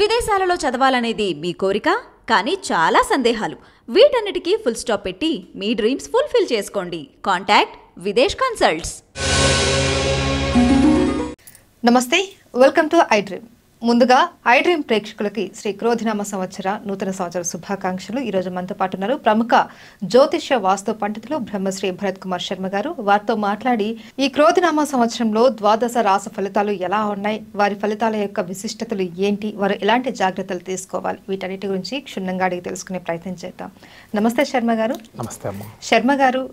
విదేశాలలో చదవాలనేది మీ కోరిక కానీ చాలా సందేహాలు. వీటన్నిటికీ ఫుల్ స్టాప్ పెట్టి మీ డ్రీమ్స్ ఫుల్ఫిల్ చేసుకోండి. కాంటాక్ట్ విదేశ్ కన్సల్ట్స్ నమస్తే వెల్కమ్ టు ఐ డ్రీమ్ ముందుగా ఐ డ్రీమ్ ప్రేక్షకులకి శ్రీ క్రోధినామ సంవత్సర నూతన సంవత్సర శుభాకాంక్షలు. ఈ రోజు మనతో పాటు ఉన్నారు ప్రముఖ జ్యోతిష్య వాస్తు పండితులు బ్రహ్మశ్రీ భరత్ కుమార్ శర్మ గారు. వారితో మాట్లాడి ఈ క్రోధినామ సంవత్సరంలో ద్వాదశ రాస ఫలితాలు ఎలా ఉన్నాయి? వారి ఫలితాల యొక్క విశిష్టతలు ఏంటి? వారు ఎలాంటి జాగ్రత్తలు తీసుకోవాలి? వీటన్నిటి గురించి క్షుణ్ణంగా అడిగి తెలుసుకునే ప్రయత్నం చేద్దాం. నమస్తే శర్మ గారు. నమస్తే శర్మ గారు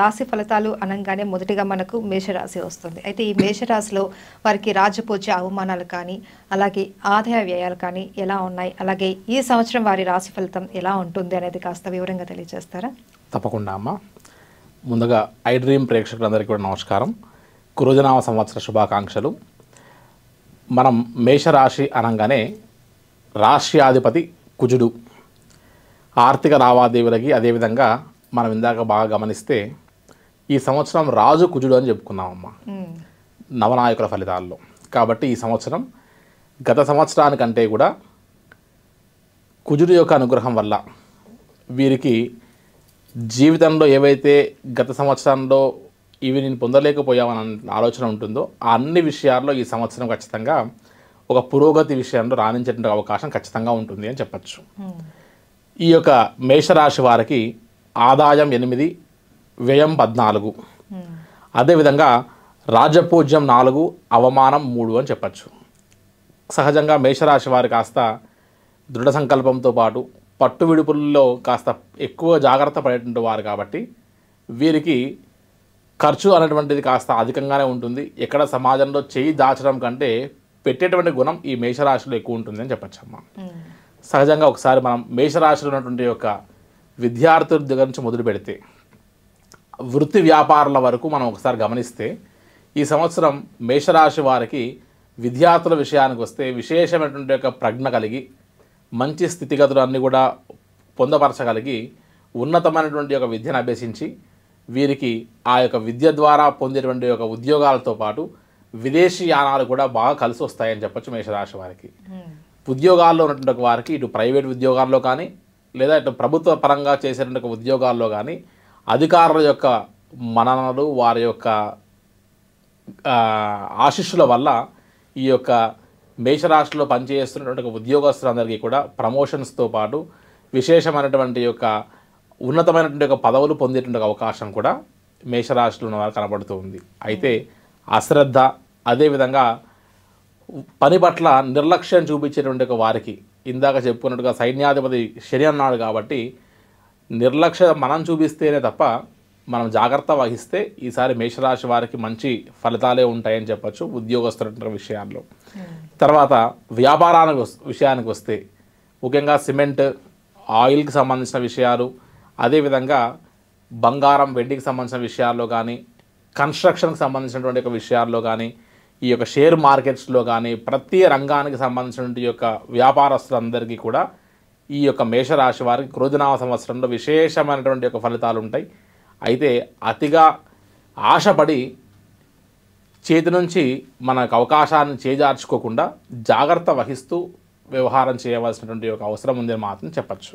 రాశి ఫలితాలు అనగానే మొదటిగా మనకు మేషరాశి వస్తుంది. అయితే ఈ మేషరాశిలో వారికి రాజపూజ అవమానాలు కానీ అలాగే ఆదాయ వ్యయాలు కానీ ఎలా ఉన్నాయి? అలాగే ఈ సంవత్సరం వారి రాశి ఫలితం ఎలా ఉంటుంది అనేది కాస్త వివరంగా తెలియజేస్తారా? తప్పకుండా అమ్మ. ముందుగా ఐ డ్రీమ్ ప్రేక్షకులందరికీ కూడా నమస్కారం. కురుజనామ సంవత్సర శుభాకాంక్షలు. మనం మేషరాశి అనగానే రాష్ట్రాధిపతి కుజుడు. ఆర్థిక లావాదేవీలకి అదేవిధంగా మనం ఇందాక బాగా గమనిస్తే ఈ సంవత్సరం రాజు కుజుడు అని చెప్పుకున్నామమ్మా. నవనాయకుల ఫలితాల్లో. కాబట్టి ఈ సంవత్సరం గత సంవత్సరానికంటే కూడా కుజుడి యొక్క అనుగ్రహం వల్ల వీరికి జీవితంలో ఏవైతే గత సంవత్సరంలో ఇవి నేను పొందలేకపోయామని ఆలోచన ఉంటుందో ఆ అన్ని విషయాల్లో ఈ సంవత్సరం ఖచ్చితంగా ఒక పురోగతి విషయంలో రాణించేటువంటి అవకాశం ఖచ్చితంగా ఉంటుంది అని చెప్పచ్చు. ఉమ్, ఈ యొక్క మేషరాశి వారికి ఆదాయం ఎనిమిది వ్యయం పద్నాలుగు. ఉమ్, అదేవిధంగా రాజపూజ్యం నాలుగు అవమానం మూడు అని చెప్పచ్చు. సహజంగా మేషరాశి వారు కాస్త దృఢ సంకల్పంతో పాటు పట్టు విడుపుల్లో కాస్త ఎక్కువ జాగ్రత్త పడేటువంటి వారు కాబట్టి వీరికి ఖర్చు అనేటువంటిది కాస్త అధికంగానే ఉంటుంది. ఎక్కడ సమాజంలో చేయి దాచడం కంటే పెట్టేటువంటి గుణం ఈ మేషరాశిలో ఎక్కువ ఉంటుంది అని చెప్పచ్చమ్మా సహజంగా ఒకసారి మనం మేషరాశిలో ఉన్నటువంటి యొక్క విద్యార్థుల దగ్గర నుంచి మొదలు పెడితే వృత్తి వ్యాపారాల వరకు మనం ఒకసారి గమనిస్తే ఈ సంవత్సరం మేషరాశి వారికి విద్యార్థుల విషయానికి వస్తే విశేషమైనటువంటి యొక్క ప్రజ్ఞ కలిగి మంచి స్థితిగతులు అన్నీ కూడా పొందపరచగలిగి ఉన్నతమైనటువంటి యొక్క విద్యను అభ్యసించి వీరికి ఆ యొక్క విద్య ద్వారా పొందేటువంటి యొక్క ఉద్యోగాలతో పాటు విదేశీ యానాలు కూడా బాగా కలిసి వస్తాయని చెప్పొచ్చు మేషరాశి వారికి. ఉద్యోగాల్లో ఉన్నటువంటి వారికి ఇటు ప్రైవేట్ ఉద్యోగాల్లో కానీ లేదా ఇటు ప్రభుత్వ పరంగా చేసేటువంటి ఉద్యోగాల్లో కానీ అధికారుల యొక్క మననలు వారి యొక్క ఆ, ఆశీస్సుల వల్ల ఈ యొక్క మేషరాశిలో పనిచేస్తున్నటువంటి ఉద్యోగస్తులందరికీ కూడా ప్రమోషన్స్తో పాటు విశేషమైనటువంటి యొక్క ఉన్నతమైనటువంటి ఒక పదవులు పొందేటువంటి అవకాశం కూడా మేషరాశిలో ఉన్న వారికి కనబడుతూ ఉంది. అయితే అశ్రద్ధ అదేవిధంగా పని పట్ల నిర్లక్ష్యం చూపించేటువంటి ఒక వారికి ఇందాక చెప్పుకున్నట్టుగా సైన్యాధిపతి శని అన్నాడు కాబట్టి నిర్లక్ష్య మనం చూపిస్తేనే తప్ప మనం జాగ్రత్త వహిస్తే ఈసారి మేషరాశి వారికి మంచి ఫలితాలే ఉంటాయని చెప్పొచ్చు ఉద్యోగస్తుల విషయాల్లో. తర్వాత వ్యాపారానికి విషయానికి వస్తే ముఖ్యంగా సిమెంట్ ఆయిల్కి సంబంధించిన విషయాలు అదేవిధంగా బంగారం వెండికి సంబంధించిన విషయాల్లో కానీ కన్స్ట్రక్షన్కి సంబంధించినటువంటి యొక్క విషయాల్లో కానీ ఈ యొక్క షేర్ మార్కెట్స్లో కానీ ప్రతి రంగానికి సంబంధించినటువంటి యొక్క వ్యాపారస్తులందరికీ కూడా ఈ యొక్క మేషరాశి వారికి క్రోధనామ సంవత్సరంలో విశేషమైనటువంటి యొక్క ఫలితాలు ఉంటాయి. అయితే అతిగా ఆశపడి చేతి నుంచి మనకు అవకాశాన్ని చేజార్చుకోకుండా జాగ్రత్త వహిస్తూ వ్యవహారం చేయవలసినటువంటి ఒక అవసరం ఉందని మాత్రం చెప్పచ్చు.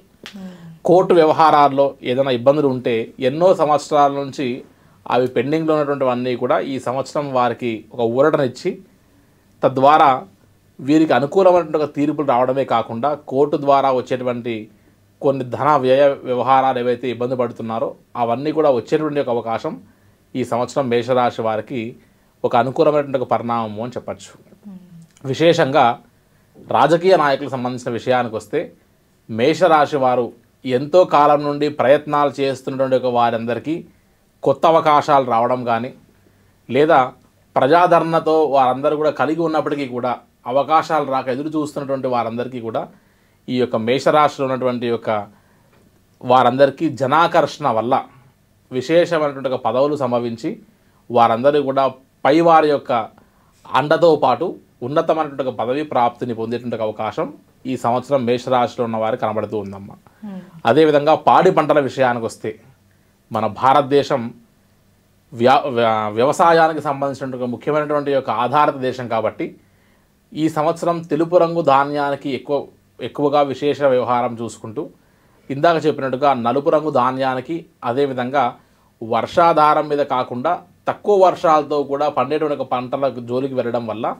కోర్టు వ్యవహారాల్లో ఏదైనా ఇబ్బందులు ఉంటే ఎన్నో సంవత్సరాల నుంచి అవి పెండింగ్లో ఉన్నటువంటివన్నీ కూడా ఈ సంవత్సరం వారికి ఒక ఊరటనిచ్చి తద్వారా వీరికి అనుకూలమైనటువంటి ఒక తీర్పులు రావడమే కాకుండా కోర్టు ద్వారా వచ్చేటువంటి కొన్ని ధన వ్యయ వ్యవహారాలు ఏవైతే ఇబ్బంది పడుతున్నారో అవన్నీ కూడా వచ్చేటువంటి ఒక అవకాశం ఈ సంవత్సరం మేషరాశి వారికి ఒక అనుకూలమైనటువంటి ఒక పరిణామము అని చెప్పచ్చు. విశేషంగా రాజకీయ నాయకులకు సంబంధించిన విషయానికి వస్తే మేషరాశి వారు ఎంతో కాలం నుండి ప్రయత్నాలు చేస్తున్నటువంటి ఒక వారందరికీ కొత్త అవకాశాలు రావడం కానీ లేదా ప్రజాదరణతో వారందరూ కూడా కలిగి ఉన్నప్పటికీ కూడా అవకాశాలు రాక ఎదురు చూస్తున్నటువంటి వారందరికీ కూడా ఈ యొక్క మేషరాశిలో ఉన్నటువంటి యొక్క వారందరికీ జనాకర్షణ వల్ల విశేషమైనటువంటి ఒక పదవులు సంభవించి వారందరూ కూడా పై వారి యొక్క అండతో పాటు ఉన్నతమైనటువంటి ఒక పదవి ప్రాప్తిని పొందేటువంటి అవకాశం ఈ సంవత్సరం మేషరాశిలో ఉన్న వారికి కనబడుతూ ఉందమ్మా. అదేవిధంగా పాడి పంటల విషయానికి వస్తే మన భారతదేశం వ్యా వ్యా- వ్యవసాయానికి సంబంధించినటువంటి ముఖ్యమైనటువంటి యొక్క ఆధారిత దేశం కాబట్టి ఈ సంవత్సరం తెలుపు రంగు ధాన్యానికి ఎక్కువ ఎక్కువగా విశేష వ్యవహారం చూసుకుంటూ ఇందాక చెప్పినట్టుగా నలుపు రంగు ధాన్యానికి అదేవిధంగా వర్షాధారం మీద కాకుండా తక్కువ వర్షాలతో కూడా పండేటువంటి పంటల జోలికి వెళ్ళడం వల్ల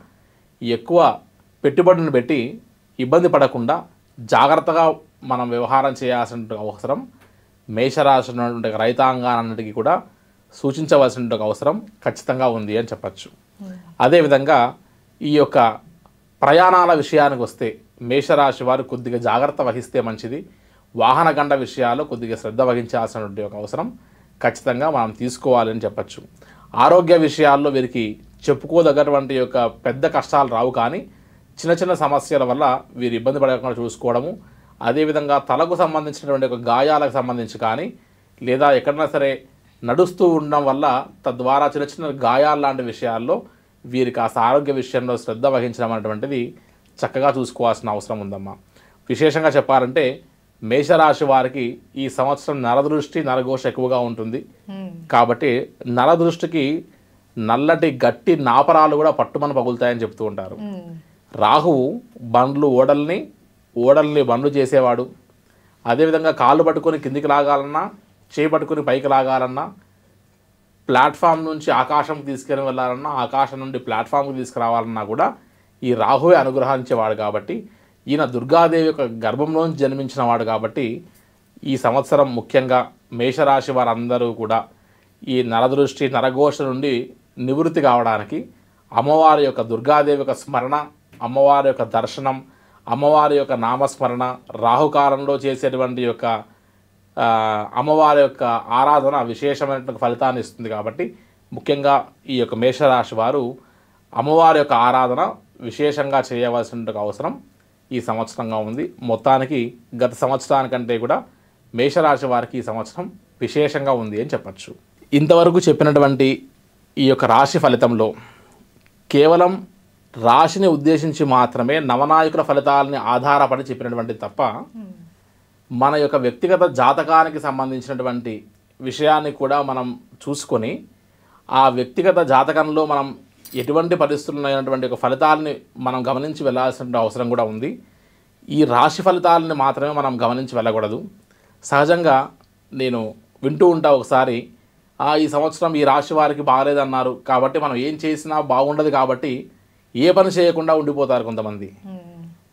ఎక్కువ పెట్టుబడులను పెట్టి ఇబ్బంది పడకుండా జాగ్రత్తగా మనం వ్యవహారం చేయాల్సిన అవసరం మేషరాశి ఉన్నటువంటి రైతాంగాన్నిటికీ కూడా సూచించవలసిన అవసరం ఖచ్చితంగా ఉంది అని చెప్పచ్చు. అదేవిధంగా ఈ యొక్క ప్రయాణాల విషయానికి వస్తే మేషరాశి వారు కొద్దిగా జాగ్రత్త వహిస్తే మంచిది. వాహన గండ విషయాల్లో కొద్దిగా శ్రద్ధ వహించాల్సినటువంటి ఒక అవసరం ఖచ్చితంగా మనం తీసుకోవాలని చెప్పచ్చు. ఆరోగ్య విషయాల్లో వీరికి చెప్పుకోదగ్గటువంటి యొక్క పెద్ద కష్టాలు రావు కానీ చిన్న చిన్న సమస్యల వల్ల వీరు ఇబ్బంది పడకుండా చూసుకోవడము అదేవిధంగా తలకు సంబంధించినటువంటి ఒక గాయాలకు సంబంధించి కానీ లేదా ఎక్కడైనా సరే నడుస్తూ ఉండడం వల్ల తద్వారా చిన్న చిన్న గాయాలు లాంటి విషయాల్లో వీరి కాస్త ఆరోగ్య విషయంలో శ్రద్ధ వహించడం అనేటువంటిది చక్కగా చూసుకోవాల్సిన అవసరం ఉందమ్మా. విశేషంగా చెప్పాలంటే మేషరాశి వారికి ఈ సంవత్సరం నరదృష్టి నరఘోష ఎక్కువగా ఉంటుంది. కాబట్టి నరదృష్టికి నల్లటి గట్టి నాపరాలు కూడా పట్టుమని పగులుతాయని చెప్తూ ఉంటారు. రాహువు బండ్లు ఓడల్ని ఓడల్ని బండ్లు చేసేవాడు. అదేవిధంగా కాళ్ళు పట్టుకొని కిందికి లాగాలన్నా చేయి పట్టుకొని పైకి లాగాలన్నా ప్లాట్ఫామ్ నుంచి ఆకాశం తీసుకెళ్ళి వెళ్ళాలన్నా ఆకాశం నుండి ప్లాట్ఫామ్కి తీసుకురావాలన్నా కూడా ఈ రాహువే అనుగ్రహించేవాడు కాబట్టి ఈయన దుర్గాదేవి యొక్క గర్భంలోంచి జన్మించిన వాడు కాబట్టి ఈ సంవత్సరం ముఖ్యంగా మేషరాశి వారందరూ కూడా ఈ నరదృష్టి నరఘోష నుండి నివృత్తి కావడానికి అమ్మవారి యొక్క దుర్గాదేవి యొక్క స్మరణ అమ్మవారి యొక్క దర్శనం అమ్మవారి యొక్క నామస్మరణ రాహుకాలంలో చేసేటువంటి యొక్క అమ్మవారి యొక్క ఆరాధన విశేషమైనటువంటి ఫలితాన్ని ఇస్తుంది కాబట్టి ముఖ్యంగా ఈ యొక్క మేషరాశి వారు అమ్మవారి యొక్క ఆరాధన విశేషంగా చేయవలసిన అవసరం ఈ సంవత్సరంగా ఉంది. మొత్తానికి గత సంవత్సరానికంటే కూడా మేషరాశి వారికి ఈ సంవత్సరం విశేషంగా ఉంది అని చెప్పచ్చు. ఇంతవరకు చెప్పినటువంటి ఈ యొక్క రాశి ఫలితంలో కేవలం రాశిని ఉద్దేశించి మాత్రమే నవనాయకుల ఫలితాలని ఆధారపడి చెప్పినటువంటి తప్ప మన యొక్క వ్యక్తిగత జాతకానికి సంబంధించినటువంటి విషయాన్ని కూడా మనం చూసుకొని ఆ వ్యక్తిగత జాతకంలో మనం ఎటువంటి పరిస్థితులు అయినటువంటి ఒక ఫలితాలని మనం గమనించి వెళ్ళాల్సిన అవసరం కూడా ఉంది. ఈ రాశి ఫలితాలని మాత్రమే మనం గమనించి వెళ్ళకూడదు. సహజంగా నేను వింటూ ఉంటా ఒకసారి "ఆ, ఈ సంవత్సరం ఈ రాశి వారికి బాగలేదన్నారు. కాబట్టి మనం ఏం చేసినా బాగుండదు కాబట్టి ఏ పని చేయకుండా ఉండిపోతారు కొంతమంది.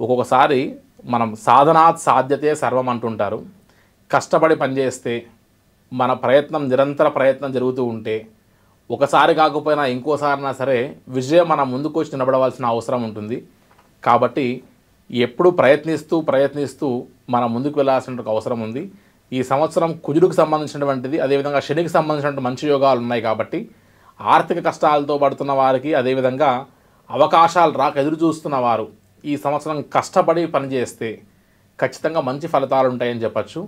ఒక్కొక్కసారి మనం సాధనాత్ సాధ్యతే సర్వం అంటుంటారు. కష్టపడి పనిచేస్తే మన ప్రయత్నం నిరంతర ప్రయత్నం జరుగుతూ ఉంటే ఒకసారి కాకపోయినా ఇంకోసారినా సరే విజయం మన ముందుకు వచ్చి నిలబడవలసిన అవసరం ఉంటుంది. కాబట్టి ఎప్పుడు ప్రయత్నిస్తూ ప్రయత్నిస్తూ మనం ముందుకు వెళ్ళాల్సిన అవసరం ఉంది. ఈ సంవత్సరం కుజుడికి సంబంధించినటువంటిది అదేవిధంగా శనికి సంబంధించినటువంటి మంచి యోగాలు ఉన్నాయి కాబట్టి ఆర్థిక కష్టాలతో పడుతున్న వారికి అదేవిధంగా అవకాశాలు రాక ఎదురు చూస్తున్న వారు ఈ సంవత్సరం కష్టపడి పనిచేస్తే ఖచ్చితంగా మంచి ఫలితాలు ఉంటాయని చెప్పచ్చు.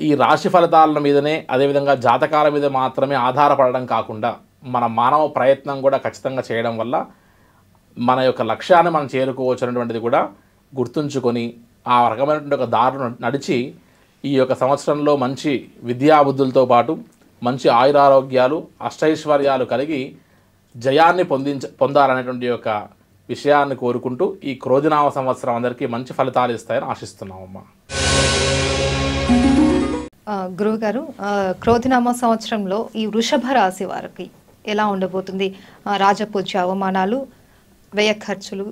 ఈ రాశి ఫలితాల మీదనే అదేవిధంగా జాతకాల మీద మాత్రమే ఆధారపడడం కాకుండా మన మానవ ప్రయత్నం కూడా ఖచ్చితంగా చేయడం వల్ల మన యొక్క లక్ష్యాన్ని మనం చేరుకోవచ్చు అనేటువంటిది కూడా గుర్తుంచుకొని ఆ రకమైనటువంటి ఒక దారును నడిచి ఈ యొక్క సంవత్సరంలో మంచి విద్యాబుద్ధులతో పాటు మంచి ఆయురారోగ్యాలు అష్టైశ్వర్యాలు కలిగి జయాన్ని పొందించ పొందాలనేటువంటి యొక్క విషయాన్ని కోరుకుంటూ ఈ క్రోధినామ సంవత్సరం అందరికీ మంచి ఫలితాలు ఇస్తాయని ఆశిస్తున్నామమ్మా. గురువు గారు క్రోధినామ సంవత్సరంలో ఈ వృషభ రాశి వారికి ఎలా ఉండబోతుంది? రాజపూజ అవమానాలు వ్యయ ఖర్చులు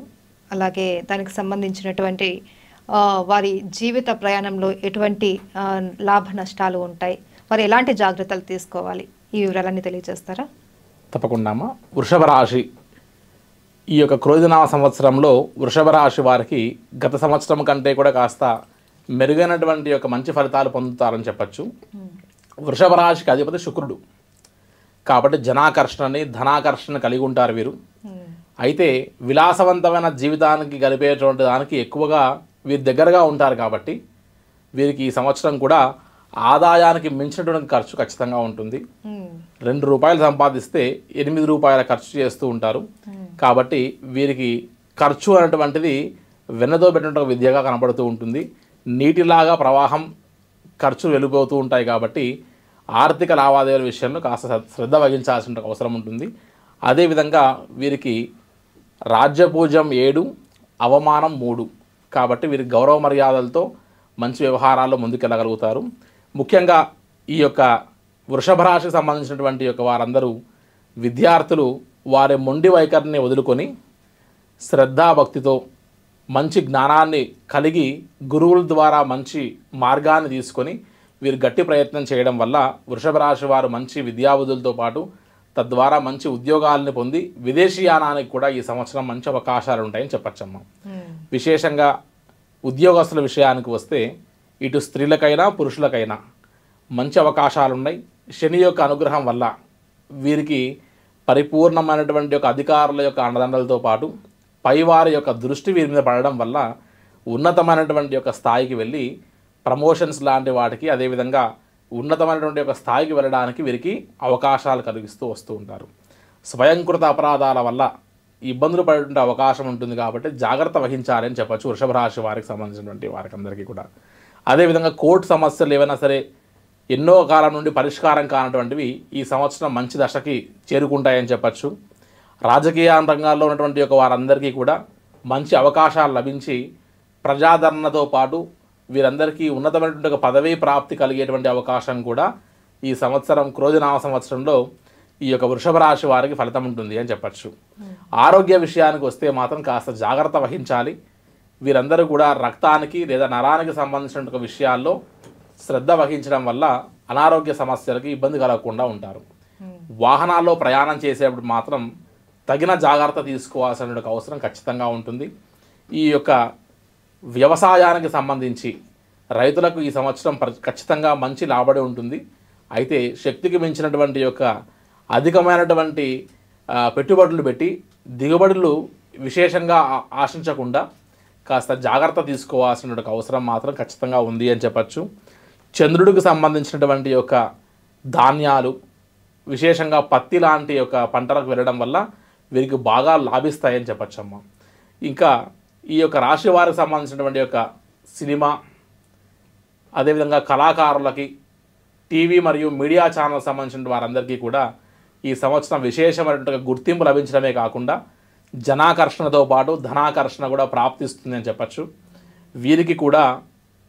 అలాగే దానికి సంబంధించినటువంటి వారి జీవిత ప్రయాణంలో ఎటువంటి లాభ నష్టాలు ఉంటాయి? వారు ఎలాంటి జాగ్రత్తలు తీసుకోవాలి? ఈ వివరాలన్నీ తెలియజేస్తారా? తప్పకుండా వృషభ రాశి ఈ యొక్క క్రోధినామ సంవత్సరంలో వృషభ రాశి వారికి గత సంవత్సరం కంటే కూడా కాస్త మెరుగైనటువంటి యొక్క మంచి ఫలితాలు పొందుతారని చెప్పచ్చు. వృషభ రాశికి అధిపతి శుక్రుడు. కాబట్టి జనాకర్షణని ధనాకర్షణ కలిగి ఉంటారు వీరు. అయితే విలాసవంతమైన జీవితానికి గడిపేటువంటి దానికి ఎక్కువగా వీరి దగ్గరగా ఉంటారు కాబట్టి వీరికి ఈ సంవత్సరం కూడా ఆదాయానికి మించినటువంటి ఖర్చు ఖచ్చితంగా ఉంటుంది. రెండు రూపాయలు సంపాదిస్తే ఎనిమిది రూపాయల ఖర్చు చేస్తూ ఉంటారు. కాబట్టి వీరికి ఖర్చు అనేటువంటిది వెన్నతో పెట్టినటువంటి విద్యగా కనబడుతూ ఉంటుంది. నీటిలాగా ప్రవాహం ఖర్చులు వెళ్ళిపోతూ ఉంటాయి కాబట్టి ఆర్థిక లావాదేవీల విషయంలో కాస్త శ్రద్ధ వహించాల్సిన అవసరం ఉంటుంది. అదేవిధంగా వీరికి రాజ్యపూజ్యం ఏడు అవమానం మూడు కాబట్టి వీరి గౌరవ మర్యాదలతో మంచి వ్యవహారాల్లో ముందుకెళ్ళగలుగుతారు. ముఖ్యంగా ఈ యొక్క వృషభ రాశికి సంబంధించినటువంటి యొక్క వారందరూ విద్యార్థులు వారి మొండి వైఖరిని వదులుకొని శ్రద్ధాభక్తితో మంచి జ్ఞానాన్ని కలిగి గురువుల ద్వారా మంచి మార్గాన్ని తీసుకొని వీరు గట్టి ప్రయత్నం చేయడం వల్ల వృషభ రాశి వారు మంచి విద్యాబుద్ధులతో పాటు తద్వారా మంచి ఉద్యోగాలను పొంది విదేశీయానానికి కూడా ఈ సంవత్సరం మంచి అవకాశాలు ఉంటాయని చెప్పచ్చమ్మా. విశేషంగా ఉద్యోగస్తుల విషయానికి వస్తే ఇటు స్త్రీలకైనా పురుషులకైనా మంచి అవకాశాలు ఉన్నాయి. శని యొక్క అనుగ్రహం వల్ల వీరికి పరిపూర్ణమైనటువంటి యొక్క అధికారుల యొక్క అండదండలతో పాటు పైవారి యొక్క దృష్టి వీరి మీద పడడం వల్ల ఉన్నతమైనటువంటి యొక్క స్థాయికి వెళ్ళి ప్రమోషన్స్ లాంటి వాటికి అదేవిధంగా ఉన్నతమైనటువంటి యొక్క స్థాయికి వెళ్ళడానికి వీరికి అవకాశాలు కలిగిస్తూ వస్తూ ఉంటారు. స్వయంకృత అపరాధాల వల్ల ఇబ్బందులు పడేటువంటి అవకాశం ఉంటుంది కాబట్టి జాగ్రత్త వహించాలని చెప్పొచ్చు వృషభ రాశి వారికి సంబంధించినటువంటి వారికి అందరికీ కూడా. అదేవిధంగా కోర్టు సమస్యలు ఏవైనా సరే ఎన్నో కాలం నుండి పరిష్కారం కానటువంటివి ఈ సంవత్సరం మంచి దశకి చేరుకుంటాయని చెప్పచ్చు. రాజకీయ రంగాల్లో ఉన్నటువంటి యొక్క వారందరికీ కూడా మంచి అవకాశాలు లభించి ప్రజాదరణతో పాటు వీరందరికీ ఉన్నతమైనటువంటి ఒక పదవీ ప్రాప్తి కలిగేటువంటి అవకాశం కూడా ఈ సంవత్సరం క్రోజనామ సంవత్సరంలో ఈ యొక్క వృషభ రాశి వారికి ఫలితం ఉంటుంది అని చెప్పచ్చు. ఆరోగ్య విషయానికి వస్తే మాత్రం కాస్త జాగ్రత్త వహించాలి. వీరందరూ కూడా రక్తానికి లేదా నరానికి సంబంధించిన విషయాల్లో శ్రద్ధ వహించడం వల్ల అనారోగ్య సమస్యలకి ఇబ్బంది కలగకుండా ఉంటారు. వాహనాల్లో ప్రయాణం చేసేటప్పుడు మాత్రం తగిన జాగ్రత్త తీసుకోవాల్సిన అవసరం ఖచ్చితంగా ఉంటుంది. ఈ యొక్క వ్యవసాయానికి సంబంధించి రైతులకు ఈ సంవత్సరం ప్ర- ఖచ్చితంగా మంచి లాభడి ఉంటుంది. అయితే శక్తికి మించినటువంటి యొక్క అధికమైనటువంటి పెట్టుబడులు పెట్టి దిగుబడులు విశేషంగా ఆశించకుండా కాస్త జాగ్రత్త తీసుకోవాల్సిన అవసరం మాత్రం ఖచ్చితంగా ఉంది అని చెప్పచ్చు. చంద్రుడికి సంబంధించినటువంటి యొక్క ధాన్యాలు విశేషంగా పత్తి లాంటి యొక్క పంటలకు వెళ్ళడం వల్ల వీరికి బాగా లాభిస్తాయని చెప్పచ్చమ్మా. ఇంకా ఈ యొక్క రాశి వారికి సంబంధించినటువంటి యొక్క సినిమా అదేవిధంగా కళాకారులకి టీవీ మరియు మీడియా ఛానల్ సంబంధించిన వారందరికీ కూడా ఈ సంవత్సరం విశేషమైనటువంటి గుర్తింపు లభించడమే కాకుండా జనాకర్షణతో పాటు ధనాకర్షణ కూడా ప్రాప్తిస్తుంది అని చెప్పచ్చు. వీరికి కూడా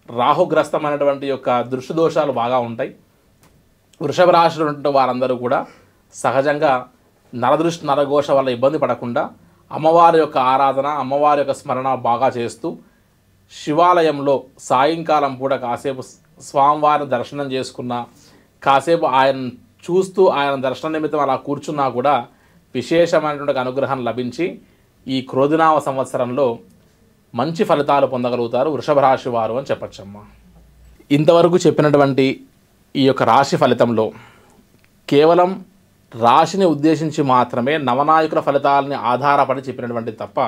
రాహుగ్రస్తమైనటువంటి యొక్క దృష్టి దోషాలు బాగా ఉంటాయి. వృషభ రాశిలో ఉన్నటువంటి వారందరూ కూడా సహజంగా నరదృష్టి నరఘోష వల్ల ఇబ్బంది పడకుండా అమ్మవారి యొక్క ఆరాధన అమ్మవారి యొక్క స్మరణ బాగా చేస్తూ శివాలయంలో సాయంకాలం పూట కాసేపు స్వామివారిని దర్శనం చేసుకున్న కాసేపు ఆయన చూస్తూ ఆయన దర్శన నిమిత్తం అలా కూర్చున్నా కూడా విశేషమైనటువంటి అనుగ్రహం లభించి ఈ క్రోధినామ సంవత్సరంలో మంచి ఫలితాలు పొందగలుగుతారు వృషభ రాశి వారు అని చెప్పచ్చమ్మా. ఇంతవరకు చెప్పినటువంటి ఈ యొక్క రాశి ఫలితంలో కేవలం రాశిని ఉద్దేశించి మాత్రమే నవనాయకుల ఫలితాలని ఆధారపడి చెప్పినటువంటి తప్ప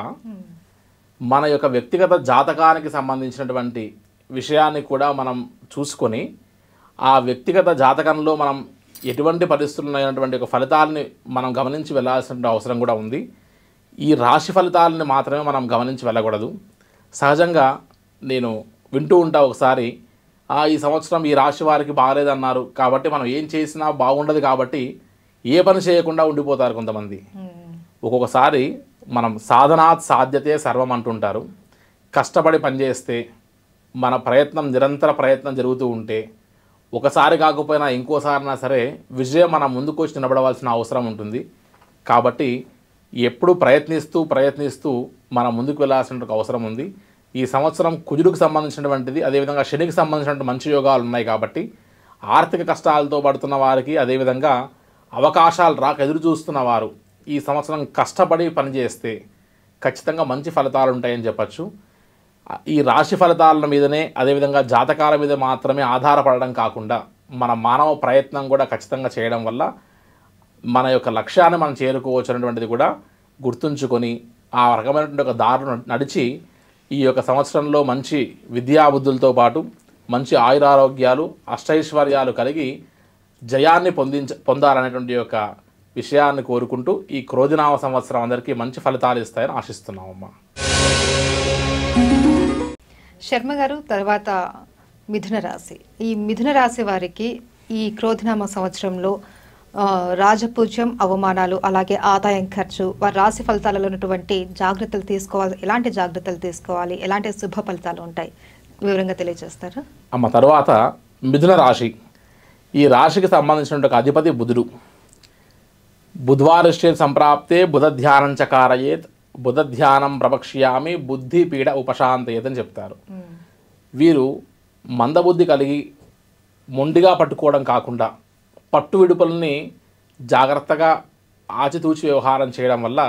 మన యొక్క వ్యక్తిగత జాతకానికి సంబంధించినటువంటి విషయాన్ని కూడా మనం చూసుకొని ఆ వ్యక్తిగత జాతకంలో మనం ఎటువంటి పరిస్థితులు ఉన్నటువంటి ఒక ఫలితాలని మనం గమనించి వెళ్ళాల్సిన అవసరం కూడా ఉంది. ఈ రాశి ఫలితాలని మాత్రమే మనం గమనించి వెళ్ళకూడదు. సహజంగా నేను వింటూ ఉంటా ఒకసారి "ఆ, ఈ సంవత్సరం ఈ రాశి వారికి బాగలేదన్నారు. కాబట్టి మనం ఏం చేసినా బాగుండదు కాబట్టి ఏ పని చేయకుండా ఉండిపోతారు కొంతమంది. ఒక్కొక్కసారి మనం సాధనాత్ సాధ్యతే సర్వం అంటుంటారు. కష్టపడి పనిచేస్తే మన ప్రయత్నం నిరంతర ప్రయత్నం జరుగుతూ ఉంటే ఒకసారి కాకపోయినా ఇంకోసారైనా సరే విజయం మన ముందుకు వచ్చి నిలబడవలసిన అవసరం ఉంటుంది. కాబట్టి ఎప్పుడు ప్రయత్నిస్తూ ప్రయత్నిస్తూ మనం ముందుకు వెళ్ళాల్సిన అవసరం ఉంది. ఈ సంవత్సరం కుజుడికి సంబంధించినటువంటిది అదేవిధంగా శనికి సంబంధించినటువంటి మంచి యోగాలు ఉన్నాయి కాబట్టి ఆర్థిక కష్టాలతో పడుతున్న వారికి అదేవిధంగా అవకాశాలు రాక ఎదురు చూస్తున్న వారు ఈ సంవత్సరం కష్టపడి పనిచేస్తే ఖచ్చితంగా మంచి ఫలితాలు ఉంటాయని చెప్పచ్చు. ఈ రాశి ఫలితాల మీదనే అదేవిధంగా జాతకాల మీద మాత్రమే ఆధారపడడం కాకుండా మన మానవ ప్రయత్నం కూడా ఖచ్చితంగా చేయడం వల్ల మన యొక్క లక్ష్యాన్ని మనం చేరుకోవచ్చు అనేటువంటిది కూడా గుర్తుంచుకొని ఆ రకమైనటువంటి ఒక దారులు నడిచి ఈ యొక్క సంవత్సరంలో మంచి విద్యాబుద్ధులతో పాటు మంచి ఆయురారోగ్యాలు అష్టైశ్వర్యాలు కలిగి జయాన్ని పొందించ పొందాలనేటువంటి యొక్క విషయాన్ని కోరుకుంటూ ఈ క్రోధినామ సంవత్సరం అందరికీ మంచి ఫలితాలు ఇస్తాయని ఆశిస్తున్నామమ్మా. శర్మ గారు తర్వాత మిథున రాశి. ఈ మిథున రాశి వారికి ఈ క్రోధినామ సంవత్సరంలో రాజపూజ్యం అవమానాలు అలాగే ఆదాయం ఖర్చు వారి రాశి ఫలితాలలో ఉన్నటువంటి జాగ్రత్తలు తీసుకోవాలి ఎలాంటి జాగ్రత్తలు తీసుకోవాలి ఎలాంటి శుభ ఫలితాలు ఉంటాయి వివరంగా తెలియజేస్తారా? అమ్మ తర్వాత మిథున రాశి. ఈ రాశికి సంబంధించిన ఒక అధిపతి బుధుడు. బుధవారిష్టే సంప్రాప్తే బుధ ధ్యానం చకారయేత్ బుధ ధ్యానం ప్రవక్ష్యామి బుద్ధి పీడ ఉపశాంతయేత్ అని చెప్తారు. వీరు మందబుద్ధి కలిగి మొండిగా పట్టుకోవడం కాకుండా పట్టు విడుపుల్ని జాగ్రత్తగా ఆచితూచి వ్యవహారం చేయడం వల్ల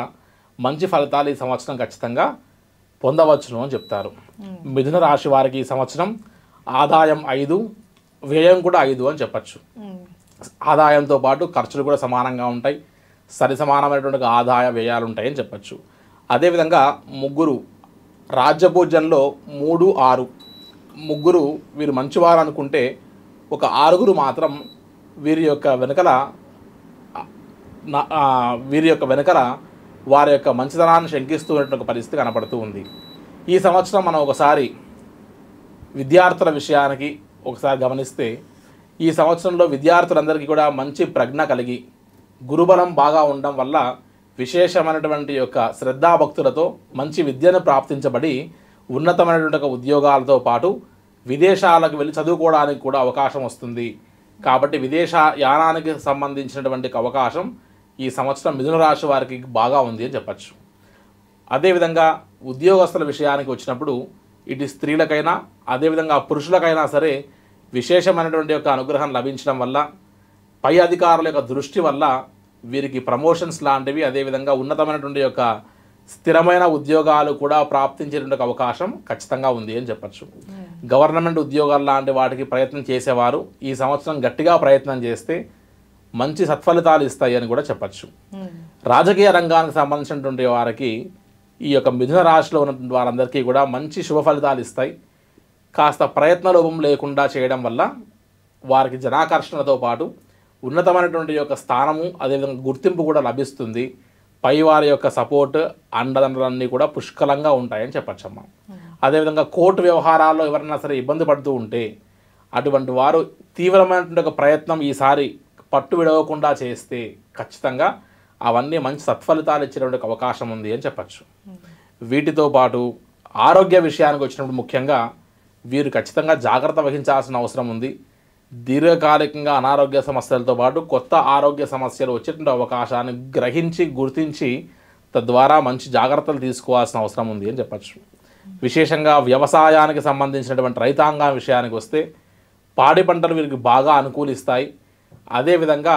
మంచి ఫలితాలు ఈ సంవత్సరం ఖచ్చితంగా పొందవచ్చును అని చెప్తారు. మిథున రాశి వారికి ఈ సంవత్సరం ఆదాయం ఐదు వ్యయం కూడా ఐదు అని చెప్పచ్చు. ఆదాయంతో పాటు ఖర్చులు కూడా సమానంగా ఉంటాయి. సరి సమానమైనటువంటి ఆదాయ వ్యయాలు ఉంటాయని చెప్పచ్చు. అదేవిధంగా ముగ్గురు రాజ్యభోజనంలో మూడు ఆరు ముగ్గురు వీరు మంచివారు అనుకుంటే ఒక ఆరుగురు మాత్రం వీరి యొక్క వెనకల వీరి యొక్క వెనకల వారి యొక్క మంచితనాన్ని శంకిస్తూ ఉన్నటువంటి ఒక పరిస్థితి కనపడుతూ ఉంది. ఈ సంవత్సరం మనం ఒకసారి విద్యార్థుల విషయానికి ఒకసారి గమనిస్తే ఈ సంవత్సరంలో విద్యార్థులందరికీ కూడా మంచి ప్రజ్ఞ కలిగి గురుబలం బాగా ఉండడం వల్ల విశేషమైనటువంటి యొక్క శ్రద్ధాభక్తులతో మంచి విద్యను ప్రాప్తించబడి ఉన్నతమైనటువంటి ఒక ఉద్యోగాలతో పాటు విదేశాలకు వెళ్ళి చదువుకోవడానికి కూడా అవకాశం వస్తుంది. కాబట్టి విదేశ యానానికి సంబంధించినటువంటి అవకాశం ఈ సంవత్సరం మిథున రాశి వారికి బాగా ఉంది అని చెప్పచ్చు. అదేవిధంగా ఉద్యోగస్తుల విషయానికి వచ్చినప్పుడు ఇటు స్త్రీలకైనా అదేవిధంగా పురుషులకైనా సరే విశేషమైనటువంటి యొక్క అనుగ్రహం లభించడం వల్ల పై అధికారుల యొక్క దృష్టి వల్ల వీరికి ప్రమోషన్స్ లాంటివి అదేవిధంగా ఉన్నతమైనటువంటి యొక్క స్థిరమైన ఉద్యోగాలు కూడా ప్రాప్తించేటువంటి అవకాశం ఖచ్చితంగా ఉంది అని చెప్పచ్చు. గవర్నమెంట్ ఉద్యోగాలు లాంటి వాటికి ప్రయత్నం చేసేవారు ఈ సంవత్సరం గట్టిగా ప్రయత్నం చేస్తే మంచి సత్ఫలితాలు ఇస్తాయి అని కూడా చెప్పచ్చు. రాజకీయ రంగానికి సంబంధించినటువంటి వారికి ఈ యొక్క మిథున రాశిలో ఉన్నటువంటి వారందరికీ కూడా మంచి శుభ ఫలితాలు ఇస్తాయి. కాస్త ప్రయత్న లోపం లేకుండా చేయడం వల్ల వారికి జనాకర్షణతో పాటు ఉన్నతమైనటువంటి యొక్క స్థానము అదేవిధంగా గుర్తింపు కూడా లభిస్తుంది. పై వారి యొక్క సపోర్ట్ అండదండలన్నీ కూడా పుష్కలంగా ఉంటాయని చెప్పచ్చమ్మా. అదేవిధంగా కోర్టు వ్యవహారాల్లో ఎవరైనా సరే ఇబ్బంది పడుతూ ఉంటే అటువంటి వారు తీవ్రమైనటువంటి ఒక ప్రయత్నం ఈసారి పట్టు విడవకుండా చేస్తే ఖచ్చితంగా అవన్నీ మంచి సత్ఫలితాలు ఇచ్చేటువంటి అవకాశం ఉంది అని చెప్పచ్చు. వీటితో పాటు ఆరోగ్య విషయానికి వచ్చినప్పుడు ముఖ్యంగా వీరు ఖచ్చితంగా జాగ్రత్త వహించాల్సిన అవసరం ఉంది. దీర్ఘకాలికంగా అనారోగ్య సమస్యలతో పాటు కొత్త ఆరోగ్య సమస్యలు వచ్చేటువంటి అవకాశాన్ని గ్రహించి గుర్తించి తద్వారా మంచి జాగ్రత్తలు తీసుకోవాల్సిన అవసరం ఉంది అని చెప్పచ్చు. విశేషంగా వ్యవసాయానికి సంబంధించినటువంటి రైతాంగం విషయానికి వస్తే పాడి పంటలు వీరికి బాగా అనుకూలిస్తాయి. అదేవిధంగా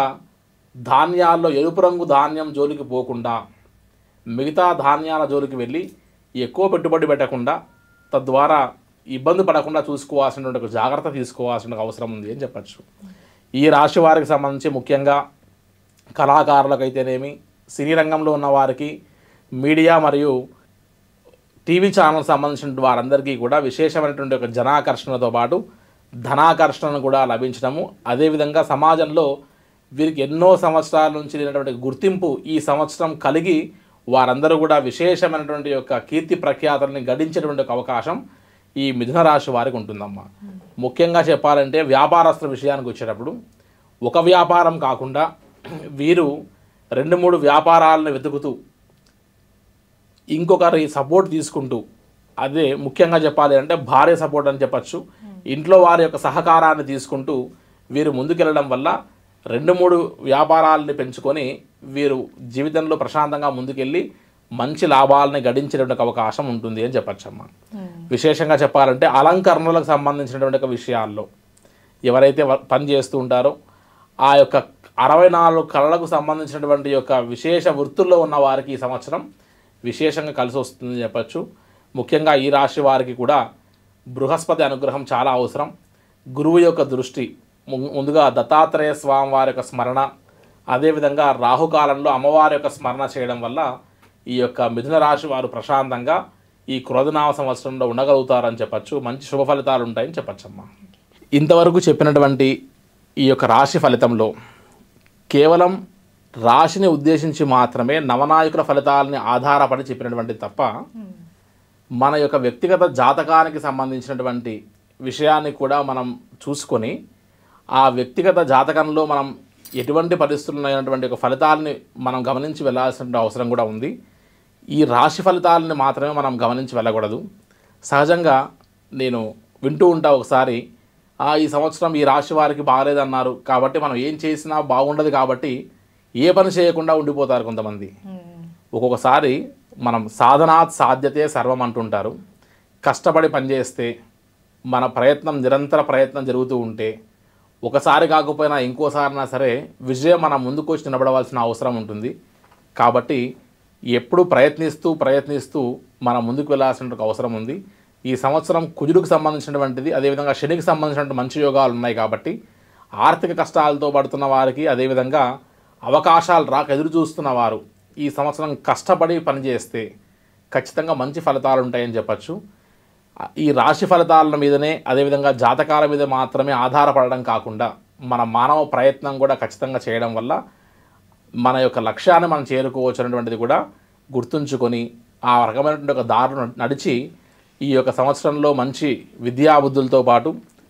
ధాన్యాల్లో ఎరుపు రంగు ధాన్యం జోలికి పోకుండా మిగతా ధాన్యాల జోలికి వెళ్ళి ఎక్కువ పెట్టుబడి పెట్టకుండా తద్వారా ఇబ్బంది పడకుండా చూసుకోవాల్సినటువంటి ఒక జాగ్రత్త తీసుకోవాల్సిన అవసరం ఉంది అని చెప్పచ్చు. ఈ రాశి వారికి సంబంధించి ముఖ్యంగా కళాకారులకైతేనేమి సినీ రంగంలో ఉన్న వారికి మీడియా మరియు టీవీ ఛానల్ సంబంధించిన వారందరికీ కూడా విశేషమైనటువంటి ఒక జనాకర్షణతో పాటు ధనాకర్షణను కూడా లభించడము. అదేవిధంగా సమాజంలో వీరికి ఎన్నో సంవత్సరాల నుంచి లేనటువంటి గుర్తింపు ఈ సంవత్సరం కలిగి వారందరూ కూడా విశేషమైనటువంటి యొక్క కీర్తి ప్రఖ్యాతులని గడించేటువంటి ఒక అవకాశం. ఈ మిథున రాశి వారికి ఉంటుందమ్మా. ముఖ్యంగా చెప్పాలంటే వ్యాపారస్తుల విషయానికి వచ్చేటప్పుడు ఒక వ్యాపారం కాకుండా వీరు రెండు మూడు వ్యాపారాలను వెతుకుతూ ఇంకొకరి సపోర్ట్ తీసుకుంటూ అదే ముఖ్యంగా చెప్పాలి అంటే భార్య సపోర్ట్ అని చెప్పచ్చు. ఇంట్లో వారి యొక్క సహకారాన్ని తీసుకుంటూ వీరు ముందుకెళ్ళడం వల్ల రెండు మూడు వ్యాపారాలని పెంచుకొని వీరు జీవితంలో ప్రశాంతంగా ముందుకెళ్ళి మంచి లాభాలని గడించేటువంటి అవకాశం ఉంటుంది అని చెప్పచ్చమ్మా. విశేషంగా చెప్పాలంటే అలంకరణలకు సంబంధించినటువంటి ఒక విషయాల్లో ఎవరైతే పని చేస్తూ ఉంటారో ఆ యొక్క అరవై నాలుగు కళలకు సంబంధించినటువంటి యొక్క విశేష వృత్తుల్లో ఉన్న వారికి ఈ సంవత్సరం విశేషంగా కలిసి వస్తుందని చెప్పచ్చు. ముఖ్యంగా ఈ రాశి వారికి కూడా బృహస్పతి అనుగ్రహం చాలా అవసరం. గురువు యొక్క దృష్టి ము- ముందుగా దత్తాత్రేయ స్వామి వారి యొక్క స్మరణ అదేవిధంగా రాహుకాలంలో అమ్మవారి యొక్క స్మరణ చేయడం వల్ల ఈ యొక్క మిథున రాశి వారు ప్రశాంతంగా ఈ క్రోధనామ సంవత్సరంలో ఉండగలుగుతారని చెప్పచ్చు. మంచి శుభ ఫలితాలు ఉంటాయని చెప్పచ్చమ్మా ఇంతవరకు చెప్పినటువంటి ఈ యొక్క రాశి ఫలితంలో కేవలం రాశిని ఉద్దేశించి మాత్రమే నవనాయకుల ఫలితాలని ఆధారపడి చెప్పినటువంటి తప్ప మన యొక్క వ్యక్తిగత జాతకానికి సంబంధించినటువంటి విషయాన్ని కూడా మనం చూసుకొని ఆ వ్యక్తిగత జాతకంలో మనం ఎటువంటి పరిస్థితులు ఉన్నటువంటి ఒక ఫలితాలని మనం గమనించి వెళ్ళాల్సిన అవసరం కూడా ఉంది. ఈ రాశి ఫలితాలని మాత్రమే మనం గమనించి వెళ్ళకూడదు. సహజంగా నేను వింటూ ఉంటా ఒకసారి "ఆ, ఈ సంవత్సరం ఈ రాశి వారికి బాగాలేదన్నారు. కాబట్టి మనం ఏం చేసినా బాగుండదు కాబట్టి ఏ పని చేయకుండా ఉండిపోతారు కొంతమంది. ఒక్కొక్కసారి మనం సాధనాత్ సాధ్యతే సర్వం అంటుంటారు. కష్టపడి పనిచేస్తే మన ప్రయత్నం నిరంతర ప్రయత్నం జరుగుతూ ఉంటే ఒకసారి కాకపోయినా ఇంకోసారైనా సరే విజయం మన ముందుకు వచ్చి నిలబడవలసిన అవసరం ఉంటుంది. కాబట్టి ఎప్పుడు ప్రయత్నిస్తూ ప్రయత్నిస్తూ మనం ముందుకు వెళ్ళాల్సిన అవసరం ఉంది. ఈ సంవత్సరం కుజుడికి సంబంధించినటువంటిది అదేవిధంగా శనికి సంబంధించినటువంటి మంచి యోగాలు ఉన్నాయి కాబట్టి ఆర్థిక కష్టాలతో పడుతున్న వారికి అదేవిధంగా అవకాశాలు రాక ఎదురు చూస్తున్న వారు ఈ సంవత్సరం కష్టపడి పనిచేస్తే ఖచ్చితంగా మంచి ఫలితాలు ఉంటాయని చెప్పచ్చు. ఈ రాశి ఫలితాల మీదనే అదేవిధంగా జాతకాల మీద మాత్రమే ఆధారపడడం కాకుండా మన మానవ ప్రయత్నం కూడా ఖచ్చితంగా చేయడం వల్ల మన యొక్క లక్ష్యాన్ని మనం చేరుకోవచ్చు అనేటువంటిది కూడా గుర్తుంచుకొని ఆ రకమైనటువంటి ఒక దారును నడిచి ఈ యొక్క సంవత్సరంలో మంచి విద్యాబుద్ధులతో పాటు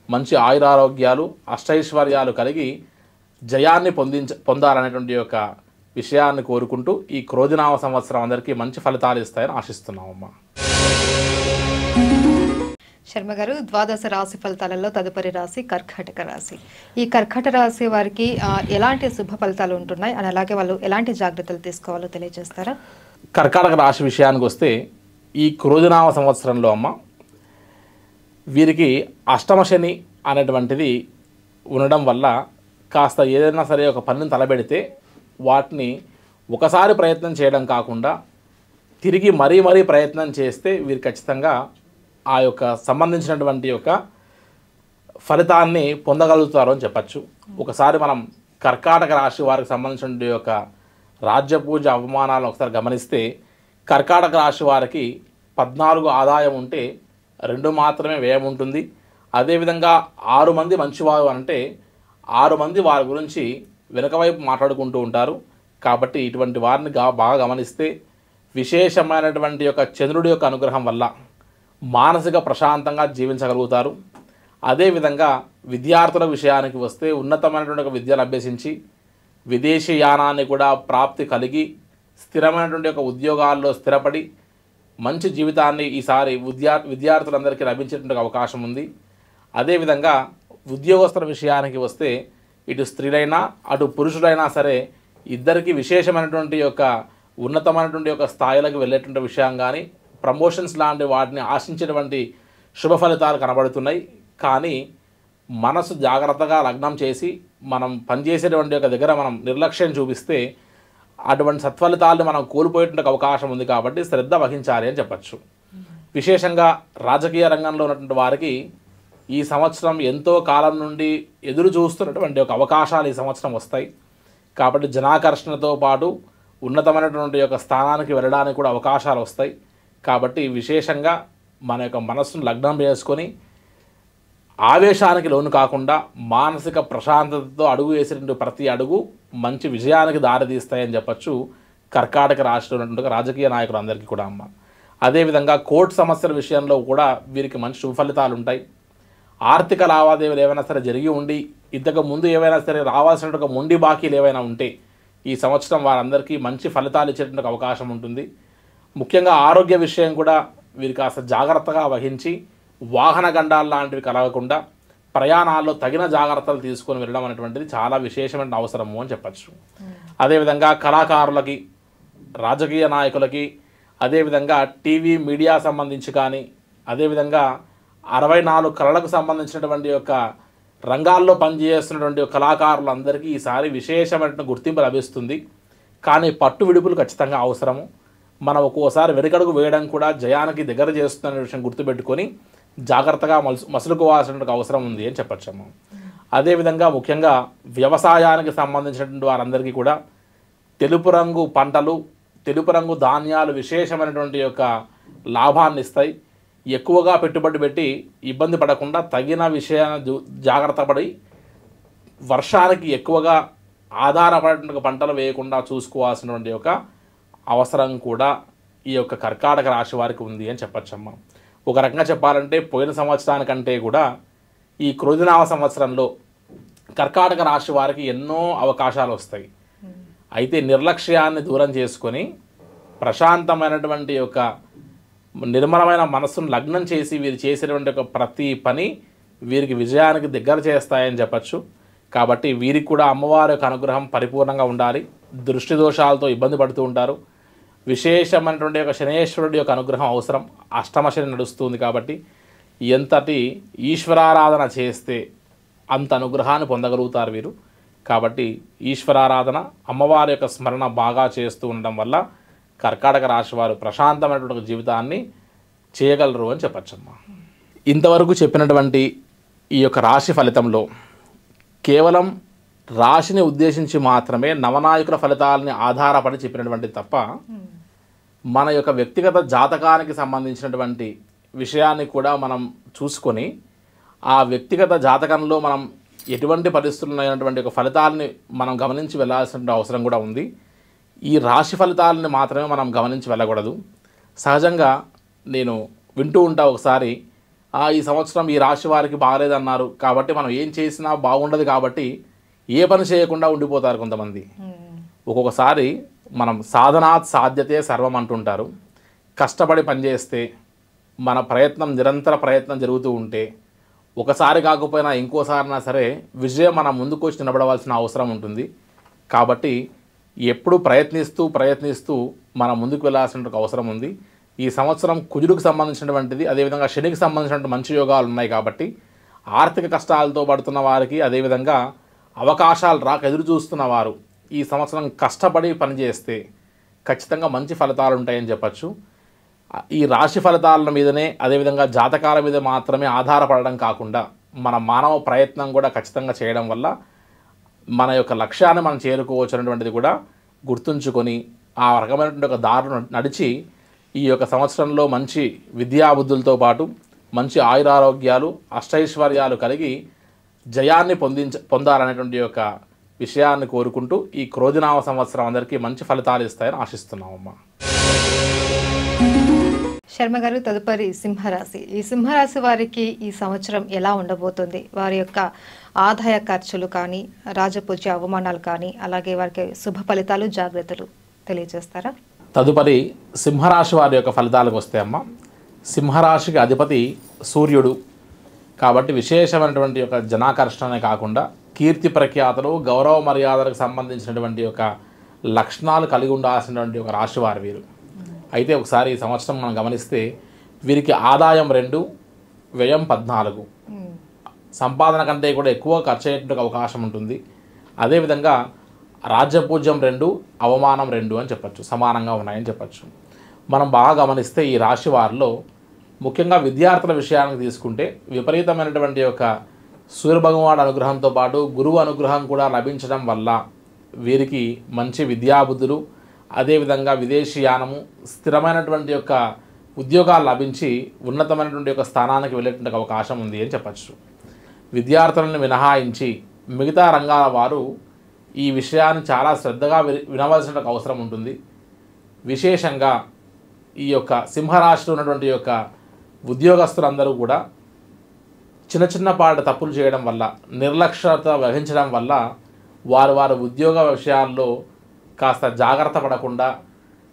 మంచి ఆయురారోగ్యాలు అష్టైశ్వర్యాలు కలిగి జయాన్ని పొందించ పొందాలనేటువంటి యొక్క విషయాన్ని కోరుకుంటూ ఈ క్రోధినామ సంవత్సరం అందరికీ మంచి ఫలితాలు ఇస్తాయని ఆశిస్తున్నామమ్మా. శర్మ గారు ద్వాదశ రాశి ఫలితాలలో తదుపరి రాశి కర్కాటక రాశి. ఈ కర్కాటక రాశి వారికి ఎలాంటి శుభ ఫలితాలు ఉంటున్నాయి అని అలాగే వాళ్ళు ఎలాంటి జాగ్రత్తలు తీసుకోవాలో తెలియజేస్తారా? కర్కాటక రాశి విషయానికి వస్తే ఈ క్రోజనామ సంవత్సరంలో అమ్మ వీరికి అష్టమ శని అనేటువంటిది ఉండడం వల్ల కాస్త ఏదైనా సరే ఒక పనిని తలబెడితే వాటిని ఒకసారి ప్రయత్నం చేయడం కాకుండా తిరిగి మరీ మరీ ప్రయత్నం చేస్తే వీరు ఖచ్చితంగా ఆ యొక్క సంబంధించినటువంటి యొక్క ఫలితాన్ని పొందగలుగుతారు అని చెప్పచ్చు. ఒకసారి మనం కర్కాటక రాశి వారికి సంబంధించిన యొక్క రాజ్య పూజ అవమానాలను ఒకసారి గమనిస్తే కర్కాటక రాశి వారికి పద్నాలుగు ఆదాయం ఉంటే రెండు మాత్రమే వ్యయం ఉంటుంది. అదేవిధంగా ఆరు మంది మంచివారు అంటే ఆరు మంది వారి గురించి వెనుకవైపు మాట్లాడుకుంటూ ఉంటారు. కాబట్టి ఇటువంటి వారిని బాగా గమనిస్తే విశేషమైనటువంటి యొక్క చంద్రుడి యొక్క అనుగ్రహం వల్ల మానసిక ప్రశాంతంగా జీవించగలుగుతారు. అదేవిధంగా విద్యార్థుల విషయానికి వస్తే ఉన్నతమైనటువంటి ఒక విద్యను అభ్యసించి విదేశీ యానాన్ని కూడా ప్రాప్తి కలిగి స్థిరమైనటువంటి ఒక ఉద్యోగాల్లో స్థిరపడి మంచి జీవితాన్ని ఈసారి విద్యా విద్యార్థులందరికీ లభించేటువంటి అవకాశం ఉంది. అదేవిధంగా ఉద్యోగస్తుల విషయానికి వస్తే ఇటు స్త్రీలైనా అటు పురుషులైనా సరే ఇద్దరికి విశేషమైనటువంటి యొక్క ఉన్నతమైనటువంటి యొక్క స్థాయిలకు వెళ్ళేటువంటి విషయం కానీ ప్రమోషన్స్ లాంటి వాటిని ఆశించినటువంటి శుభ ఫలితాలు కనబడుతున్నాయి. కానీ మనసు జాగ్రత్తగా లగ్నం చేసి మనం పనిచేసేటువంటి ఒక దగ్గర మనం నిర్లక్ష్యం చూపిస్తే అటువంటి సత్ఫలితాలను మనం కోల్పోయేటువంటి అవకాశం ఉంది కాబట్టి శ్రద్ధ వహించాలి అని చెప్పచ్చు. విశేషంగా రాజకీయ రంగంలో ఉన్నటువంటి వారికి ఈ సంవత్సరం ఎంతో కాలం నుండి ఎదురు చూస్తున్నటువంటి ఒక అవకాశాలు ఈ సంవత్సరం వస్తాయి. కాబట్టి జనాకర్షణతో పాటు ఉన్నతమైనటువంటి యొక్క స్థానానికి వెళ్ళడానికి కూడా అవకాశాలు వస్తాయి. కాబట్టి విశేషంగా మన యొక్క మనస్సును లగ్నం చేసుకొని ఆవేశానికి లోను కాకుండా మానసిక ప్రశాంతతతో అడుగు వేసినటువంటి ప్రతి అడుగు మంచి విజయానికి దారితీస్తాయని చెప్పచ్చు కర్కాటక రాష్ట్రంలో ఉన్నటువంటి రాజకీయ నాయకులందరికీ కూడా అమ్మ. అదేవిధంగా కోర్టు సమస్యల విషయంలో కూడా వీరికి మంచి శుభ ఫలితాలు ఉంటాయి. ఆర్థిక లావాదేవీలు ఏవైనా సరే జరిగి ఉండి ఇంతకు ముందు ఏవైనా సరే రావాల్సినటువంటి మొండి బాకీలు ఏవైనా ఉంటే ఈ సంవత్సరం వారందరికీ మంచి ఫలితాలు ఇచ్చేటువంటి అవకాశం ఉంటుంది. ముఖ్యంగా ఆరోగ్య విషయం కూడా వీరు కాస్త జాగ్రత్తగా వహించి వాహన గండాలు లాంటివి కలగకుండా ప్రయాణాల్లో తగిన జాగ్రత్తలు తీసుకొని వెళ్ళడం అనేటువంటిది చాలా విశేషమైన అవసరము అని చెప్పచ్చు. అదేవిధంగా కళాకారులకి రాజకీయ నాయకులకి అదేవిధంగా టీవీ మీడియా సంబంధించి కానీ అదేవిధంగా అరవై నాలుగు కళలకు సంబంధించినటువంటి యొక్క రంగాల్లో పనిచేస్తున్నటువంటి కళాకారులందరికీ ఈసారి విశేషమైన గుర్తింపు లభిస్తుంది. కానీ పట్టు విడుపులు ఖచ్చితంగా అవసరము. మనం ఒక్కోసారి వెనుకడుగు వేయడం కూడా జయానికి దగ్గర చేస్తున్న విషయం గుర్తుపెట్టుకొని జాగ్రత్తగా మలుసు మసులుకోవాల్సినటువంటి అవసరం ఉంది అని చెప్పచ్చమ్మ. అదేవిధంగా ముఖ్యంగా వ్యవసాయానికి సంబంధించినటువంటి వారందరికీ కూడా తెలుపు రంగు పంటలు తెలుపు రంగు ధాన్యాలు విశేషమైనటువంటి యొక్క లాభాన్ని ఇస్తాయి. ఎక్కువగా పెట్టుబడి పెట్టి ఇబ్బంది పడకుండా తగిన విషయాన్ని జాగ్రత్త పడి వర్షానికి ఎక్కువగా ఆధారపడిన పంటలు వేయకుండా చూసుకోవాల్సినటువంటి యొక్క అవసరం కూడా ఈ యొక్క కర్కాటక రాశి వారికి ఉంది అని చెప్పచ్చమ్మా. ఒక రకంగా చెప్పాలంటే పోయిన సంవత్సరానికంటే కూడా ఈ క్రోధినామ సంవత్సరంలో కర్కాటక రాశి వారికి ఎన్నో అవకాశాలు వస్తాయి. అయితే నిర్లక్ష్యాన్ని దూరం చేసుకొని ప్రశాంతమైనటువంటి యొక్క నిర్మలమైన మనస్సును లగ్నం చేసి వీరు చేసినటువంటి ఒక ప్రతి పని వీరికి విజయానికి దగ్గర చేస్తాయని చెప్పచ్చు. కాబట్టి వీరికి కూడా అమ్మవారి యొక్క అనుగ్రహం పరిపూర్ణంగా ఉండాలి. దృష్టి దోషాలతో ఇబ్బంది పడుతూ ఉంటారు. విశేషమైనటువంటి యొక్క శనేశ్వరుడి యొక్క అనుగ్రహం అవసరం. అష్టమ శని నడుస్తుంది కాబట్టి ఎంతటి ఈశ్వరారాధన చేస్తే అంత అనుగ్రహాన్ని పొందగలుగుతారు వీరు. కాబట్టి ఈశ్వరారాధన అమ్మవారి యొక్క స్మరణ బాగా చేస్తూ ఉండడం వల్ల కర్కాటక రాశి వారు ప్రశాంతమైనటువంటి జీవితాన్ని చేయగలరు అని చెప్పచ్చమ్మా. ఇంతవరకు చెప్పినటువంటి ఈ యొక్క రాశి ఫలితంలో కేవలం రాశిని ఉద్దేశించి మాత్రమే నవనాయకుల ఫలితాలని ఆధారపడి చెప్పినటువంటి తప్ప మన యొక్క వ్యక్తిగత జాతకానికి సంబంధించినటువంటి విషయాన్ని కూడా మనం చూసుకొని ఆ వ్యక్తిగత జాతకంలో మనం ఎటువంటి పరిస్థితులు అయినటువంటి ఒక ఫలితాలని మనం గమనించి వెళ్ళాల్సిన అవసరం కూడా ఉంది. ఈ రాశి ఫలితాలని మాత్రమే మనం గమనించి వెళ్ళకూడదు. సహజంగా నేను వింటూ ఉంటా ఒకసారి "ఆ, ఈ సంవత్సరం ఈ రాశి వారికి బాగాలేదన్నారు. కాబట్టి మనం ఏం చేసినా బాగుండదు కాబట్టి ఏ పని చేయకుండా ఉండిపోతారు కొంతమంది. ఒక్కొక్కసారి మనం సాధనాత్ సాధ్యతే సర్వం అంటుంటారు. కష్టపడి పనిచేస్తే మన ప్రయత్నం నిరంతర ప్రయత్నం జరుగుతూ ఉంటే ఒకసారి కాకపోయినా ఇంకోసారినా సరే విజయం మన ముందుకు వచ్చి నిలబడవలసిన అవసరం ఉంటుంది. కాబట్టి ఎప్పుడు ప్రయత్నిస్తూ ప్రయత్నిస్తూ మనం ముందుకు వెళ్ళాల్సిన అవసరం ఉంది. ఈ సంవత్సరం కుజుడికి సంబంధించినటువంటిది అదేవిధంగా శనికి సంబంధించినటువంటి మంచి యోగాలు ఉన్నాయి కాబట్టి ఆర్థిక కష్టాలతో పడుతున్న వారికి అదేవిధంగా అవకాశాలు రాక ఎదురు చూస్తున్న వారు ఈ సంవత్సరం కష్టపడి పనిచేస్తే ఖచ్చితంగా మంచి ఫలితాలు ఉంటాయని చెప్పచ్చు. ఈ రాశి ఫలితాల మీదనే అదేవిధంగా జాతకాల మీద మాత్రమే ఆధారపడడం కాకుండా మన మానవ ప్రయత్నం కూడా ఖచ్చితంగా చేయడం వల్ల మన యొక్క లక్ష్యాన్ని మనం చేరుకోవచ్చు అనేటువంటిది కూడా గుర్తుంచుకొని ఆ రకమైనటువంటి ఒక దారును నడిచి ఈ యొక్క సంవత్సరంలో మంచి విద్యాబుద్ధులతో పాటు మంచి ఆయురారోగ్యాలు అష్టైశ్వర్యాలు కలిగి జయాన్ని పొందించ పొందాలనేటువంటి యొక్క విషయాన్ని కోరుకుంటూ ఈ క్రోజనామ సంవత్సరం అందరికీ మంచి ఫలితాలు ఇస్తాయని ఆశిస్తున్నామమ్మా. శర్మ గారు తదుపరి సింహరాశి. ఈ సింహరాశి వారికి ఈ సంవత్సరం ఎలా ఉండబోతుంది? వారి యొక్క ఆదాయ ఖర్చులు కానీ రాజపూజ్య అవమానాలు కానీ అలాగే వారికి శుభ ఫలితాలు జాగ్రత్తలు తెలియజేస్తారా? తదుపరి సింహరాశి వారి యొక్క ఫలితాలకు వస్తే అమ్మ సింహరాశికి అధిపతి సూర్యుడు. కాబట్టి విశేషమైనటువంటి యొక్క జనాకర్షణనే కాకుండా కీర్తి ప్రఖ్యాతలు గౌరవ మర్యాదలకు సంబంధించినటువంటి యొక్క లక్షణాలు కలిగి ఉండాల్సినటువంటి ఒక రాశి వారు. వీరు అయితే ఒకసారి ఈ సంవత్సరం మనం గమనిస్తే వీరికి ఆదాయం రెండు వ్యయం పద్నాలుగు. సంపాదన కంటే కూడా ఎక్కువ ఖర్చు అయ్యేటువంటి అవకాశం ఉంటుంది. అదేవిధంగా రాజ్యపూజ్యం రెండు అవమానం రెండు అని చెప్పచ్చు సమానంగా ఉన్నాయని చెప్పచ్చు. మనం బాగా గమనిస్తే ఈ రాశి వారిలో ముఖ్యంగా విద్యార్థుల విషయానికి తీసుకుంటే విపరీతమైనటువంటి యొక్క సూర్యభగవాడు అనుగ్రహంతో పాటు గురువు అనుగ్రహం కూడా లభించడం వల్ల వీరికి మంచి విద్యాబుద్ధులు అదేవిధంగా విదేశీయానము స్థిరమైనటువంటి యొక్క ఉద్యోగాలు లభించి ఉన్నతమైనటువంటి యొక్క స్థానానికి వెళ్ళేటువంటి అవకాశం ఉంది అని చెప్పచ్చు. విద్యార్థులను మినహాయించి మిగతా రంగాల వారు ఈ విషయాన్ని చాలా శ్రద్ధగా వినవలసిన అవసరం ఉంటుంది. విశేషంగా ఈ యొక్క సింహరాశిలో ఉన్నటువంటి యొక్క ఉద్యోగస్తులందరూ కూడా చిన్న చిన్న పాట తప్పులు చేయడం వల్ల నిర్లక్ష్యత వహించడం వల్ల వారు వారి ఉద్యోగ విషయాల్లో కాస్త జాగ్రత్త పడకుండా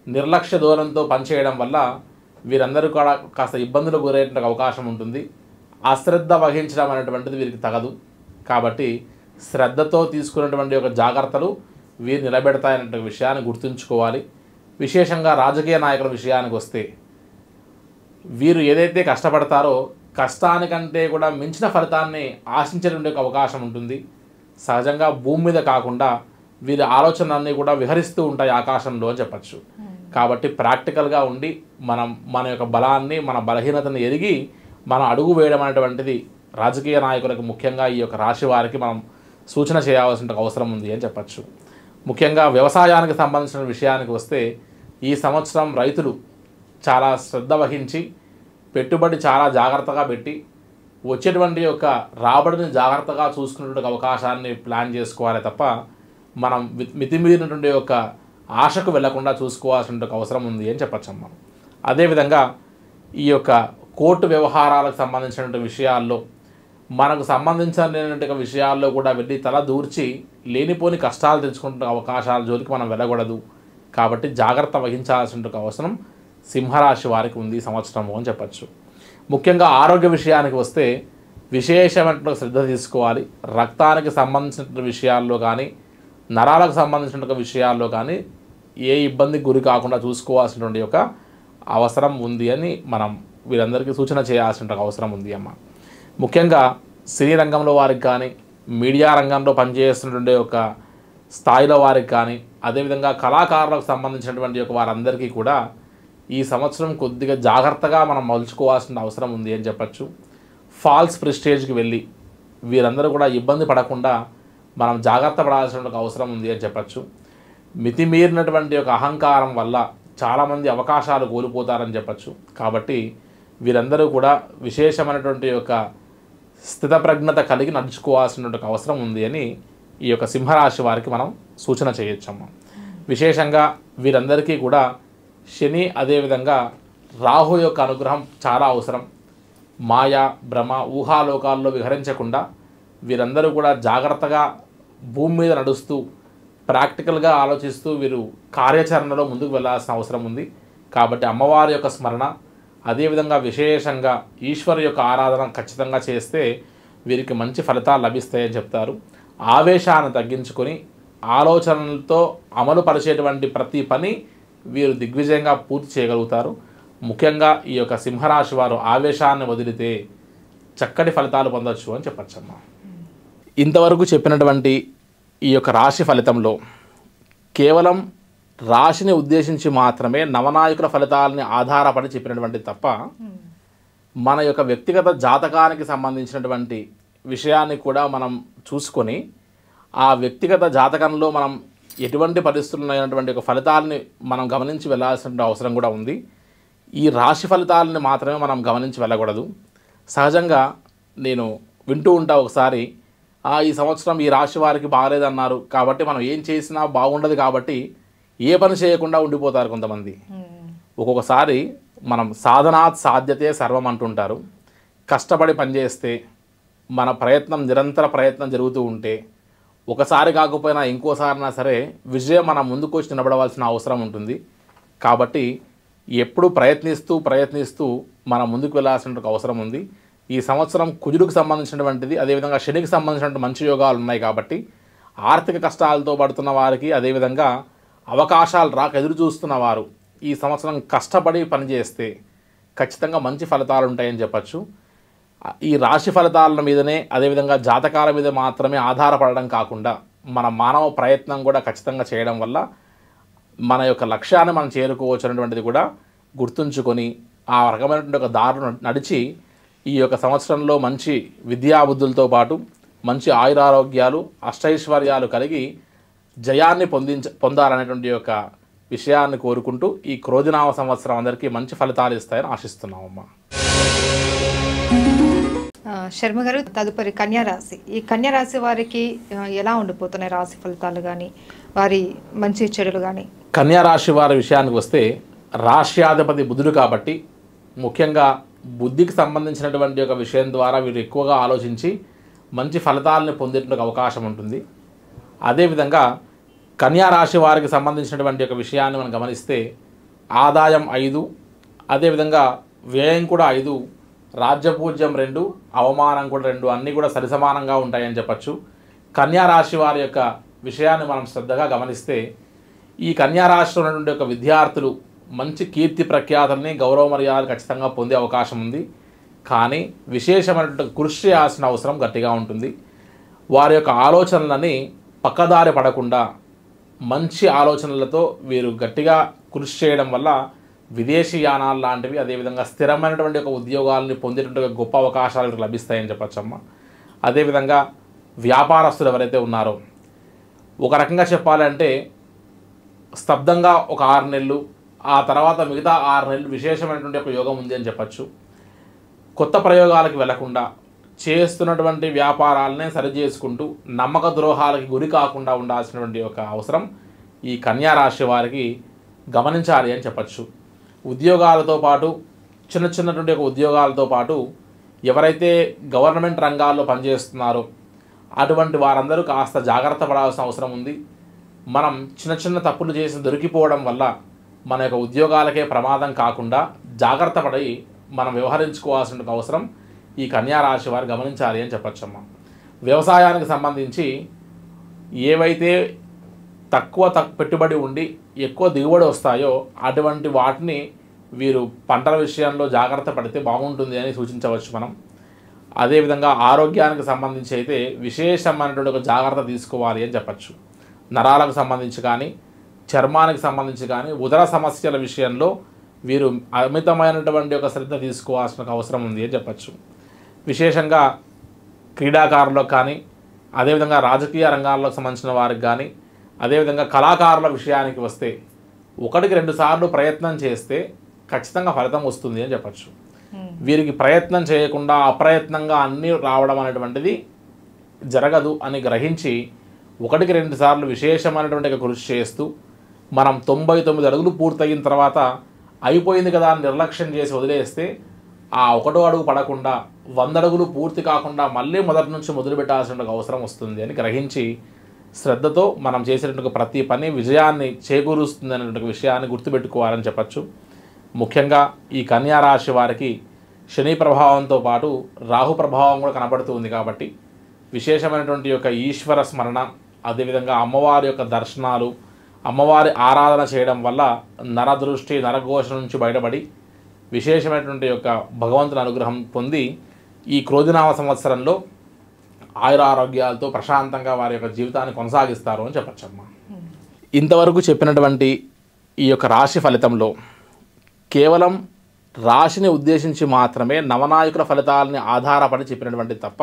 నిర్లక్ష్య ధోరణితో పనిచేయడం వల్ల వీరందరూ కూడా కాస్త ఇబ్బందులు గురయ్యే అవకాశం ఉంటుంది. అశ్రద్ధ వహించడం అనేటువంటిది వీరికి తగదు. కాబట్టి శ్రద్ధతో తీసుకున్నటువంటి ఒక జాగ్రత్తలు వీరు నిలబెడతాయనే విషయాన్ని గుర్తుంచుకోవాలి. విశేషంగా రాజకీయ నాయకుల విషయానికి వస్తే వీరు ఏదైతే కష్టపడతారో కష్టానికంటే కూడా మించిన ఫలితాన్ని ఆశించడం ఒక అవకాశం ఉంటుంది. సహజంగా భూమి మీద కాకుండా వీరి ఆలోచనలన్నీ కూడా విహరిస్తూ ఉంటాయి ఆకాశంలో అని చెప్పచ్చు. కాబట్టి ప్రాక్టికల్గా ఉండి మనం మన యొక్క బలాన్ని మన బలహీనతను ఎరిగి మనం అడుగు వేయడం అనేటువంటిది రాజకీయ నాయకులకు ముఖ్యంగా ఈ యొక్క రాశి వారికి మనం సూచన చేయాల్సిన అవసరం ఉంది అని చెప్పచ్చు. ముఖ్యంగా వ్యవసాయానికి సంబంధించిన విషయానికి వస్తే ఈ సంవత్సరం రైతులు చాలా శ్రద్ధ వహించి పెట్టుబడి చాలా జాగ్రత్తగా పెట్టి వచ్చేటువంటి యొక్క రాబడిని జాగ్రత్తగా చూసుకునేటువంటి అవకాశాన్ని ప్లాన్ చేసుకోవాలి తప్ప మనం మి- మితిమీరినటువంటి యొక్క ఆశకు వెళ్ళకుండా చూసుకోవాల్సిన అవసరం ఉంది అని చెప్పచ్చమ్మా అదేవిధంగా ఈ యొక్క కోర్టు వ్యవహారాలకు సంబంధించినటువంటి విషయాల్లో మనకు సంబంధించిన విషయాల్లో కూడా వెళ్ళి తల దూర్చి లేనిపోని కష్టాలు తెచ్చుకుంటున్న అవకాశాల జోలికి మనం వెళ్ళకూడదు. కాబట్టి జాగ్రత్త వహించాల్సిన అవసరం సింహరాశి వారికి ఉంది సంవత్సరము అని చెప్పచ్చు. ముఖ్యంగా ఆరోగ్య విషయానికి వస్తే విశేషమైన శ్రద్ధ తీసుకోవాలి. రక్తానికి సంబంధించిన విషయాల్లో కానీ నరాలకు సంబంధించిన విషయాల్లో కానీ ఏ ఇబ్బందికి గురి కాకుండా చూసుకోవాల్సినటువంటి యొక్క అవసరం ఉంది అని మనం వీరందరికీ సూచన చేయాల్సిన అవసరం ఉంది అమ్మ. ముఖ్యంగా సినీ రంగంలో వారికి కానీ మీడియా రంగంలో పనిచేస్తున్నటువంటి ఒక స్థాయిలో వారికి కానీ అదేవిధంగా కళాకారులకు సంబంధించినటువంటి యొక్క వారందరికీ కూడా ఈ సంవత్సరం కొద్దిగా జాగ్రత్తగా మనం మలుచుకోవాల్సిన అవసరం ఉంది అని చెప్పచ్చు. ఫాల్స్ ప్రెస్టేజ్కి వెళ్ళి వీరందరూ కూడా ఇబ్బంది పడకుండా మనం జాగ్రత్త పడాల్సిన అవసరం ఉంది అని చెప్పచ్చు. మితిమీరినటువంటి ఒక అహంకారం వల్ల చాలామంది అవకాశాలు కోల్పోతారని చెప్పచ్చు. కాబట్టి వీరందరూ కూడా విశేషమైనటువంటి యొక్క స్థితప్రజ్ఞత కలిగి నడుచుకోవాల్సినటువంటి అవసరం ఉంది అని ఈ యొక్క సింహరాశి వారికి మనం సూచన చేయొచ్చమ్మా. విశేషంగా వీరందరికీ కూడా శని అదేవిధంగా రాహు యొక్క అనుగ్రహం చాలా అవసరం. మాయా భ్రమ ఊహాలోకాల్లో విహరించకుండా వీరందరూ కూడా జాగ్రత్తగా భూమి మీద నడుస్తూ ప్రాక్టికల్గా ఆలోచిస్తూ వీరు కార్యాచరణలో ముందుకు వెళ్ళాల్సిన అవసరం ఉంది. కాబట్టి అమ్మవారి యొక్క స్మరణ అదేవిధంగా విశేషంగా ఈశ్వరు యొక్క ఆరాధన ఖచ్చితంగా చేస్తే వీరికి మంచి ఫలితాలు లభిస్తాయని చెప్తారు. ఆవేశాన్ని తగ్గించుకొని ఆలోచనలతో అమలు పరిచేటువంటి ప్రతి పని వీరు దిగ్విజయంగా పూర్తి చేయగలుగుతారు. ముఖ్యంగా ఈ యొక్క సింహరాశి వారు ఆవేశాన్ని వదిలితే చక్కటి ఫలితాలు పొందొచ్చు అని చెప్పచ్చమ్మా ఇంతవరకు చెప్పినటువంటి ఈ యొక్క రాశి ఫలితంలో కేవలం రాశిని ఉద్దేశించి మాత్రమే నవనాయకుల ఫలితాలని ఆధారపడి చెప్పినటువంటి తప్ప మన యొక్క వ్యక్తిగత జాతకానికి సంబంధించినటువంటి విషయాన్ని కూడా మనం చూసుకొని ఆ వ్యక్తిగత జాతకంలో మనం ఎటువంటి పరిస్థితులు అయినటువంటి ఒక ఫలితాలని మనం గమనించి వెళ్ళాల్సిన అవసరం కూడా ఉంది. ఈ రాశి ఫలితాలని మాత్రమే మనం గమనించి వెళ్ళకూడదు. సహజంగా నేను వింటూ ఉంటా ఒకసారి "ఆ, ఈ సంవత్సరం ఈ రాశి వారికి బాగలేదన్నారు. కాబట్టి మనం ఏం చేసినా బాగుండదు కాబట్టి ఏ పని చేయకుండా ఉండిపోతారు కొంతమంది. ఒక్కొక్కసారి మనం సాధనాత్ సాధ్యతే సర్వం అంటుంటారు. కష్టపడి పనిచేస్తే మన ప్రయత్నం నిరంతర ప్రయత్నం జరుగుతూ ఉంటే ఒకసారి కాకపోయినా ఇంకోసారినా సరే విజయం మన ముందుకు వచ్చి నిలబడవలసిన అవసరం ఉంటుంది. కాబట్టి ఎప్పుడు ప్రయత్నిస్తూ ప్రయత్నిస్తూ మనం ముందుకు వెళ్ళాల్సిన అవసరం ఉంది. ఈ సంవత్సరం కుజుడికి సంబంధించినటువంటిది అదేవిధంగా శనికి సంబంధించినటువంటి మంచి యోగాలు ఉన్నాయి కాబట్టి ఆర్థిక కష్టాలతో పడుతున్న వారికి అదేవిధంగా అవకాశాలు రాక ఎదురు చూస్తున్న వారు ఈ సంవత్సరం కష్టపడి పనిచేస్తే ఖచ్చితంగా మంచి ఫలితాలు ఉంటాయని చెప్పచ్చు. ఈ రాశి ఫలితాల మీదనే అదేవిధంగా జాతకాల మీద మాత్రమే ఆధారపడడం కాకుండా మన మానవ ప్రయత్నం కూడా ఖచ్చితంగా చేయడం వల్ల మన యొక్క లక్ష్యాన్ని మనం చేరుకోవచ్చు అనేటువంటిది కూడా గుర్తుంచుకొని ఆ రకమైనటువంటి ఒక దారును నడిచి ఈ యొక్క సంవత్సరంలో మంచి విద్యాబుద్ధులతో పాటు మంచి ఆయురారోగ్యాలు అష్టైశ్వర్యాలు కలిగి జయాన్ని పొందించ పొందాలనేటువంటి యొక్క విషయాన్ని కోరుకుంటూ ఈ క్రోధినామ సంవత్సరం అందరికీ మంచి ఫలితాలు ఇస్తాయని ఆశిస్తున్నామమ్మా. శర్మ గారు తదుపరి కన్యా రాశి. ఈ కన్యా రాశి వారికి ఎలా ఉండిపోతున్నాయి రాశి ఫలితాలు కానీ వారి మంచి చెడులు కానీ కన్యా రాశి వారి విషయానికి వస్తే రాష్ట్రాధిపతి బుధుడు కాబట్టి ముఖ్యంగా బుద్ధికి సంబంధించినటువంటి ఒక విషయం ద్వారా వీరు ఎక్కువగా ఆలోచించి మంచి ఫలితాలను పొందేటువంటి అవకాశం ఉంటుంది. అదేవిధంగా కన్యా రాశి వారికి సంబంధించినటువంటి ఒక విషయాన్ని మనం గమనిస్తే ఆదాయం ఐదు అదేవిధంగా వ్యయం కూడా ఐదు రాజ్యపూజ్యం రెండు అవమానం కూడా రెండు అన్నీ కూడా సరిసమానంగా ఉంటాయని చెప్పచ్చు. కన్యా రాశి వారి యొక్క విషయాన్ని మనం శ్రద్ధగా గమనిస్తే ఈ కన్యారాశిలో ఉన్నటువంటి ఒక విద్యార్థులు మంచి కీర్తి ప్రఖ్యాతుల్ని గౌరవ మర్యాదలు ఖచ్చితంగా పొందే అవకాశం ఉంది. కానీ విశేషమైనటువంటి కృషి చేయాల్సిన అవసరం గట్టిగా ఉంటుంది. వారి యొక్క ఆలోచనలని పక్కదారి పడకుండా మంచి ఆలోచనలతో వీరు గట్టిగా కృషి చేయడం వల్ల విదేశీ యానాలు లాంటివి అదేవిధంగా స్థిరమైనటువంటి ఒక ఉద్యోగాలని పొందేటువంటి గొప్ప అవకాశాలు లభిస్తాయని చెప్పచ్చమ్మా. అదేవిధంగా వ్యాపారస్తులు ఎవరైతే ఉన్నారో ఒక రకంగా చెప్పాలంటే స్తబ్దంగా ఒక ఆరు నెలలు ఆ తర్వాత మిగతా ఆరు నెలలు విశేషమైనటువంటి ఒక యోగం ఉంది అని చెప్పచ్చు. కొత్త ప్రయోగాలకు వెళ్ళకుండా చేస్తున్నటువంటి వ్యాపారాలనే సరిచేసుకుంటూ నమ్మక ద్రోహాలకి గురి కాకుండా ఉండాల్సినటువంటి ఒక అవసరం ఈ కన్యా రాశి వారికి గమనించాలి అని చెప్పచ్చు. ఉద్యోగాలతో పాటు చిన్న చిన్నటువంటి ఒక ఉద్యోగాలతో పాటు ఎవరైతే గవర్నమెంట్ రంగాల్లో పనిచేస్తున్నారో అటువంటి వారందరూ కాస్త జాగ్రత్త పడాల్సిన అవసరం ఉంది. మనం చిన్న చిన్న తప్పులు చేసి దొరికిపోవడం వల్ల మన యొక్క ఉద్యోగాలకే ప్రమాదం కాకుండా జాగ్రత్త పడి మనం వ్యవహరించుకోవాల్సిన అవసరం ఈ కన్యా రాశి వారు గమనించాలి అని చెప్పచ్చమ్మా. వ్యవసాయానికి సంబంధించి ఏవైతే తక్కువ తక్ పెట్టుబడి ఉండి ఎక్కువ దిగుబడి వస్తాయో అటువంటి వాటిని వీరు పంటల విషయంలో జాగ్రత్త పడితే బాగుంటుంది అని సూచించవచ్చు మనం. అదేవిధంగా ఆరోగ్యానికి సంబంధించి అయితే విశేషమైనటువంటి ఒక జాగ్రత్త తీసుకోవాలి అని చెప్పచ్చు. నరాలకు సంబంధించి కానీ చర్మానికి సంబంధించి కానీ ఉదర సమస్యల విషయంలో వీరు అమితమైనటువంటి ఒక శ్రద్ధ తీసుకోవాల్సిన అవసరం ఉంది అని చెప్పచ్చు. విశేషంగా క్రీడాకారులకు కానీ అదేవిధంగా రాజకీయ రంగాల్లో సంబంధించిన వారికి కానీ అదేవిధంగా కళాకారుల విషయానికి వస్తే ఒకటికి రెండు సార్లు ప్రయత్నం చేస్తే ఖచ్చితంగా ఫలితం వస్తుంది అని చెప్పచ్చు. వీరికి ప్రయత్నం చేయకుండా అప్రయత్నంగా అన్నీ రావడం అనేటువంటిది జరగదు అని గ్రహించి ఒకటికి రెండు సార్లు విశేషమైనటువంటి కృషి చేస్తూ మనం తొంభై తొమ్మిది అడుగులు పూర్తయిన తర్వాత అయిపోయింది కదా అని నిర్లక్ష్యం చేసి వదిలేస్తే ఆ ఒకటో అడుగు పడకుండా వంద అడుగులు పూర్తి కాకుండా మళ్ళీ మొదటి నుంచి మొదలు పెట్టాల్సిన అవసరం వస్తుంది అని గ్రహించి శ్రద్ధతో మనం చేసేటువంటి ప్రతి పని విజయాన్ని చేకూరుస్తుంది అనేటువంటి విషయాన్ని గుర్తుపెట్టుకోవాలని చెప్పచ్చు. ముఖ్యంగా ఈ కన్యారాశి వారికి శని ప్రభావంతో పాటు రాహు ప్రభావం కూడా కనబడుతుంది కాబట్టి విశేషమైనటువంటి యొక్క ఈశ్వర స్మరణ అదేవిధంగా అమ్మవారి యొక్క దర్శనాలు అమ్మవారి ఆరాధన చేయడం వల్ల నరదృష్టి నరఘోష నుంచి బయటపడి విశేషమైనటువంటి యొక్క భగవంతుని అనుగ్రహం పొంది ఈ క్రోధినామ సంవత్సరంలో ఆయురారోగ్యాలతో ప్రశాంతంగా వారి యొక్క జీవితాన్ని కొనసాగిస్తారు అని చెప్పచ్చమ్మా. ఇంతవరకు చెప్పినటువంటి ఈ యొక్క రాశి ఫలితంలో కేవలం రాశిని ఉద్దేశించి మాత్రమే నవనాయకుల ఫలితాలని ఆధారపడి చెప్పినటువంటి తప్ప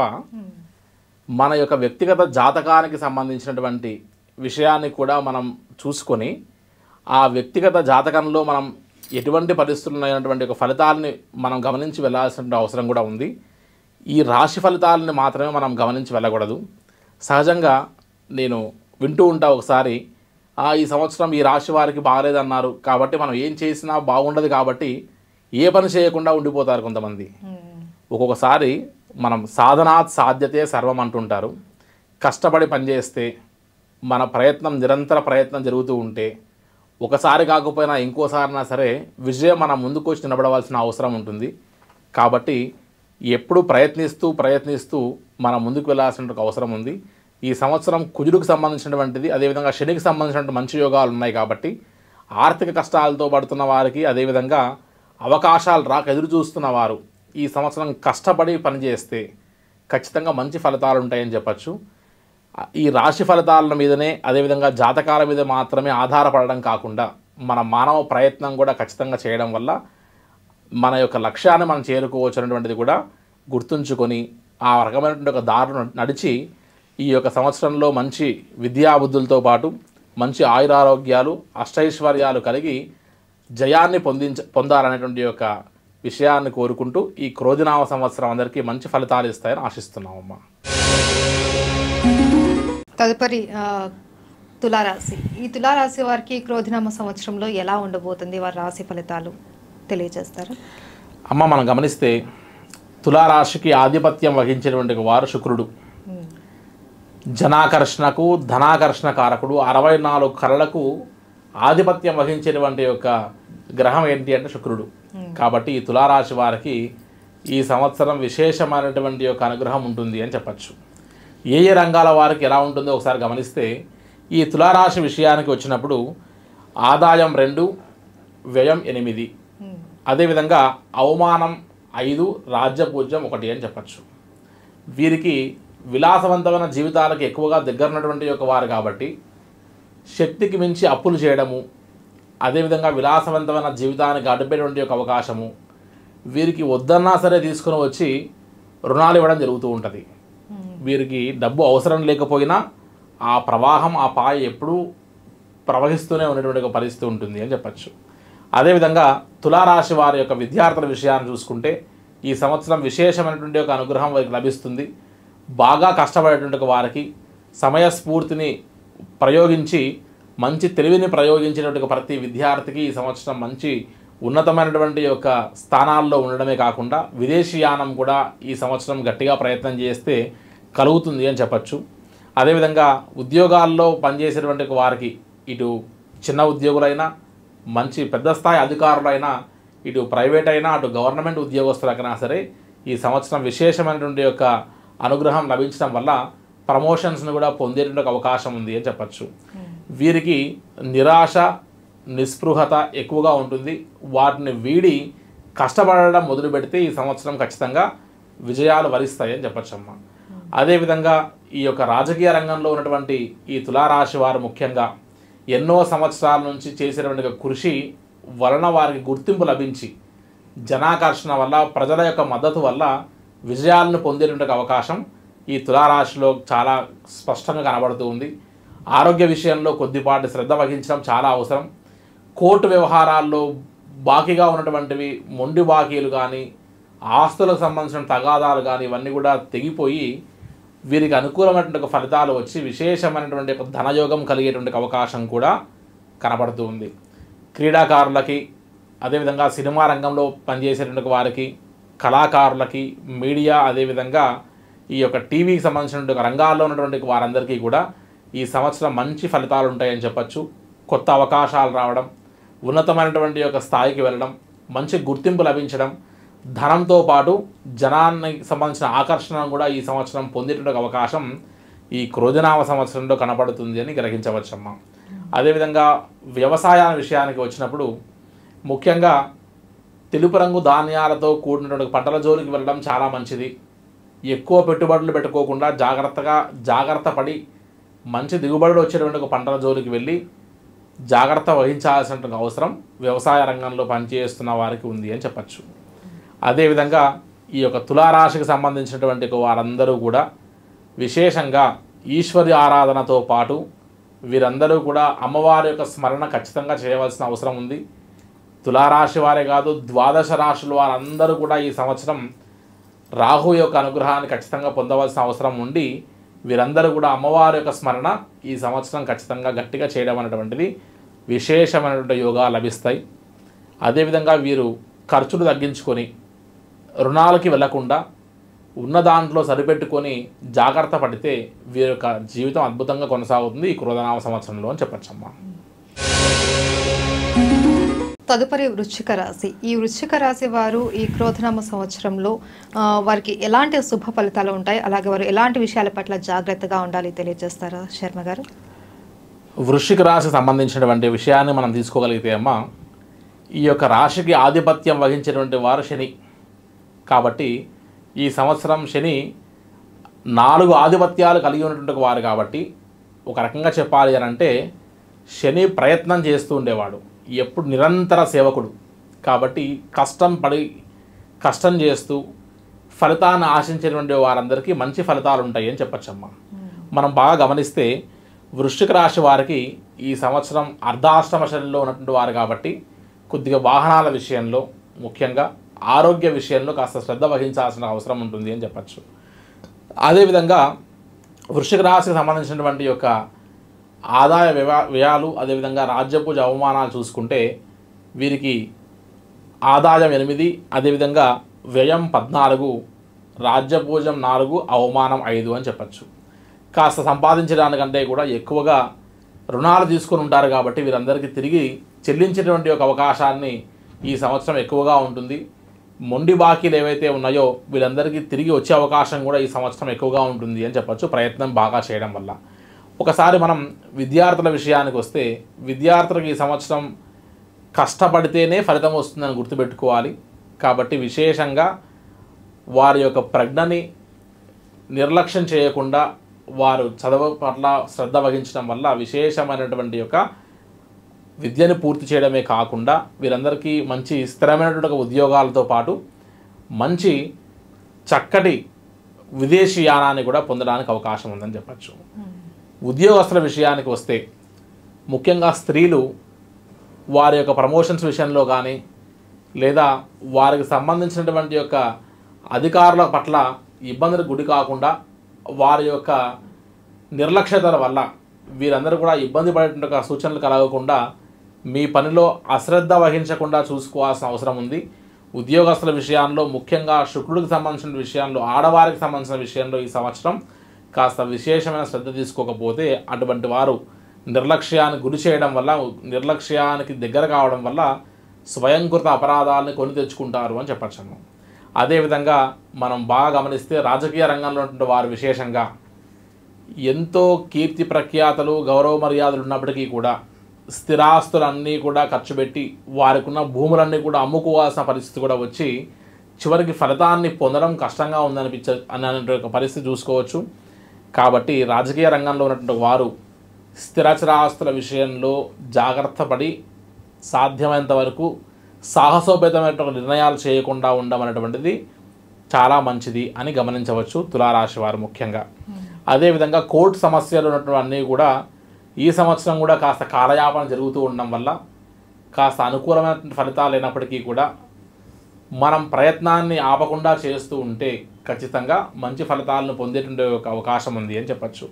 మన యొక్క వ్యక్తిగత జాతకానికి సంబంధించినటువంటి విషయాన్ని కూడా మనం చూసుకొని ఆ వ్యక్తిగత జాతకంలో మనం ఎటువంటి పరిస్థితులు ఉన్నటువంటి ఒక ఫలితాలని మనం గమనించి వెళ్ళాల్సిన అవసరం కూడా ఉంది. ఈ రాశి ఫలితాలని మాత్రమే మనం గమనించి వెళ్ళకూడదు. సహజంగా నేను వింటూ ఉంటా ఒకసారి "ఆ, ఈ సంవత్సరం ఈ రాశి వారికి బాగాలేదన్నారు కాబట్టి మనం ఏం చేసినా బాగుండదు కాబట్టి ఏ పని చేయకుండా ఉండిపోతారు కొంతమంది. ఒక్కొక్కసారి మనం సాధనాత్ సాధ్యతే సర్వం అంటుంటారు. కష్టపడి పనిచేస్తే మన ప్రయత్నం నిరంతర ప్రయత్నం జరుగుతూ ఉంటే ఒకసారి కాకపోయినా ఇంకోసారైనా సరే విజయం మన ముందుకు వచ్చి నిలబడవలసిన అవసరం ఉంటుంది. కాబట్టి ఎప్పుడు ప్రయత్నిస్తూ ప్రయత్నిస్తూ మనం ముందుకు వెళ్ళాల్సిన అవసరం ఉంది. ఈ సంవత్సరం కుజుడికి సంబంధించినటువంటిది అదేవిధంగా శనికి సంబంధించినటువంటి మంచి యోగాలు ఉన్నాయి కాబట్టి ఆర్థిక కష్టాలతో పడుతున్న వారికి అదేవిధంగా అవకాశాలు రాక ఎదురు చూస్తున్న వారు ఈ సంవత్సరం కష్టపడి పనిచేస్తే ఖచ్చితంగా మంచి ఫలితాలు ఉంటాయని చెప్పచ్చు. ఈ రాశి ఫలితాల మీదనే అదేవిధంగా జాతకాల మీద మాత్రమే ఆధారపడడం కాకుండా మన మానవ ప్రయత్నం కూడా ఖచ్చితంగా చేయడం వల్ల మన యొక్క లక్ష్యాన్ని మనం చేరుకోవచ్చు అనేటువంటిది కూడా గుర్తుంచుకొని ఆ రకమైనటువంటి ఒక దారును నడిచి ఈ యొక్క సంవత్సరంలో మంచి విద్యాబుద్ధులతో పాటు మంచి ఆయురారోగ్యాలు అష్టైశ్వర్యాలు కలిగి జయాన్ని పొందించ పొందాలనేటువంటి యొక్క విషయాన్ని కోరుకుంటూ ఈ క్రోధినామ సంవత్సరం అందరికీ మంచి ఫలితాలు ఇస్తాయని ఆశిస్తున్నామమ్మా. తదుపరి తులారాశి. ఈ తులారాశి వారికి క్రోధినామ సంవత్సరంలో ఎలా ఉండబోతుంది? వారి రాశి ఫలితాలు. తెలియజేస్తారా? అమ్మ మనం గమనిస్తే తులారాశికి ఆధిపత్యం వహించినటువంటి వారు శుక్రుడు. జనాకర్షణకు ధనాకర్షణ కారకుడు అరవై నాలుగు కళలకు ఆధిపత్యం వహించేటువంటి యొక్క గ్రహం ఏంటి అంటే శుక్రుడు. కాబట్టి ఈ తులారాశి వారికి ఈ సంవత్సరం విశేషమైనటువంటి యొక్క అనుగ్రహం ఉంటుంది అని చెప్పచ్చు. ఏ ఏ రంగాల వారికి ఎలా ఉంటుందో ఒకసారి గమనిస్తే ఈ తులారాశి విషయానికి వచ్చినప్పుడు ఆదాయం రెండు వ్యయం ఎనిమిది. అదేవిధంగా అవమానం ఐదు రాజ్యపూజ్యం ఒకటి అని చెప్పచ్చు. వీరికి విలాసవంతమైన జీవితాలకు ఎక్కువగా దగ్గరన్నటువంటి యొక్క వారు కాబట్టి శక్తికి మించి అప్పులు చేయడము అదేవిధంగా విలాసవంతమైన జీవితానికి అడ్డుపేటువంటి యొక్క అవకాశము వీరికి వద్దన్నా సరే తీసుకుని వచ్చి రుణాలు ఇవ్వడం జరుగుతూ ఉంటుంది. వీరికి డబ్బు అవసరం లేకపోయినా ఆ ప్రవాహం ఆ పాయ ఎప్పుడూ ప్రవహిస్తూనే ఉన్నటువంటి ఒక పరిస్థితి ఉంటుంది అని చెప్పచ్చు. అదేవిధంగా తులారాశి వారి యొక్క విద్యార్థుల విషయాన్ని చూసుకుంటే ఈ సంవత్సరం విశేషమైనటువంటి ఒక అనుగ్రహం వారికి లభిస్తుంది. బాగా కష్టపడేటువంటి వారికి సమయస్ఫూర్తిని ప్రయోగించి మంచి తెలివిని ప్రయోగించినటువంటి ప్రతి విద్యార్థికి ఈ సంవత్సరం మంచి ఉన్నతమైనటువంటి యొక్క స్థానాల్లో ఉండడమే కాకుండా విదేశీయానం కూడా ఈ సంవత్సరం గట్టిగా ప్రయత్నం చేస్తే కలుగుతుంది అని చెప్పచ్చు. అదేవిధంగా ఉద్యోగాల్లో పనిచేసేటువంటి వారికి ఇటు చిన్న ఉద్యోగులైనా మంచి పెద్ద స్థాయి అధికారులైనా ఇటు ప్రైవేట్ అయినా అటు గవర్నమెంట్ ఉద్యోగస్తులకైనా సరే ఈ సంవత్సరం విశేషమైనటువంటి యొక్క అనుగ్రహం లభించడం వల్ల ప్రమోషన్స్ను కూడా పొందేటువంటి అవకాశం ఉంది అని చెప్పచ్చు. వీరికి నిరాశ నిస్పృహత ఎక్కువగా ఉంటుంది. వాటిని వీడి కష్టపడడం మొదలు పెడితే ఈ సంవత్సరం ఖచ్చితంగా విజయాలు వరిస్తాయని చెప్పచ్చమ్మా అదేవిధంగా ఈ యొక్క రాజకీయ రంగంలో ఉన్నటువంటి ఈ తులారాశి వారు ముఖ్యంగా ఎన్నో సంవత్సరాల నుంచి చేసినటువంటి కృషి వలన వారికి గుర్తింపు లభించి జనాకర్షణ వల్ల ప్రజల యొక్క మద్దతు వల్ల విజయాలను పొందేటువంటి అవకాశం ఈ తులారాశిలో చాలా స్పష్టంగా కనబడుతూ ఉంది. ఆరోగ్య విషయంలో కొద్దిపాటి శ్రద్ధ వహించడం చాలా అవసరం. కోర్టు వ్యవహారాల్లో బాకీగా ఉన్నటువంటివి మొండి బాకీలు కానీ ఆస్తులకు సంబంధించిన తగాదాలు కానీ ఇవన్నీ కూడా తెగిపోయి వీరికి అనుకూలమైనటువంటి ఒక ఫలితాలు వచ్చి విశేషమైనటువంటి ఒక ధనయోగం కలిగేటువంటి అవకాశం కూడా కనబడుతూ ఉంది. క్రీడాకారులకి అదేవిధంగా సినిమా రంగంలో పనిచేసేటువంటి వారికి కళాకారులకి మీడియా అదేవిధంగా ఈ యొక్క టీవీకి సంబంధించినటువంటి రంగాల్లో ఉన్నటువంటి వారందరికీ కూడా ఈ సంవత్సరం మంచి ఫలితాలు ఉంటాయని చెప్పచ్చు. కొత్త అవకాశాలు రావడం ఉన్నతమైనటువంటి యొక్క స్థాయికి వెళ్ళడం మంచి గుర్తింపు లభించడం ధనంతో పాటు జనానికి సంబంధించిన ఆకర్షణ కూడా ఈ సంవత్సరం పొందేటువంటి అవకాశం ఈ క్రోజనామ సంవత్సరంలో కనపడుతుంది అని గ్రహించవచ్చమ్మ. అదేవిధంగా వ్యవసాయ విషయానికి వచ్చినప్పుడు ముఖ్యంగా తెలుపు రంగు ధాన్యాలతో కూడినటువంటి పంటల జోలికి వెళ్ళడం చాలా మంచిది. ఎక్కువ పెట్టుబడులు పెట్టుకోకుండా జాగ్రత్తగా జాగ్రత్త పడి మంచి దిగుబడులు వచ్చేటువంటి ఒక పంటల జోలికి వెళ్ళి జాగ్రత్త వహించాల్సిన అవసరం వ్యవసాయ రంగంలో పనిచేస్తున్న వారికి ఉంది అని చెప్పచ్చు. అదేవిధంగా ఈ యొక్క తులారాశికి సంబంధించినటువంటి వారందరూ కూడా విశేషంగా ఈశ్వరి ఆరాధనతో పాటు వీరందరూ కూడా అమ్మవారి యొక్క స్మరణ ఖచ్చితంగా చేయవలసిన అవసరం ఉంది. తులారాశి వారే కాదు ద్వాదశ రాశుల వారందరూ కూడా ఈ సంవత్సరం రాహు యొక్క అనుగ్రహాన్ని ఖచ్చితంగా పొందవలసిన అవసరం ఉండి వీరందరూ కూడా అమ్మవారి యొక్క స్మరణ ఈ సంవత్సరం ఖచ్చితంగా గట్టిగా చేయడం అనేటువంటిది విశేషమైనటువంటి యోగా లభిస్తాయి. అదేవిధంగా వీరు ఖర్చులు తగ్గించుకొని రుణాలకి వెళ్ళకుండా ఉన్న దాంట్లో సరిపెట్టుకొని జాగ్రత్త పడితే వీరి యొక్క జీవితం అద్భుతంగా కొనసాగుతుంది ఈ క్రోధనామ సంవత్సరంలో అని చెప్పచ్చమ్మా తదుపరి వృశ్చిక రాశి. ఈ వృశ్చిక రాశి వారు ఈ క్రోధనామ సంవత్సరంలో వారికి ఎలాంటి శుభ ఫలితాలు ఉంటాయి? అలాగే వారు ఎలాంటి విషయాల పట్ల జాగ్రత్తగా ఉండాలి తెలియజేస్తారా శర్మ గారు? వృశ్చిక రాశికి సంబంధించినటువంటి విషయాన్ని మనం తీసుకోగలిగితే అమ్మా ఈ యొక్క రాశికి ఆధిపత్యం వహించినటువంటి వారు శని. కాబట్టి ఈ సంవత్సరం శని నాలుగు ఆధిపత్యాలు కలిగి ఉన్నటువంటి వారు కాబట్టి ఒక రకంగా చెప్పాలి అని అంటే శని ప్రయత్నం చేస్తూ ఉండేవాడు. ఎప్పుడు నిరంతర సేవకుడు. కాబట్టి కష్టం పడి కష్టం చేస్తూ ఫలితాన్ని ఆశించేటువంటి వారందరికీ మంచి ఫలితాలు ఉంటాయి అని చెప్పచ్చమ్మా మనం బాగా గమనిస్తే వృశ్చిక రాశి వారికి ఈ సంవత్సరం అర్ధాష్టమ శనిలో ఉన్నటువంటి వారు కాబట్టి కొద్దిగా వాహనాల విషయంలో ముఖ్యంగా ఆరోగ్య విషయంలో కాస్త శ్రద్ధ వహించాల్సిన అవసరం ఉంటుంది అని చెప్పచ్చు. అదేవిధంగా వృషిక రాశికి సంబంధించినటువంటి యొక్క ఆదాయ వ్యవ వ్యయాలు అదేవిధంగా రాజ్యపూజ అవమానాలు చూసుకుంటే వీరికి ఆదాయం ఎనిమిది అదేవిధంగా వ్యయం పద్నాలుగు రాజ్యపూజం నాలుగు అవమానం ఐదు అని చెప్పచ్చు. కాస్త సంపాదించడానికంటే కూడా ఎక్కువగా రుణాలు తీసుకొని ఉంటారు కాబట్టి వీరందరికీ తిరిగి చెల్లించేటువంటి ఒక అవకాశాన్ని ఈ సంవత్సరం ఎక్కువగా ఉంటుంది. మొండి బాకీలు ఏవైతే ఉన్నాయో వీళ్ళందరికీ తిరిగి వచ్చే అవకాశం కూడా ఈ సంవత్సరం ఎక్కువగా ఉంటుంది అని చెప్పచ్చు ప్రయత్నం బాగా చేయడం వల్ల. ఒకసారి మనం విద్యార్థుల విషయానికి వస్తే విద్యార్థులకు ఈ సంవత్సరం కష్టపడితేనే ఫలితం వస్తుందని గుర్తుపెట్టుకోవాలి. కాబట్టి విశేషంగా వారి యొక్క ప్రజ్ఞని నిర్లక్ష్యం చేయకుండా వారు చదువు పట్ల శ్రద్ధ వహించడం వల్ల విశేషమైనటువంటి యొక్క విద్యను పూర్తి చేయడమే కాకుండా వీరందరికీ మంచి స్థిరమైనటువంటి ఒక ఉద్యోగాలతో పాటు మంచి చక్కటి విదేశీ యానాన్ని కూడా పొందడానికి అవకాశం ఉందని చెప్పచ్చు. ఉద్యోగస్తుల విషయానికి వస్తే ముఖ్యంగా స్త్రీలు వారి యొక్క ప్రమోషన్స్ విషయంలో కానీ లేదా వారికి సంబంధించినటువంటి యొక్క అధికారుల పట్ల ఇబ్బందులకు గురి కాకుండా వారి యొక్క నిర్లక్ష్యతల వల్ల వీరందరూ కూడా ఇబ్బంది పడేటువంటి సూచనలు కలగకుండా మీ పనిలో అశ్రద్ధ వహించకుండా చూసుకోవాల్సిన అవసరం ఉంది. ఉద్యోగస్తుల విషయాల్లో ముఖ్యంగా శుక్రుడికి సంబంధించిన విషయాల్లో ఆడవారికి సంబంధించిన విషయంలో ఈ సంవత్సరం కాస్త విశేషమైన శ్రద్ధ తీసుకోకపోతే అటువంటి వారు నిర్లక్ష్యానికి గురి చేయడం వల్ల నిర్లక్ష్యానికి దగ్గర కావడం వల్ల స్వయంకృత అపరాధాలను కొని తెచ్చుకుంటారు అని చెప్పచ్చు అదేవిధంగా మనం బాగా గమనిస్తే రాజకీయ రంగంలో ఉన్నటువంటి వారు విశేషంగా ఎంతో కీర్తి ప్రఖ్యాతలు గౌరవ మర్యాదలు ఉన్నప్పటికీ కూడా స్థిరాస్తులన్నీ కూడా ఖర్చు పెట్టి వారికి ఉన్న భూములన్నీ కూడా అమ్ముకోవాల్సిన పరిస్థితి కూడా వచ్చి చివరికి ఫలితాన్ని పొందడం కష్టంగా ఉందనిపించ అనే ఒక పరిస్థితి చూసుకోవచ్చు. కాబట్టి రాజకీయ రంగంలో ఉన్నటువంటి వారు స్థిరచరాస్తుల విషయంలో జాగ్రత్త పడి సాధ్యమైనంత వరకు సాహసోపేతమైనటువంటి నిర్ణయాలు చేయకుండా ఉండడం అనేటువంటిది చాలా మంచిది అని గమనించవచ్చు తులారాశి వారు ముఖ్యంగా. అదేవిధంగా కోర్టు సమస్యలు ఉన్నటువంటి కూడా ఈ సంవత్సరం కూడా కాస్త కాలయాపన జరుగుతూ ఉండడం వల్ల కాస్త అనుకూలమైన ఫలితాలు అయినప్పటికీ కూడా మనం ప్రయత్నాన్ని ఆపకుండా చేస్తూ ఉంటే ఖచ్చితంగా మంచి ఫలితాలను పొందేటువంటి ఒక అవకాశం ఉంది అని చెప్పచ్చు.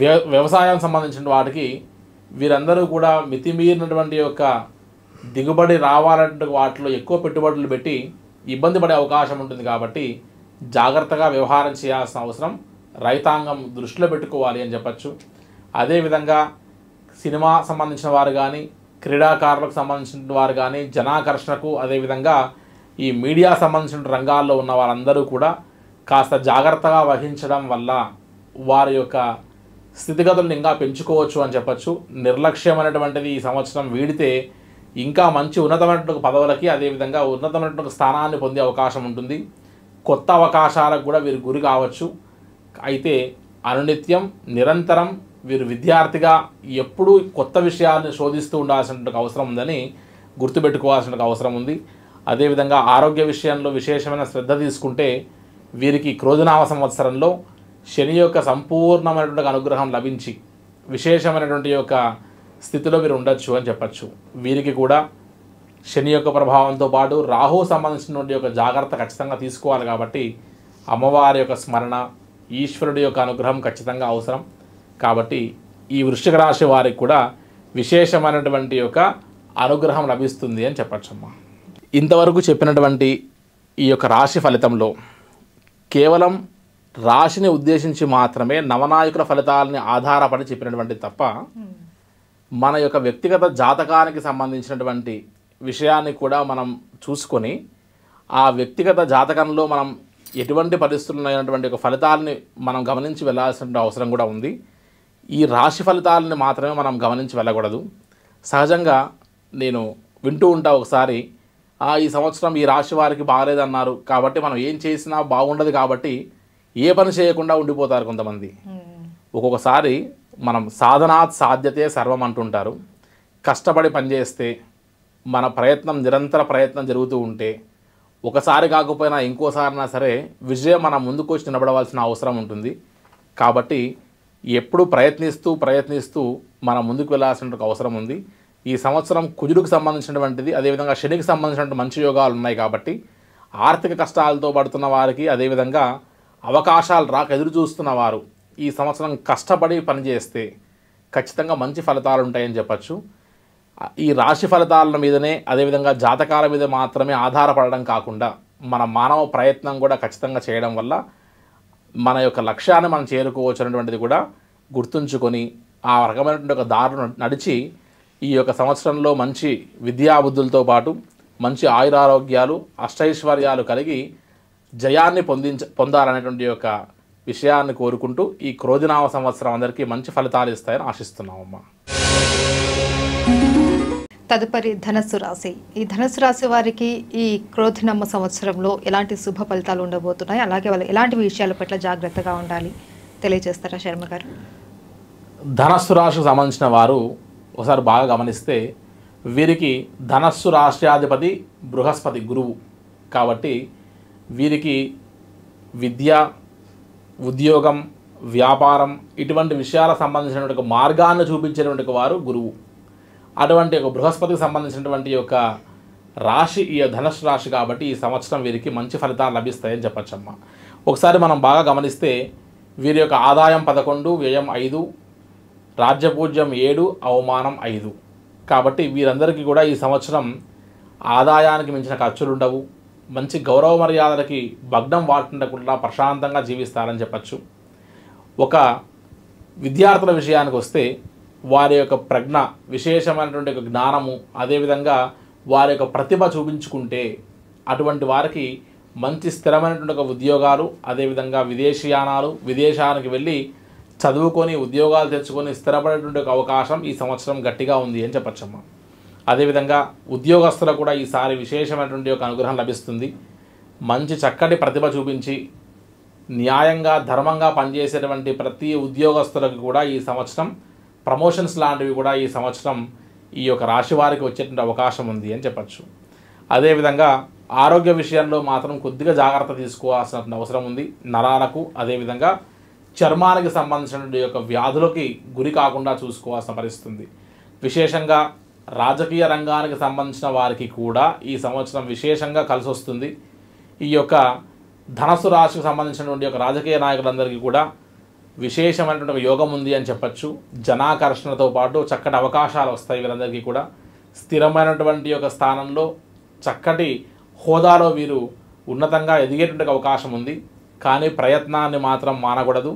వ్య వ్యవసాయం సంబంధించిన వాటికి వీరందరూ కూడా మితిమీరినటువంటి యొక్క దిగుబడి రావాలంటే వాటిలో ఎక్కువ పెట్టుబడులు పెట్టి ఇబ్బంది పడే అవకాశం ఉంటుంది కాబట్టి జాగ్రత్తగా వ్యవహారం చేయాల్సిన అవసరం రైతాంగం దృష్టిలో పెట్టుకోవాలి అని చెప్పచ్చు. అదేవిధంగా సినిమా సంబంధించిన వారు కానీ క్రీడాకారులకు సంబంధించిన వారు కానీ జనాకర్షణకు అదేవిధంగా ఈ మీడియా సంబంధించిన రంగాల్లో ఉన్న వారందరూ కూడా కాస్త జాగ్రత్తగా వహించడం వల్ల వారి యొక్క స్థితిగతులను ఇంకా పెంచుకోవచ్చు అని చెప్పచ్చు. నిర్లక్ష్యం అనేటువంటిది ఈ సంవత్సరం వీడితే ఇంకా మంచి ఉన్నతమైనటువంటి పదవులకి అదేవిధంగా ఉన్నతమైనటువంటి స్థానాన్ని పొందే అవకాశం ఉంటుంది. కొత్త అవకాశాలకు కూడా వీరు గురి కావచ్చు. అయితే అనునిత్యం నిరంతరం వీరు విద్యార్థిగా ఎప్పుడూ కొత్త విషయాన్ని శోధిస్తూ ఉండాల్సిన అవసరం ఉందని గుర్తుపెట్టుకోవాల్సిన అవసరం ఉంది. అదేవిధంగా ఆరోగ్య విషయంలో విశేషమైన శ్రద్ధ తీసుకుంటే వీరికి క్రోధనామ సంవత్సరంలో శని యొక్క సంపూర్ణమైనటువంటి అనుగ్రహం లభించి విశేషమైనటువంటి యొక్క స్థితిలో మీరు ఉండొచ్చు అని చెప్పచ్చు. వీరికి కూడా శని యొక్క ప్రభావంతో పాటు రాహు సంబంధించినటువంటి యొక్క జాగ్రత్త ఖచ్చితంగా తీసుకోవాలి కాబట్టి అమ్మవారి యొక్క స్మరణ ఈశ్వరుడి యొక్క అనుగ్రహం ఖచ్చితంగా అవసరం. కాబట్టి ఈ వృశ్చిక రాశి వారికి కూడా విశేషమైనటువంటి యొక్క అనుగ్రహం లభిస్తుంది అని చెప్పచ్చమ్మా. ఇంతవరకు చెప్పినటువంటి ఈ యొక్క రాశి ఫలితంలో కేవలం రాశిని ఉద్దేశించి మాత్రమే నవనాయకుల ఫలితాలని ఆధారపడి చెప్పినటువంటి తప్ప మన యొక్క వ్యక్తిగత జాతకానికి సంబంధించినటువంటి విషయాన్ని కూడా మనం చూసుకొని ఆ వ్యక్తిగత జాతకంలో మనం ఎటువంటి పరిస్థితులు ఉన్నటువంటి ఒక ఫలితాలని మనం గమనించి వెళ్ళాల్సిన అవసరం కూడా ఉంది. ఈ రాశి ఫలితాలని మాత్రమే మనం గమనించి వెళ్ళకూడదు. సహజంగా నేను వింటూ ఉంటా ఒకసారి "ఆ, ఈ సంవత్సరం ఈ రాశి వారికి బాగాలేదన్నారు. కాబట్టి మనం ఏం చేసినా బాగుండదు కాబట్టి ఏ పని చేయకుండా ఉండిపోతారు కొంతమంది. ఒక్కొక్కసారి మనం సాధనాత్ సాధ్యతే సర్వం అంటుంటారు. కష్టపడి పనిచేస్తే మన ప్రయత్నం నిరంతర ప్రయత్నం జరుగుతూ ఉంటే ఒకసారి కాకపోయినా ఇంకోసారైనా సరే విజయం మన ముందుకు వచ్చి నిలబడవలసిన అవసరం ఉంటుంది. కాబట్టి ఎప్పుడు ప్రయత్నిస్తూ ప్రయత్నిస్తూ మనం ముందుకు వెళ్ళాల్సిన అవసరం ఉంది. ఈ సంవత్సరం కుజుడికి సంబంధించినటువంటిది అదేవిధంగా శనికి సంబంధించినటువంటి మంచి యోగాలు ఉన్నాయి కాబట్టి ఆర్థిక కష్టాలతో పడుతున్న వారికి అదేవిధంగా అవకాశాలు రాక ఎదురు చూస్తున్న వారు ఈ సంవత్సరం కష్టపడి పనిచేస్తే ఖచ్చితంగా మంచి ఫలితాలు ఉంటాయని చెప్పచ్చు. ఈ రాశి ఫలితాల మీదనే అదేవిధంగా జాతకాల మీద మాత్రమే ఆధారపడడం కాకుండా మన మానవ ప్రయత్నం కూడా ఖచ్చితంగా చేయడం వల్ల మన యొక్క లక్ష్యాన్ని మనం చేరుకోవచ్చు అనేటువంటిది కూడా గుర్తుంచుకొని ఆ రకమైనటువంటి ఒక దారును నడిచి ఈ యొక్క సంవత్సరంలో మంచి విద్యాబుద్ధులతో పాటు మంచి ఆయురారోగ్యాలు అష్టైశ్వర్యాలు కలిగి జయాన్ని పొందించ పొందాలనేటువంటి యొక్క విషయాన్ని కోరుకుంటూ ఈ క్రోధినామ సంవత్సరం అందరికీ మంచి ఫలితాలు ఇస్తాయని ఆశిస్తున్నామమ్మా. తదుపరి ధనస్సు రాశి. ఈ ధనస్సు రాశి వారికి ఈ క్రోధినమ్మ సంవత్సరంలో ఎలాంటి శుభ ఫలితాలు ఉండబోతున్నాయి? అలాగే వాళ్ళు ఎలాంటి విషయాల పట్ల జాగ్రత్తగా ఉండాలి? తెలియజేస్తారా శర్మ గారు? ధనస్సు రాశికి సంబంధించిన వారు ఒకసారి బాగా గమనిస్తే వీరికి ధనస్సు రాష్ట్రాధిపతి బృహస్పతి గురువు. కాబట్టి వీరికి విద్య ఉద్యోగం వ్యాపారం ఇటువంటి విషయాలకు సంబంధించినటువంటి మార్గాన్ని చూపించేటువంటి వారు గురువు. అటువంటి ఒక బృహస్పతికి సంబంధించినటువంటి యొక్క రాశి ఈ ధనుసు రాశి కాబట్టి ఈ సంవత్సరం వీరికి మంచి ఫలితాలు లభిస్తాయని చెప్పచ్చమ్మా. ఒకసారి మనం బాగా గమనిస్తే వీరి యొక్క ఆదాయం పదకొండు వ్యయం ఐదు రాజ్యపూజ్యం ఏడు అవమానం ఐదు. కాబట్టి వీరందరికీ కూడా ఈ సంవత్సరం ఆదాయానికి మించిన ఖర్చులు ఉండవు. మంచి గౌరవ మర్యాదలకి భగ్నం వాటిండకుండా ప్రశాంతంగా జీవిస్తారని చెప్పచ్చు. ఒక విద్యార్థుల విషయానికి వస్తే వారి యొక్క ప్రజ్ఞ విశేషమైనటువంటి ఒక జ్ఞానము అదేవిధంగా వారి యొక్క ప్రతిభ చూపించుకుంటే అటువంటి వారికి మంచి స్థిరమైనటువంటి ఒక ఉద్యోగాలు అదేవిధంగా విదేశీయానాలు విదేశానికి వెళ్ళి చదువుకొని ఉద్యోగాలు తెచ్చుకొని స్థిరపడేటువంటి ఒక అవకాశం ఈ సంవత్సరం గట్టిగా ఉంది అని చెప్పచ్చమ్మా. అదేవిధంగా ఉద్యోగస్తులకు కూడా ఈసారి విశేషమైనటువంటి ఒక అనుగ్రహం లభిస్తుంది. మంచి చక్కటి ప్రతిభ చూపించి న్యాయంగా ధర్మంగా పనిచేసేటువంటి ప్రతి ఉద్యోగస్తులకు కూడా ఈ సంవత్సరం ప్రమోషన్స్ లాంటివి కూడా ఈ సంవత్సరం ఈ యొక్క రాశి వారికి వచ్చేటువంటి అవకాశం ఉంది అని చెప్పచ్చు. అదేవిధంగా ఆరోగ్య విషయంలో మాత్రం కొద్దిగా జాగ్రత్త తీసుకోవాల్సిన అవసరం ఉంది. నరాలకు అదేవిధంగా చర్మానికి సంబంధించినటువంటి యొక్క వ్యాధులకి గురి కాకుండా చూసుకోవాల్సిన పరిస్థితి ఉంది. విశేషంగా రాజకీయ రంగానికి సంబంధించిన వారికి కూడా ఈ సంవత్సరం విశేషంగా కలిసి వస్తుంది ఈ యొక్క ధనస్సు రాశికి సంబంధించినటువంటి యొక్క రాజకీయ నాయకులందరికీ కూడా విశేషమైనటువంటి ఒక యోగం ఉంది అని చెప్పచ్చు. జనాకర్షణతో పాటు చక్కటి అవకాశాలు వస్తాయి వీరందరికీ కూడా. స్థిరమైనటువంటి యొక్క స్థానంలో చక్కటి హోదాలో వీరు ఉన్నతంగా ఎదిగేటువంటి అవకాశం ఉంది. కానీ ప్రయత్నాన్ని మాత్రం మానకూడదు.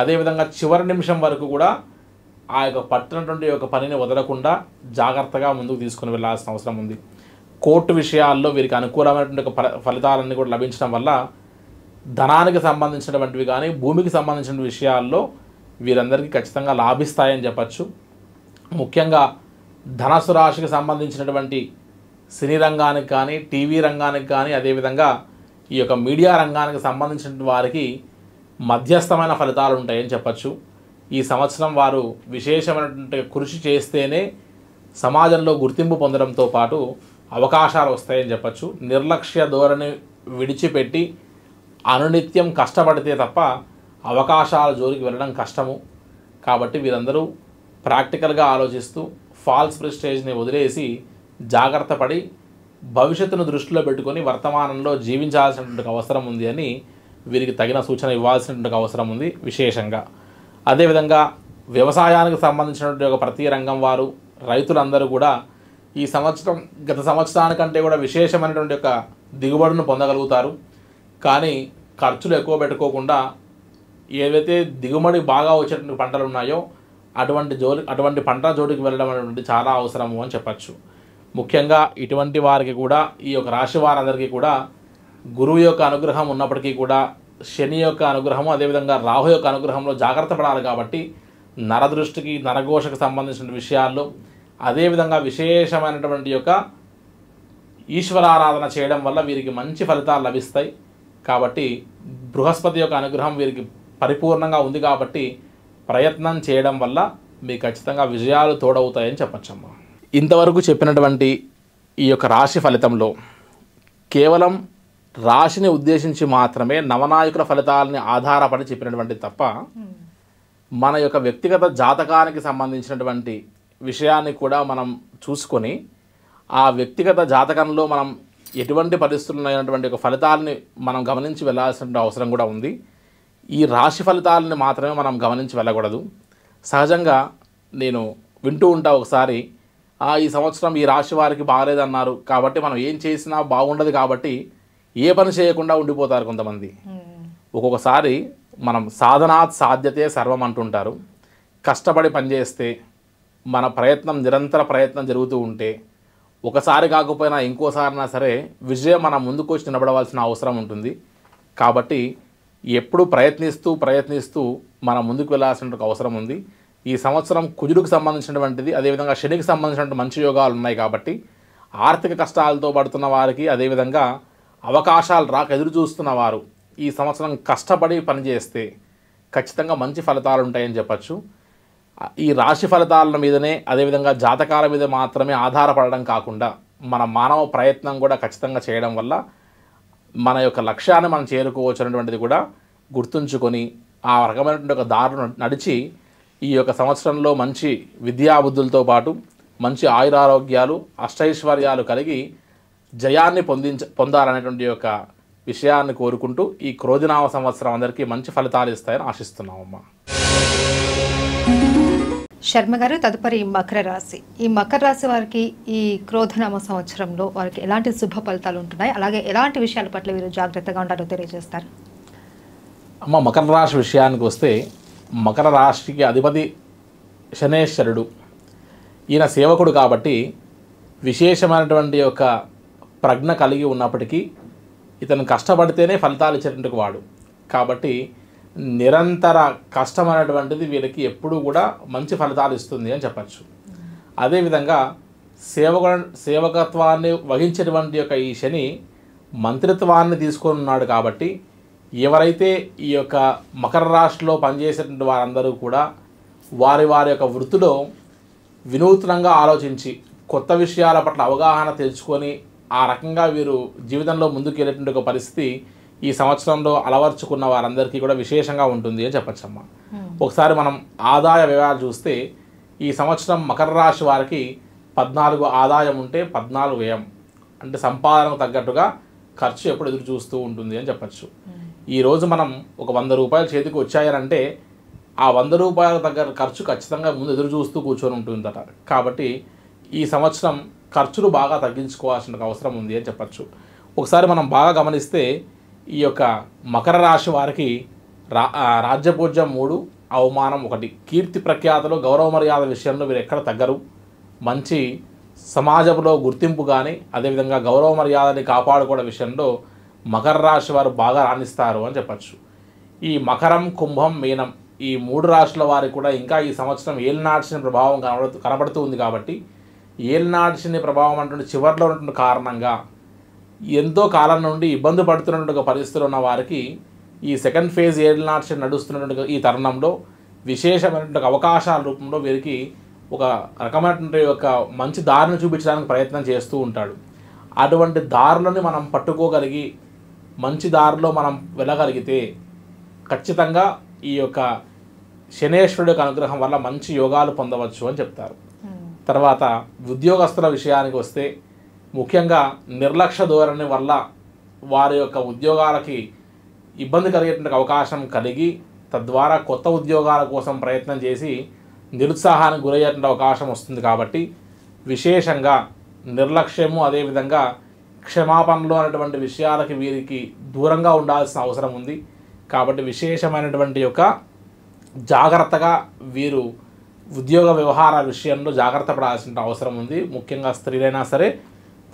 అదేవిధంగా చివరి నిమిషం వరకు కూడా ఆ యొక్క పట్టినటువంటి యొక్క పనిని వదలకుండా జాగ్రత్తగా ముందుకు తీసుకుని వెళ్ళాల్సిన అవసరం ఉంది. కోర్టు విషయాల్లో వీరికి అనుకూలమైనటువంటి ఫలితాలన్నీ కూడా లభించడం వల్ల ధనానికి సంబంధించినటువంటివి కానీ భూమికి సంబంధించిన విషయాల్లో వీరందరికీ ఖచ్చితంగా లాభిస్తాయని చెప్పచ్చు. ముఖ్యంగా ధనస్సు రాశికి సంబంధించినటువంటి సినీ రంగానికి కానీ టీవీ రంగానికి కానీ అదేవిధంగా ఈ యొక్క మీడియా రంగానికి సంబంధించిన వారికి మధ్యస్థమైన ఫలితాలు ఉంటాయని చెప్పచ్చు. ఈ సంవత్సరం వారు విశేషమైనటువంటి కృషి చేస్తేనే సమాజంలో గుర్తింపు పొందడంతో పాటు అవకాశాలు వస్తాయని చెప్పచ్చు. నిర్లక్ష్య ధోరణి విడిచిపెట్టి అనునిత్యం కష్టపడితే తప్ప అవకాశాల జోలికి వెళ్ళడం కష్టము. కాబట్టి వీరందరూ ప్రాక్టికల్గా ఆలోచిస్తూ ఫాల్స్ ప్రెస్టేజ్ని వదిలేసి జాగ్రత్త పడి భవిష్యత్తును దృష్టిలో పెట్టుకొని వర్తమానంలో జీవించాల్సినటువంటి అవసరం ఉంది అని వీరికి తగిన సూచన ఇవ్వాల్సినటువంటి అవసరం ఉంది విశేషంగా. అదేవిధంగా వ్యవసాయానికి సంబంధించినటువంటి ఒక ప్రతి రంగం వారు రైతులందరూ కూడా ఈ సంవత్సరం గత సంవత్సరానికంటే కూడా విశేషమైనటువంటి ఒక దిగుబడును పొందగలుగుతారు. కానీ ఖర్చులు ఎక్కువ పెట్టుకోకుండా ఏవైతే దిగుబడి బాగా వచ్చేటువంటి పంటలు ఉన్నాయో అటువంటి జోలి అటువంటి పంట జోలికి వెళ్ళడం అనేటువంటి చాలా అవసరము అని చెప్పచ్చు. ముఖ్యంగా ఇటువంటి వారికి కూడా ఈ యొక్క రాశి వారందరికీ కూడా గురువు యొక్క అనుగ్రహం ఉన్నప్పటికీ కూడా శని యొక్క అనుగ్రహము అదేవిధంగా రాహు యొక్క అనుగ్రహంలో జాగ్రత్త పడాలి కాబట్టి నరదృష్టికి నరఘోషకు సంబంధించిన విషయాల్లో అదేవిధంగా విశేషమైనటువంటి యొక్క ఈశ్వరారాధన చేయడం వల్ల వీరికి మంచి ఫలితాలు లభిస్తాయి. కాబట్టి బృహస్పతి యొక్క అనుగ్రహం వీరికి పరిపూర్ణంగా ఉంది కాబట్టి ప్రయత్నం చేయడం వల్ల మీ ఖచ్చితంగా విజయాలు తోడవుతాయని చెప్పచ్చమ్మా. ఇంతవరకు చెప్పినటువంటి ఈ యొక్క రాశి ఫలితంలో కేవలం రాశిని ఉద్దేశించి మాత్రమే నవనాయకుల ఫలితాలని ఆధారపడి చెప్పినటువంటి తప్ప మన యొక్క వ్యక్తిగత జాతకానికి సంబంధించినటువంటి విషయాన్ని కూడా మనం చూసుకొని ఆ వ్యక్తిగత జాతకంలో మనం ఎటువంటి పరిస్థితులు ఉన్నటువంటి ఒక ఫలితాలని మనం గమనించి వెళ్ళాల్సిన అవసరం కూడా ఉంది. ఈ రాశి ఫలితాలని మాత్రమే మనం గమనించి వెళ్ళకూడదు. సహజంగా నేను వింటూ ఉంటా ఒకసారి "ఆ, ఈ సంవత్సరం ఈ రాశి వారికి బాగలేదన్నారు. కాబట్టి మనం ఏం చేసినా బాగుండదు కాబట్టి ఏ పని చేయకుండా ఉండిపోతారు కొంతమంది. ఒక్కొక్కసారి మనం సాధనాత్ సాధ్యతే సర్వం అంటుంటారు. కష్టపడి పనిచేస్తే మన ప్రయత్నం నిరంతర ప్రయత్నం జరుగుతూ ఉంటే ఒకసారి కాకపోయినా ఇంకోసారినా సరే విజయం మన ముందుకు వచ్చి నిలబడవలసిన అవసరం ఉంటుంది. కాబట్టి ఎప్పుడు ప్రయత్నిస్తూ ప్రయత్నిస్తూ మనం ముందుకు వెళ్ళాల్సిన అవసరం ఉంది. ఈ సంవత్సరం కుజుడికి సంబంధించినటువంటిది అదేవిధంగా శనికి సంబంధించినటువంటి మంచి యోగాలు ఉన్నాయి కాబట్టి ఆర్థిక కష్టాలతో పడుతున్న వారికి అదేవిధంగా అవకాశాలు రాక ఎదురు చూస్తున్న వారు ఈ సంవత్సరం కష్టపడి పనిచేస్తే ఖచ్చితంగా మంచి ఫలితాలు ఉంటాయని చెప్పచ్చు. ఈ రాశి ఫలితాల మీదనే అదేవిధంగా జాతకాల మీద మాత్రమే ఆధారపడడం కాకుండా మన మానవ ప్రయత్నం కూడా ఖచ్చితంగా చేయడం వల్ల మన యొక్క లక్ష్యాన్ని మనం చేరుకోవచ్చు అనేటువంటిది కూడా గుర్తుంచుకొని ఆ రకమైనటువంటి ఒక దారును నడిచి ఈ యొక్క సంవత్సరంలో మంచి విద్యాబుద్ధులతో పాటు మంచి ఆయురారోగ్యాలు అష్టైశ్వర్యాలు కలిగి జయాన్ని పొందించ పొందాలనేటువంటి యొక్క విషయాన్ని కోరుకుంటూ ఈ క్రోధినామ సంవత్సరం అందరికీ మంచి ఫలితాలు ఇస్తాయని ఆశిస్తున్నామమ్మా. శర్మ గారు తదుపరి మకర రాశి. ఈ మకర రాశి వారికి ఈ క్రోధనామ సంవత్సరంలో వారికి ఎలాంటి శుభ ఫలితాలు ఉంటున్నాయి? అలాగే ఎలాంటి విషయాల పట్ల వీరు జాగ్రత్తగా ఉండాలో తెలియజేస్తారు. అమ్మ మకర రాశి విషయానికి వస్తే మకర రాశికి అధిపతి శనేశ్వరుడు. ఈయన సేవకుడు కాబట్టి విశేషమైనటువంటి యొక్క ప్రజ్ఞ కలిగి ఉన్నప్పటికీ ఇతను కష్టపడితేనే ఫలితాలు ఇచ్చేటువంటి వాడు. కాబట్టి నిరంతర కష్టం అనేటువంటిది వీళ్ళకి ఎప్పుడూ కూడా మంచి ఫలితాలు ఇస్తుంది అని చెప్పచ్చు. అదేవిధంగా సేవక సేవకత్వాన్ని వహించేటువంటి యొక్క ఈ శని మంత్రిత్వాన్ని తీసుకొని ఉన్నాడు కాబట్టి ఎవరైతే ఈ యొక్క మకర రాశిలో పనిచేసేటువంటి వారందరూ కూడా వారి వారి యొక్క వృత్తిలో వినూత్నంగా ఆలోచించి కొత్త విషయాల పట్ల అవగాహన తెలుసుకొని ఆ రకంగా వీరు జీవితంలో ముందుకు వెళ్ళేటువంటి ఒక పరిస్థితి ఈ సంవత్సరంలో అలవర్చుకున్న వారందరికీ కూడా విశేషంగా ఉంటుంది అని చెప్పచ్చమ్మా ఒకసారి మనం ఆదాయ వ్యయాలు చూస్తే ఈ సంవత్సరం మకర రాశి వారికి పద్నాలుగు ఆదాయం ఉంటే పద్నాలుగు వ్యయం. అంటే సంపాదనకు తగ్గట్టుగా ఖర్చు ఎప్పుడు ఎదురు చూస్తూ ఉంటుంది అని చెప్పచ్చు. ఈరోజు మనం ఒక వంద రూపాయలు చేతికి వచ్చాయనంటే ఆ వంద రూపాయల దగ్గర ఖర్చు ఖచ్చితంగా ముందు ఎదురు చూస్తూ కూర్చొని ఉంటుందట. కాబట్టి ఈ సంవత్సరం ఖర్చులు బాగా తగ్గించుకోవాల్సిన అవసరం ఉంది అని చెప్పచ్చు. ఒకసారి మనం బాగా గమనిస్తే ఈ యొక్క మకర రాశి వారికి రా రాజ్యపూజ్యం మూడు అవమానం ఒకటి. కీర్తి ప్రఖ్యాతలు గౌరవ మర్యాద విషయంలో వీరు ఎక్కడ తగ్గరు. మంచి సమాజంలో గుర్తింపు కానీ అదేవిధంగా గౌరవ మర్యాదని కాపాడుకోవడం విషయంలో మకర రాశి వారు బాగా రాణిస్తారు అని చెప్పచ్చు. ఈ మకరం కుంభం మీనం ఈ మూడు రాశుల వారికి కూడా ఇంకా ఈ సంవత్సరం ఏలినాడ్సిన ప్రభావం కనబడుతూ కనబడుతూ ఉంది కాబట్టి ఏలినాడ్సిన ప్రభావం అంటున్న చివరిలో ఉన్నటువంటి కారణంగా ఎంతో కాలం నుండి ఇబ్బంది పడుతున్నటువంటి పరిస్థితులు ఉన్న వారికి ఈ సెకండ్ ఫేజ్ ఏలినాడ్సిన నడుస్తున్నటువంటి ఈ తరుణంలో విశేషమైనటువంటి అవకాశాల రూపంలో వీరికి ఒక రకమైనటువంటి ఒక మంచి దారిని చూపించడానికి ప్రయత్నం చేస్తూ ఉంటాడు. అటువంటి దారులని మనం పట్టుకోగలిగి మంచి దారిలో మనం వెళ్ళగలిగితే ఖచ్చితంగా ఈ యొక్క శనేశ్వరుడి యొక్క అనుగ్రహం వల్ల మంచి యోగాలు పొందవచ్చు అని చెప్తారు. తర్వాత ఉద్యోగస్తుల విషయానికి వస్తే ముఖ్యంగా నిర్లక్ష్య ధోరణి వల్ల వారి యొక్క ఉద్యోగాలకి ఇబ్బంది కలిగేటువంటి అవకాశం కలిగి తద్వారా కొత్త ఉద్యోగాల కోసం ప్రయత్నం చేసి నిరుత్సాహానికి గురయ్యేటువంటి అవకాశం వస్తుంది కాబట్టి విశేషంగా నిర్లక్ష్యము అదేవిధంగా క్షమాపణలు అనేటువంటి విషయాలకి వీరికి దూరంగా ఉండాల్సిన అవసరం ఉంది. కాబట్టి విశేషమైనటువంటి యొక్క జాగ్రత్తగా వీరు ఉద్యోగ వ్యవహార విషయంలో జాగ్రత్త పడాల్సిన అవసరం ఉంది. ముఖ్యంగా స్త్రీలైనా సరే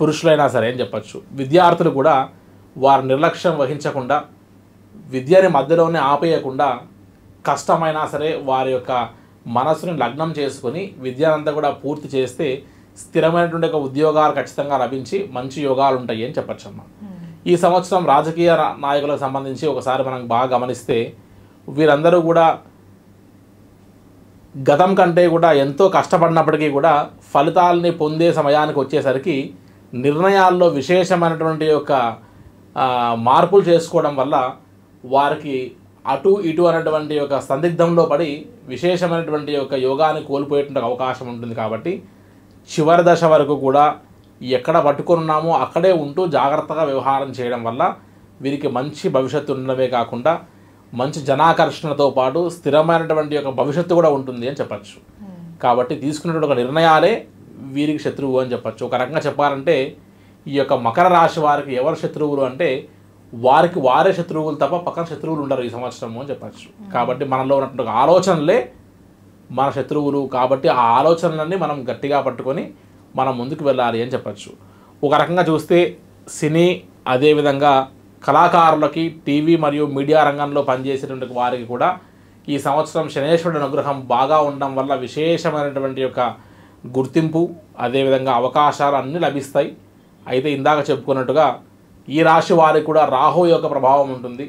పురుషులైనా సరే అని చెప్పచ్చు. విద్యార్థులు కూడా వారు నిర్లక్ష్యం వహించకుండా విద్యని మధ్యలోనే ఆపేయకుండా కష్టమైనా సరే వారి యొక్క మనసుని లగ్నం చేసుకొని విద్యనంతా కూడా పూర్తి చేస్తే స్థిరమైనటువంటి ఒక ఉద్యోగాలు ఖచ్చితంగా లభించి మంచి యోగాలు ఉంటాయి అని చెప్పచ్చమ్మా. ఈ సంవత్సరం రాజకీయ నాయకులకు సంబంధించి ఒకసారి మనం బాగా గమనిస్తే వీరందరూ కూడా గతం కంటే కూడా ఎంతో కష్టపడినప్పటికీ కూడా ఫలితాలని పొందే సమయానికి వచ్చేసరికి నిర్ణయాల్లో విశేషమైనటువంటి యొక్క మార్పులు చేసుకోవడం వల్ల వారికి అటు ఇటు అనేటువంటి ఒక సందిగ్ధంలో పడి విశేషమైనటువంటి యొక్క యోగాన్ని కోల్పోయేటువంటి అవకాశం ఉంటుంది కాబట్టి చివరి దశ వరకు కూడా ఎక్కడ పట్టుకున్నామో అక్కడే ఉంటూ జాగ్రత్తగా వ్యవహారం చేయడం వల్ల వీరికి మంచి భవిష్యత్తు ఉండడమే కాకుండా మంచి జనాకర్షణతో పాటు స్థిరమైనటువంటి యొక్క భవిష్యత్తు కూడా ఉంటుంది అని చెప్పచ్చు. కాబట్టి తీసుకున్నటువంటి ఒక నిర్ణయాలే వీరికి శత్రువు అని చెప్పచ్చు. ఒక రకంగా చెప్పాలంటే ఈ యొక్క మకర రాశి వారికి ఎవరు శత్రువులు అంటే వారికి వారే శత్రువులు తప్ప పక్కన శత్రువులు ఉండరు ఈ సంవత్సరము అని చెప్పచ్చు. కాబట్టి మనలో ఉన్నటువంటి ఆలోచనలే మన శత్రువులు. కాబట్టి ఆ ఆలోచనలన్నీ మనం గట్టిగా పట్టుకొని మనం ముందుకు వెళ్ళాలి అని చెప్పచ్చు. ఒక రకంగా చూస్తే సినీ అదేవిధంగా కళాకారులకి టీవీ మరియు మీడియా రంగంలో పనిచేసేటువంటి వారికి కూడా ఈ సంవత్సరం శనేశ్వరుడి అనుగ్రహం బాగా ఉండడం వల్ల విశేషమైనటువంటి యొక్క గుర్తింపు అదేవిధంగా అవకాశాలు అన్నీ లభిస్తాయి. అయితే ఇందాక చెప్పుకున్నట్టుగా ఈ రాశి వారికి కూడా రాహు యొక్క ప్రభావం ఉంటుంది.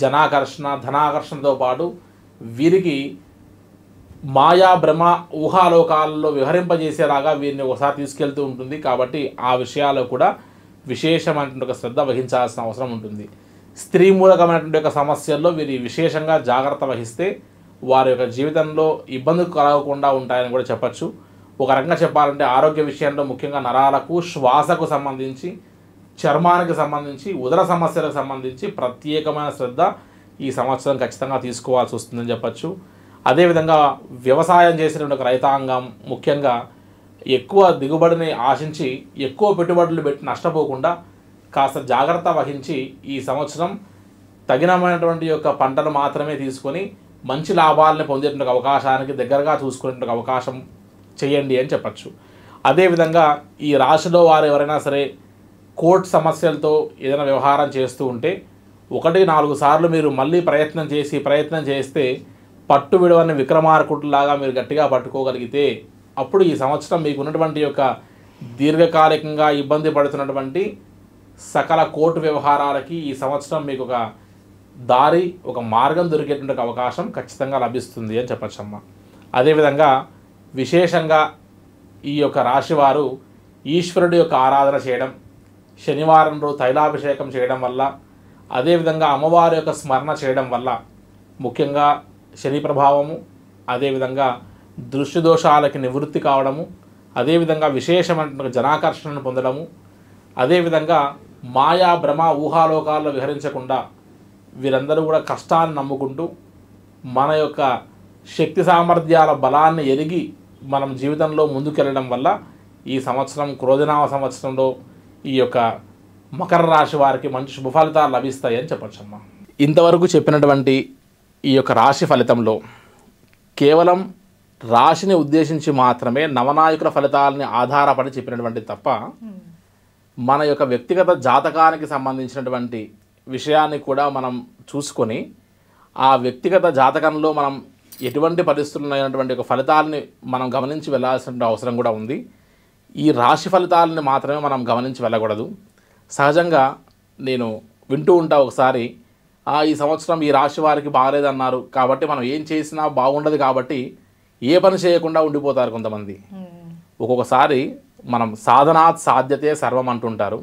జనాకర్షణ ధనాకర్షణతో పాటు వీరికి మాయా భ్రమ ఊహాలోకాలలో విహరింపజేసేలాగా వీరిని ఒకసారి తీసుకెళ్తూ ఉంటుంది. కాబట్టి ఆ విషయాల్లో కూడా విశేషమైనటువంటి ఒక శ్రద్ధ వహించాల్సిన అవసరం ఉంటుంది. స్త్రీ మూలకమైనటువంటి ఒక సమస్యల్లో వీరి విశేషంగా జాగ్రత్త వహిస్తే వారి యొక్క జీవితంలో ఇబ్బందులు కలగకుండా ఉంటాయని కూడా చెప్పచ్చు. ఒక రకంగా చెప్పాలంటే ఆరోగ్య విషయంలో ముఖ్యంగా నరాలకు శ్వాసకు సంబంధించి చర్మానికి సంబంధించి ఉదర సమస్యలకు సంబంధించి ప్రత్యేకమైన శ్రద్ధ ఈ సంవత్సరం ఖచ్చితంగా తీసుకోవాల్సి వస్తుందని చెప్పచ్చు. అదేవిధంగా వ్యవసాయం చేసినటువంటి ఒక రైతాంగం ముఖ్యంగా ఎక్కువ దిగుబడిని ఆశించి ఎక్కువ పెట్టుబడులు పెట్టి నష్టపోకుండా కాస్త జాగ్రత్త వహించి ఈ సంవత్సరం తగినమైనటువంటి యొక్క పంటను మాత్రమే తీసుకొని మంచి లాభాలను పొందేటువంటి అవకాశానికి దగ్గరగా చూసుకునేటువంటి అవకాశం చేయండి అని చెప్పచ్చు. అదేవిధంగా ఈ రాశిలో వారు ఎవరైనా సరే కోర్టు సమస్యలతో ఏదైనా వ్యవహారం చేస్తూ ఉంటే ఒకటి నాలుగు సార్లు మీరు మళ్ళీ ప్రయత్నం చేసి ప్రయత్నం చేస్తే పట్టు విడవని విక్రమార్కుడులాగా మీరు గట్టిగా పట్టుకోగలిగితే అప్పుడు ఈ సంవత్సరం మీకు ఉన్నటువంటి యొక్క దీర్ఘకాలికంగా ఇబ్బంది పడుతున్నటువంటి సకల కోర్టు వ్యవహారాలకి ఈ సంవత్సరం మీకు ఒక దారి ఒక మార్గం దొరికేటువంటి అవకాశం ఖచ్చితంగా లభిస్తుంది అని చెప్పచ్చమ్మా. అదేవిధంగా విశేషంగా ఈ యొక్క రాశివారు ఈశ్వరుడి యొక్క ఆరాధన చేయడం శనివారం రోజు తైలాభిషేకం చేయడం వల్ల అదేవిధంగా అమ్మవారి యొక్క స్మరణ చేయడం వల్ల ముఖ్యంగా శని ప్రభావము అదేవిధంగా దృష్టి దోషాలకి నివృత్తి కావడము అదేవిధంగా విశేషమైన జనాకర్షణను పొందడము అదేవిధంగా మాయా భ్రమ ఊహాలోకాల్లో విహరించకుండా వీరందరూ కూడా కష్టాన్ని నమ్ముకుంటూ మన యొక్క శక్తి సామర్థ్యాల బలాన్ని ఎరిగి మనం జీవితంలో ముందుకెళ్ళడం వల్ల ఈ సంవత్సరం క్రోధనామ సంవత్సరంలో ఈ యొక్క మకర రాశి వారికి మంచి శుభ ఫలితాలు లభిస్తాయి అని ఇంతవరకు చెప్పినటువంటి ఈ యొక్క రాశి ఫలితంలో కేవలం రాశిని ఉద్దేశించి మాత్రమే నవనాయకుల ఫలితాలని ఆధారపడి చెప్పినటువంటి తప్ప మన యొక్క వ్యక్తిగత జాతకానికి సంబంధించినటువంటి విషయాన్ని కూడా మనం చూసుకొని ఆ వ్యక్తిగత జాతకంలో మనం ఎటువంటి పరిస్థితులు ఉన్నటువంటి ఒక ఫలితాలని మనం గమనించి వెళ్ళాల్సిన అవసరం కూడా ఉంది. ఈ రాశి ఫలితాలని మాత్రమే మనం గమనించి వెళ్ళకూడదు. సహజంగా నేను వింటూ ఉంటా ఒకసారి "ఆ, ఈ సంవత్సరం ఈ రాశి వారికి బాగాలేదన్నారు. కాబట్టి మనం ఏం చేసినా బాగుండదు కాబట్టి ఏ పని చేయకుండా ఉండిపోతారు కొంతమంది. ఒక్కొక్కసారి మనం సాధనాత్ సాధ్యతే సర్వం అంటుంటారు.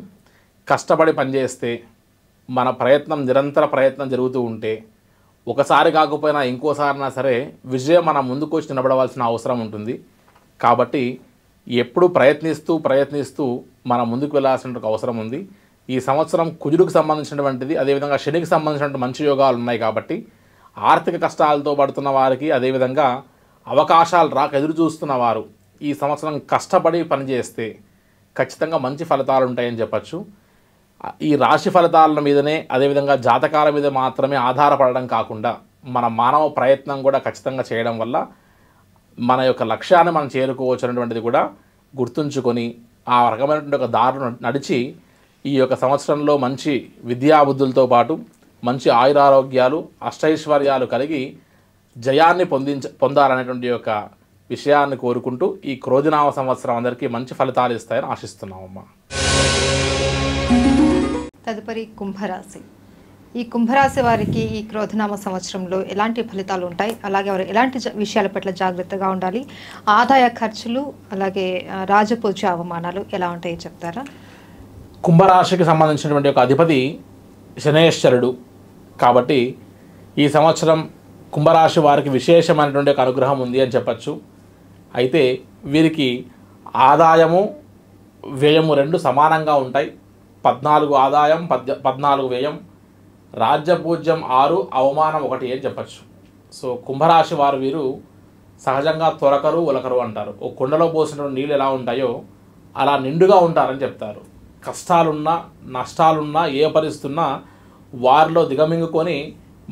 కష్టపడి పనిచేస్తే మన ప్రయత్నం నిరంతర ప్రయత్నం జరుగుతూ ఉంటే ఒకసారి కాకపోయినా ఇంకోసారినా సరే విజయం మన ముందుకు వచ్చి నిలబడవలసిన అవసరం ఉంటుంది. కాబట్టి ఎప్పుడు ప్రయత్నిస్తూ ప్రయత్నిస్తూ మనం ముందుకు వెళ్ళాల్సిన అవసరం ఉంది. ఈ సంవత్సరం కుజుడికి సంబంధించినటువంటిది అదేవిధంగా శనికి సంబంధించినటువంటి మంచి యోగాలు ఉన్నాయి కాబట్టి ఆర్థిక కష్టాలతో పడుతున్న వారికి అదేవిధంగా అవకాశాలు రాక ఎదురు చూస్తున్న వారు ఈ సంవత్సరం కష్టపడి పనిచేస్తే ఖచ్చితంగా మంచి ఫలితాలు ఉంటాయని చెప్పచ్చు. ఈ రాశి ఫలితాల మీదనే అదేవిధంగా జాతకాల మీద మాత్రమే ఆధారపడడం కాకుండా మన మానవ ప్రయత్నం కూడా ఖచ్చితంగా చేయడం వల్ల మన యొక్క లక్ష్యాన్ని మనం చేరుకోవచ్చు అనేటువంటిది కూడా గుర్తుంచుకొని ఆ రకమైనటువంటి ఒక దారును నడిచి ఈ యొక్క సంవత్సరంలో మంచి విద్యాబుద్ధులతో పాటు మంచి ఆయురారోగ్యాలు అష్టైశ్వర్యాలు కలిగి జయాన్ని పొందించ పొందాలనేటువంటి యొక్క విషయాన్ని కోరుకుంటూ ఈ క్రోధినామ సంవత్సరం అందరికీ మంచి ఫలితాలు ఇస్తాయని ఆశిస్తున్నామమ్మా. తదుపరి కుంభరాశి. ఈ కుంభరాశి వారికి ఈ క్రోధనామ సంవత్సరంలో ఎలాంటి ఫలితాలు ఉంటాయి? అలాగే వారు ఎలాంటి జ- విషయాల పట్ల జాగ్రత్తగా ఉండాలి? ఆదాయ ఖర్చులు అలాగే రాజపూజ అవమానాలు ఎలా ఉంటాయో చెప్తారా? కుంభరాశికి సంబంధించినటువంటి ఒక అధిపతి శనేశ్వరుడు. కాబట్టి ఈ సంవత్సరం కుంభరాశి వారికి విశేషమైనటువంటి ఒక అనుగ్రహం ఉంది అని చెప్పచ్చు. అయితే వీరికి ఆదాయము వ్యయము రెండు సమానంగా ఉంటాయి. పద్నాలుగు ఆదాయం పద్య పద్నాలుగు వ్యయం రాజ్యపూజ్యం ఆరు అవమానం ఒకటి అని చెప్పచ్చు. సో కుంభరాశి వారు వీరు సహజంగా త్వరకరు ఉలకరు అంటారు. ఓ కుండలో పోసినటువంటి నీళ్ళు ఎలా ఉంటాయో అలా నిండుగా ఉంటారని చెప్తారు. కష్టాలున్నా నష్టాలున్నా ఏ పరిస్థితున్నా వారిలో దిగమింగుకొని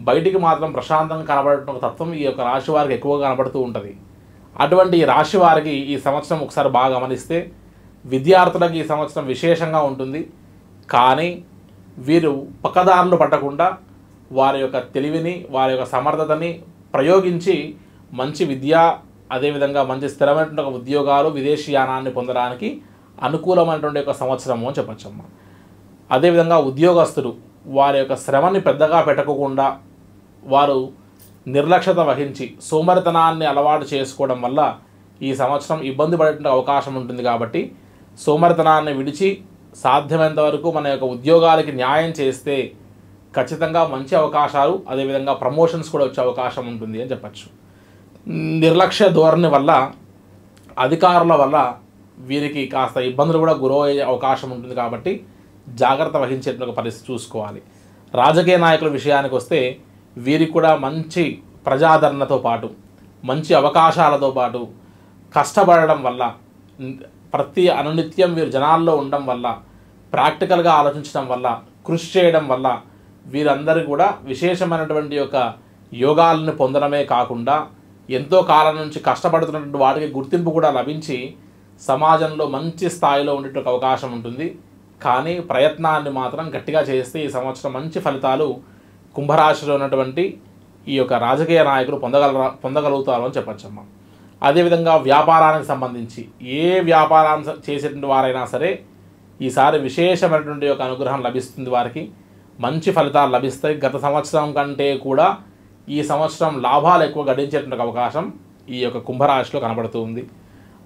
బయటికి మాత్రం ప్రశాంతంగా కనబడటం ఒక తత్వం ఈ యొక్క రాశి వారికి ఎక్కువగా కనబడుతూ ఉంటుంది. అటువంటి రాశి వారికి ఈ సంవత్సరం ఒకసారి బాగా గమనిస్తే విద్యార్థులకు ఈ సంవత్సరం విశేషంగా ఉంటుంది. కానీ వీరు పక్కదారులు పట్టకుండా వారి యొక్క తెలివిని వారి యొక్క సమర్థతని ప్రయోగించి మంచి విద్య అదేవిధంగా మంచి స్థిరమైనటువంటి ఒక ఉద్యోగాలు విదేశీయానాన్ని పొందడానికి అనుకూలమైనటువంటి ఒక సంవత్సరము అని చెప్పచ్చమ్మా. అదేవిధంగా ఉద్యోగస్తులు వారి యొక్క శ్రమని పెద్దగా పెట్టకుండా వారు నిర్లక్ష్యత వహించి సోమరితనాన్ని అలవాటు చేసుకోవడం వల్ల ఈ సంవత్సరం ఇబ్బంది పడేటువంటి అవకాశం ఉంటుంది కాబట్టి సోమరితనాన్ని విడిచి సాధ్యమైనంత వరకు మన యొక్క ఉద్యోగాలకి న్యాయం చేస్తే ఖచ్చితంగా మంచి అవకాశాలు అదేవిధంగా ప్రమోషన్స్ కూడా వచ్చే అవకాశం ఉంటుంది అని చెప్పచ్చు. నిర్లక్ష్య ధోరణి వల్ల అధికారుల వల్ల వీరికి కాస్త ఇబ్బందులు కూడా గురయ్యే అవకాశం ఉంటుంది కాబట్టి జాగ్రత్త వహించేటువంటి పరిస్థితి చూసుకోవాలి. రాజకీయ నాయకుల విషయానికి వస్తే వీరికి కూడా మంచి ప్రజాదరణతో పాటు మంచి అవకాశాలతో పాటు కష్టపడడం వల్ల ప్రతి అనునిత్యం వీరు జనాల్లో ఉండడం వల్ల ప్రాక్టికల్గా ఆలోచించడం వల్ల కృషి చేయడం వల్ల వీరందరూ కూడా విశేషమైనటువంటి యొక్క యోగాలను పొందడమే కాకుండా ఎంతో కాలం నుంచి కష్టపడుతున్నటువంటి వాటికి గుర్తింపు కూడా లభించి సమాజంలో మంచి స్థాయిలో ఉండేటువంటి అవకాశం ఉంటుంది. కానీ ప్రయత్నాన్ని మాత్రం గట్టిగా చేస్తే ఈ సంవత్సరం మంచి ఫలితాలు కుంభరాశిలో ఉన్నటువంటి ఈ యొక్క రాజకీయ నాయకులు పొందగల పొందగలుగుతారు అని చెప్పచ్చమ్మా. అదేవిధంగా వ్యాపారానికి సంబంధించి ఏ వ్యాపారాన్ని స- చేసేటువంటి వారైనా సరే ఈసారి విశేషమైనటువంటి యొక్క అనుగ్రహం లభిస్తుంది వారికి. మంచి ఫలితాలు లభిస్తాయి. గత సంవత్సరం కంటే కూడా ఈ సంవత్సరం లాభాలు ఎక్కువ గడించేటువంటి అవకాశం ఈ యొక్క కుంభరాశిలో కనబడుతుంది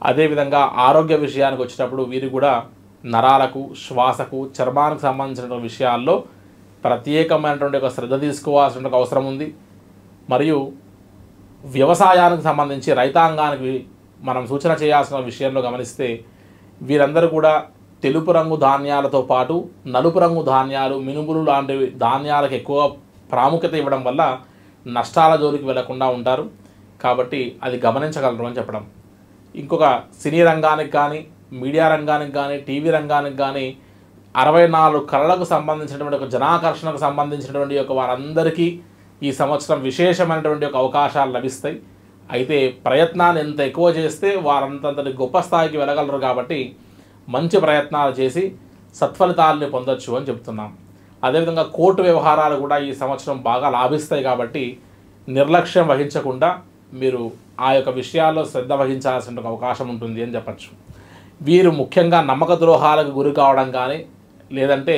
అదేవిధంగా ఆరోగ్య విషయానికి వచ్చేటప్పుడు వీరు కూడా నరాలకు శ్వాసకు చర్మానికి సంబంధించిన విషయాల్లో ప్రత్యేకమైనటువంటి ఒక శ్రద్ధ తీసుకోవాల్సిన అవసరం ఉంది. మరియు వ్యవసాయానికి సంబంధించి రైతాంగానికి మనం సూచన చేయాల్సిన విషయంలో గమనిస్తే వీరందరూ కూడా తెలుపు రంగు ధాన్యాలతో పాటు నలుపు రంగు ధాన్యాలు మినుములు లాంటి ధాన్యాలకు ఎక్కువ ప్రాముఖ్యత ఇవ్వడం వల్ల నష్టాల జోలికి వెళ్ళకుండా ఉంటారు. కాబట్టి అది గమనించగలరు అని చెప్పడం. ఇంకొక సినీ రంగానికి కానీ మీడియా రంగానికి కానీ టీవీ రంగానికి కానీ అరవై నాలుగు కళలకు సంబంధించినటువంటి ఒక జనాకర్షణకు సంబంధించినటువంటి ఒక వారందరికీ ఈ సంవత్సరం విశేషమైనటువంటి ఒక అవకాశాలు లభిస్తాయి. అయితే ప్రయత్నాన్ని ఎంత ఎక్కువ చేస్తే వారంతంతటి గొప్ప స్థాయికి వెళ్ళగలరు కాబట్టి మంచి ప్రయత్నాలు చేసి సత్ఫలితాలని పొందొచ్చు అని చెప్తున్నాం. అదేవిధంగా కోర్టు వ్యవహారాలు కూడా ఈ సంవత్సరం బాగా లాభిస్తాయి కాబట్టి నిర్లక్ష్యం వహించకుండా మీరు ఆ యొక్క విషయాల్లో శ్రద్ధ వహించాల్సిన అవకాశం ఉంటుంది అని చెప్పచ్చు. వీరు ముఖ్యంగా నమ్మక ద్రోహాలకు గురి కావడం కానీ లేదంటే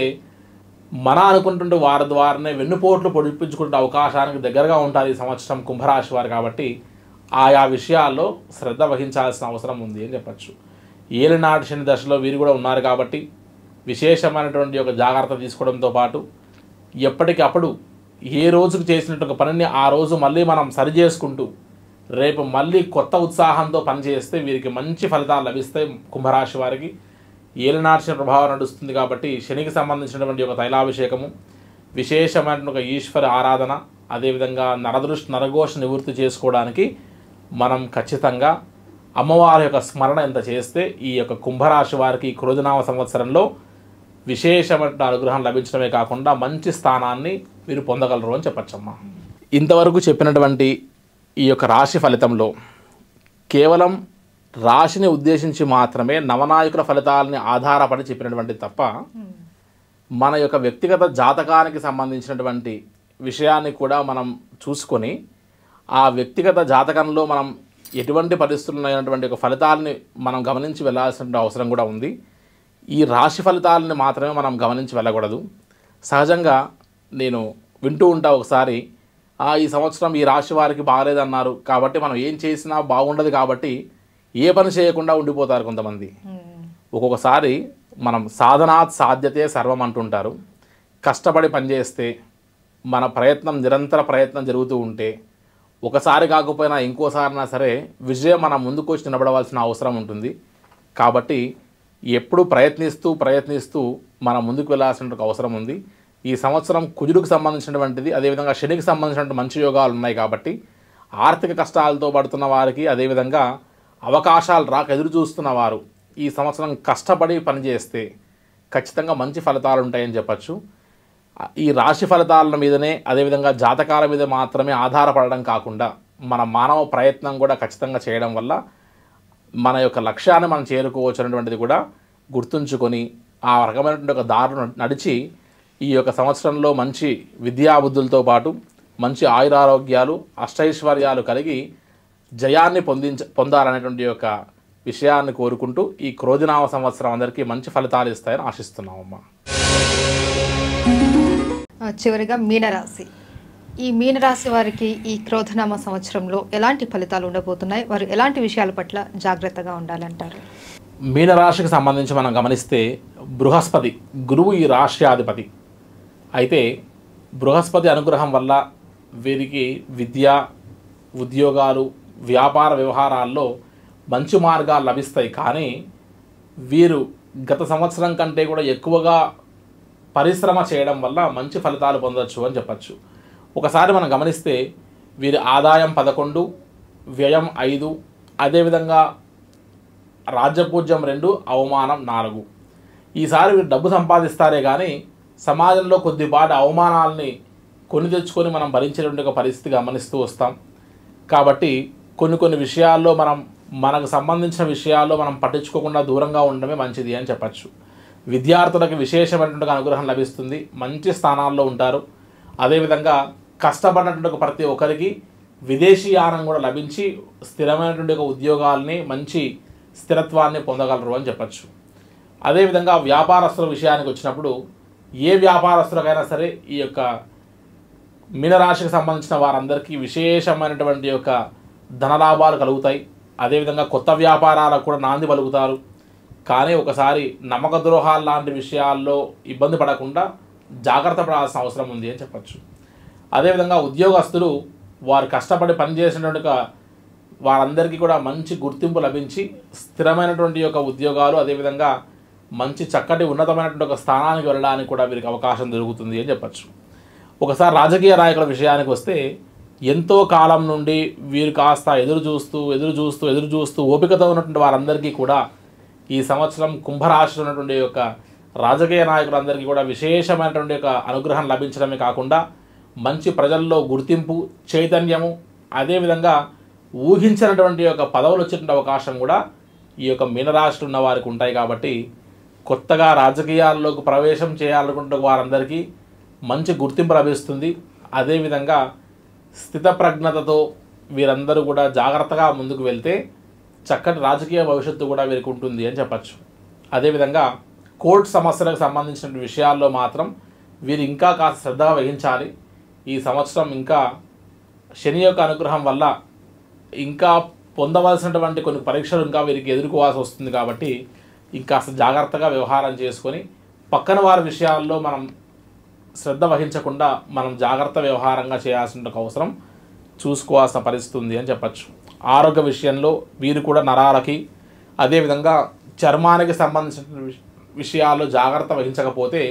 మన అనుకుంటుంటే వారి ద్వారానే వెన్నుపోట్లు పొడిపించుకుంటే అవకాశానికి దగ్గరగా ఉంటారు ఈ సంవత్సరం కుంభరాశి వారు కాబట్టి ఆయా విషయాల్లో శ్రద్ధ వహించాల్సిన అవసరం ఉంది అని చెప్పచ్చు. ఏలినాటి శని దశలో వీరు కూడా ఉన్నారు కాబట్టి విశేషమైనటువంటి ఒక జాగ్రత్త తీసుకోవడంతో పాటు ఎప్పటికప్పుడు ఏ రోజుకు చేసినట్టు ఒక పనిని ఆ రోజు మళ్ళీ మనం సరి చేసుకుంటూ రేపు మళ్ళీ కొత్త ఉత్సాహంతో పనిచేస్తే వీరికి మంచి ఫలితాలు లభిస్తాయి కుంభరాశి వారికి. ఏలినాటి ప్రభావం నడుస్తుంది కాబట్టి శనికి సంబంధించినటువంటి ఒక తైలాభిషేకము విశేషమైన ఒక ఈశ్వర ఆరాధన అదేవిధంగా నరదృష్టి నరఘోష నివృత్తి చేసుకోవడానికి మనం ఖచ్చితంగా అమ్మవారి యొక్క స్మరణ ఎంత చేస్తే ఈ యొక్క కుంభరాశి వారికి ఈ క్రోధనామ సంవత్సరంలో విశేషమైన అనుగ్రహం లభించడమే కాకుండా మంచి స్థానాన్ని మీరు పొందగలరు అని చెప్పచ్చమ్మా. ఇంతవరకు చెప్పినటువంటి ఈ యొక్క రాశి ఫలితంలో కేవలం రాశిని ఉద్దేశించి మాత్రమే నవనాయకుల ఫలితాలని ఆధారపడి చెప్పినటువంటి తప్ప మన యొక్క వ్యక్తిగత జాతకానికి సంబంధించినటువంటి విషయాన్ని కూడా మనం చూసుకొని ఆ వ్యక్తిగత జాతకంలో మనం ఎటువంటి పరిస్థితులు ఉన్నటువంటి ఒక ఫలితాలని మనం గమనించి వెళ్ళాల్సిన అవసరం కూడా ఉంది. ఈ రాశి ఫలితాలని మాత్రమే మనం గమనించి వెళ్ళకూడదు. సహజంగా నేను వింటూ ఉంటా ఒకసారి "ఆ, ఈ సంవత్సరం ఈ రాశి వారికి బాగలేదన్నారు. కాబట్టి మనం ఏం చేసినా బాగుండదు కాబట్టి ఏ పని చేయకుండా ఉండిపోతారు కొంతమంది. ఒక్కొక్కసారి మనం సాధనాత్ సాధ్యతే సర్వం అంటుంటారు. కష్టపడి పనిచేస్తే మన ప్రయత్నం నిరంతర ప్రయత్నం జరుగుతూ ఉంటే ఒకసారి కాకపోయినా ఇంకోసారైనా సరే విజయం మన ముందుకు వచ్చి నిలబడవలసిన అవసరం ఉంటుంది. కాబట్టి ఎప్పుడు ప్రయత్నిస్తూ ప్రయత్నిస్తూ మనం ముందుకు వెళ్ళాల్సిన అవసరం ఉంది. ఈ సంవత్సరం కుజుడికి సంబంధించినటువంటిది అదేవిధంగా శనికి సంబంధించినటువంటి మంచి యోగాలు ఉన్నాయి కాబట్టి ఆర్థిక కష్టాలతో పడుతున్న వారికి అదేవిధంగా అవకాశాలు రాక ఎదురు చూస్తున్న వారు ఈ సంవత్సరం కష్టపడి పనిచేస్తే ఖచ్చితంగా మంచి ఫలితాలు ఉంటాయని చెప్పచ్చు. ఈ రాశి ఫలితాల మీదనే అదేవిధంగా జాతకాల మీద మాత్రమే ఆధారపడడం కాకుండా మన మానవ ప్రయత్నం కూడా ఖచ్చితంగా చేయడం వల్ల మన యొక్క లక్ష్యాన్ని మనం చేరుకోవచ్చు అనేటువంటిది కూడా గుర్తుంచుకొని ఆ రకమైనటువంటి ఒక దారును నడిచి ఈ యొక్క సంవత్సరంలో మంచి విద్యాబుద్ధులతో పాటు మంచి ఆయురారోగ్యాలు అష్టైశ్వర్యాలు కలిగి జయాన్ని పొందించ పొందాలనేటువంటి యొక్క విషయాన్ని కోరుకుంటూ ఈ క్రోధినామ సంవత్సరం అందరికీ మంచి ఫలితాలు ఇస్తాయని ఆశిస్తున్నామమ్మా. చివరిగా మీనరాశి. ఈ మీనరాశి వారికి ఈ క్రోధనామ సంవత్సరంలో ఎలాంటి ఫలితాలు ఉండబోతున్నాయి? వారు ఎలాంటి విషయాల పట్ల జాగ్రత్తగా ఉండాలంటారు? మీనరాశికి సంబంధించి మనం గమనిస్తే బృహస్పతి గురువు ఈ రాష్ట్రాధిపతి అయితే బృహస్పతి అనుగ్రహం వల్ల వీరికి విద్య ఉద్యోగాలు వ్యాపార వ్యవహారాల్లో మంచి మార్గాలు లభిస్తాయి. కానీ వీరు గత సంవత్సరం కంటే కూడా ఎక్కువగా పరిశ్రమ చేయడం వల్ల మంచి ఫలితాలు పొందొచ్చు అని చెప్పచ్చు. ఒకసారి మనం గమనిస్తే వీరి ఆదాయం పదకొండు వ్యయం ఐదు అదేవిధంగా రాజ్యపూజ్యం రెండు అవమానం నాలుగు. ఈసారి వీరు డబ్బు సంపాదిస్తారే కానీ సమాజంలో కొద్దిపాటి అవమానాలని కొని తెచ్చుకొని మనం భరించేటువంటి ఒక పరిస్థితి గమనిస్తూ వస్తాం. కాబట్టి కొన్ని కొన్ని విషయాల్లో మనం మనకు సంబంధించిన విషయాల్లో మనం పట్టించుకోకుండా దూరంగా ఉండడమే మంచిది అని చెప్పచ్చు. విద్యార్థులకు విశేషమైనటువంటి అనుగ్రహం లభిస్తుంది. మంచి స్థానాల్లో ఉంటారు. అదేవిధంగా కష్టపడినటువంటి ప్రతి ఒక్కరికి విదేశీయానం కూడా లభించి స్థిరమైనటువంటి ఒక ఉద్యోగాల్ని మంచి స్థిరత్వాన్ని పొందగలరు అని చెప్పచ్చు. అదేవిధంగా వ్యాపారస్తుల విషయానికి వచ్చినప్పుడు ఏ వ్యాపారస్తులకైనా సరే ఈ యొక్క మీనరాశికి సంబంధించిన వారందరికీ విశేషమైనటువంటి యొక్క ధనలాభాలు కలుగుతాయి. అదేవిధంగా కొత్త వ్యాపారాలకు కూడా నాంది పలుకుతారు. కానీ ఒకసారి నమ్మక ద్రోహాలు లాంటి విషయాల్లో ఇబ్బంది పడకుండా జాగ్రత్త పడాల్సిన అవసరం ఉంది అని చెప్పచ్చు. అదేవిధంగా ఉద్యోగస్తులు వారు కష్టపడి పనిచేసినటువంటి వారందరికీ కూడా మంచి గుర్తింపు లభించి స్థిరమైనటువంటి యొక్క ఉద్యోగాలు అదేవిధంగా మంచి చక్కటి ఉన్నతమైనటువంటి ఒక స్థానానికి వెళ్ళడానికి కూడా వీరికి అవకాశం దొరుకుతుంది అని చెప్పచ్చు. ఒకసారి రాజకీయ నాయకుల విషయానికి వస్తే ఎంతో కాలం నుండి వీరు కాస్త ఎదురు చూస్తూ ఎదురు చూస్తూ ఎదురు చూస్తూ ఓపికతో ఉన్నటువంటి వారందరికీ కూడా ఈ సంవత్సరం కుంభరాశిలో ఉన్నటువంటి యొక్క రాజకీయ నాయకులందరికీ కూడా విశేషమైనటువంటి యొక్క అనుగ్రహం లభించడమే కాకుండా మంచి ప్రజల్లో గుర్తింపు చైతన్యము అదేవిధంగా ఊహించినటువంటి యొక్క పదవులు వచ్చేటువంటి అవకాశం కూడా ఈ యొక్క మీనరాశులు ఉన్న వారికి ఉంటాయి కాబట్టి కొత్తగా రాజకీయాల్లోకి ప్రవేశం చేయాలనుకుంటున్న వారందరికీ మంచి గుర్తింపు లభిస్తుంది. అదేవిధంగా స్థితప్రజ్ఞతతో వీరందరూ కూడా జాగ్రత్తగా ముందుకు వెళ్తే చక్కటి రాజకీయ భవిష్యత్తు కూడా వీరికి ఉంటుంది అని చెప్పచ్చు. అదేవిధంగా కోర్టు సమస్యలకు సంబంధించిన విషయాల్లో మాత్రం వీరు ఇంకా కాస్త శ్రద్ధ వహించాలి. ఈ సంవత్సరం ఇంకా శని యొక్క అనుగ్రహం వల్ల ఇంకా పొందవలసినటువంటి కొన్ని పరీక్షలు ఇంకా వీరికి ఎదుర్కోవాల్సి వస్తుంది కాబట్టి ఇంకాస్త జాగ్రత్తగా వ్యవహారం చేసుకొని పక్కన వారి విషయాల్లో మనం శ్రద్ధ వహించకుండా మనం జాగ్రత్త వ్యవహారంగా చేయాల్సిన అవసరం చూసుకోవాల్సిన పరిస్థితి ఉంది అని చెప్పచ్చు. ఆరోగ్య విషయంలో వీరు కూడా నరాలకి అదేవిధంగా చర్మానికి సంబంధించిన విషయాల్లో జాగ్రత్త వహించకపోతే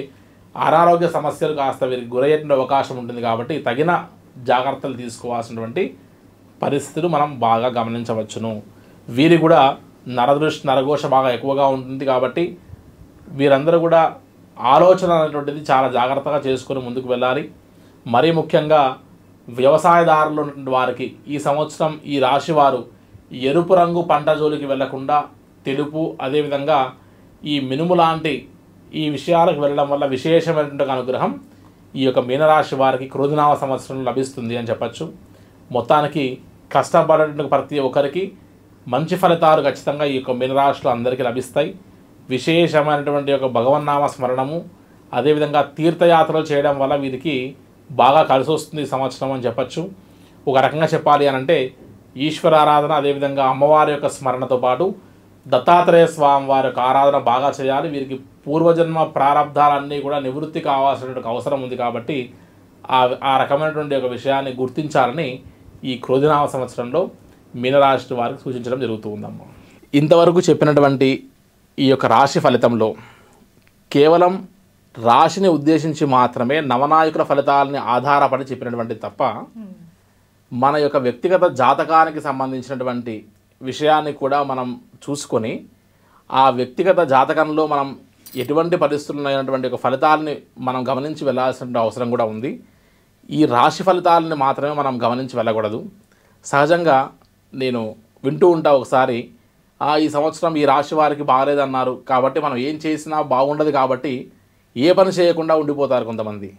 అనారోగ్య సమస్యలు కాస్త వీరికి గురయ్యే అవకాశం ఉంటుంది కాబట్టి తగిన జాగ్రత్తలు తీసుకోవాల్సినటువంటి పరిస్థితులు మనం బాగా గమనించవచ్చును. వీరి కూడా నరదృష్టి నరఘోష బాగా ఎక్కువగా ఉంటుంది కాబట్టి వీరందరూ కూడా ఆలోచన అనేటువంటిది చాలా జాగ్రత్తగా చేసుకుని ముందుకు వెళ్ళాలి. మరీ ముఖ్యంగా వ్యవసాయదారులు ఉన్నటువంటి వారికి ఈ సంవత్సరం ఈ రాశి వారు ఎరుపు రంగు పంట జోలికి వెళ్ళకుండా తెలుపు అదేవిధంగా ఈ మినుము లాంటి ఈ విషయాలకు వెళ్ళడం వల్ల విశేషమైనటువంటి అనుగ్రహం ఈ యొక్క మీనరాశి వారికి క్రోధనామ సంవత్సరం లభిస్తుంది అని చెప్పచ్చు. మొత్తానికి కష్టపడేటువంటి ప్రతి ఒక్కరికి మంచి ఫలితాలు ఖచ్చితంగా ఈ యొక్క మీనరాశిలో అందరికీ లభిస్తాయి. విశేషమైనటువంటి యొక్క భగవన్నామ స్మరణము అదేవిధంగా తీర్థయాత్రలు చేయడం వల్ల వీరికి బాగా కలిసి వస్తుంది సంవత్సరం అని చెప్పచ్చు. ఒక రకంగా చెప్పాలి అని అంటే ఈశ్వరారాధన అదేవిధంగా అమ్మవారి యొక్క స్మరణతో పాటు దత్తాత్రేయ స్వామి వారి యొక్క ఆరాధన బాగా చేయాలి. వీరికి పూర్వజన్మ ప్రారంధాలన్నీ కూడా నివృత్తి కావాల్సినటువంటి అవసరం ఉంది కాబట్టి ఆ ఆ రకమైనటువంటి ఒక విషయాన్ని గుర్తించాలని ఈ క్రోధినామ సంవత్సరంలో మీనరాశి వారికి సూచించడం జరుగుతూ ఉందమ్మా. ఇంతవరకు చెప్పినటువంటి ఈ యొక్క రాశి ఫలితంలో కేవలం రాశిని ఉద్దేశించి మాత్రమే నవనాయకుల ఫలితాలని ఆధారపడి చెప్పినటువంటి తప్ప మన యొక్క వ్యక్తిగత జాతకానికి సంబంధించినటువంటి విషయాన్ని కూడా మనం చూసుకొని ఆ వ్యక్తిగత జాతకంలో మనం ఎటువంటి పరిస్థితులు అయినటువంటి ఒక ఫలితాలని మనం గమనించి వెళ్ళాల్సిన అవసరం కూడా ఉంది. ఈ రాశి ఫలితాలని మాత్రమే మనం గమనించి వెళ్ళకూడదు. సహజంగా నేను వింటూ ఉంటా ఒకసారి ఈ సంవత్సరం ఈ రాశి వారికి బాగలేదన్నారు. కాబట్టి మనం ఏం చేసినా బాగుండదు కాబట్టి ఏ పని చేయకుండా ఉండిపోతారు కొంతమంది.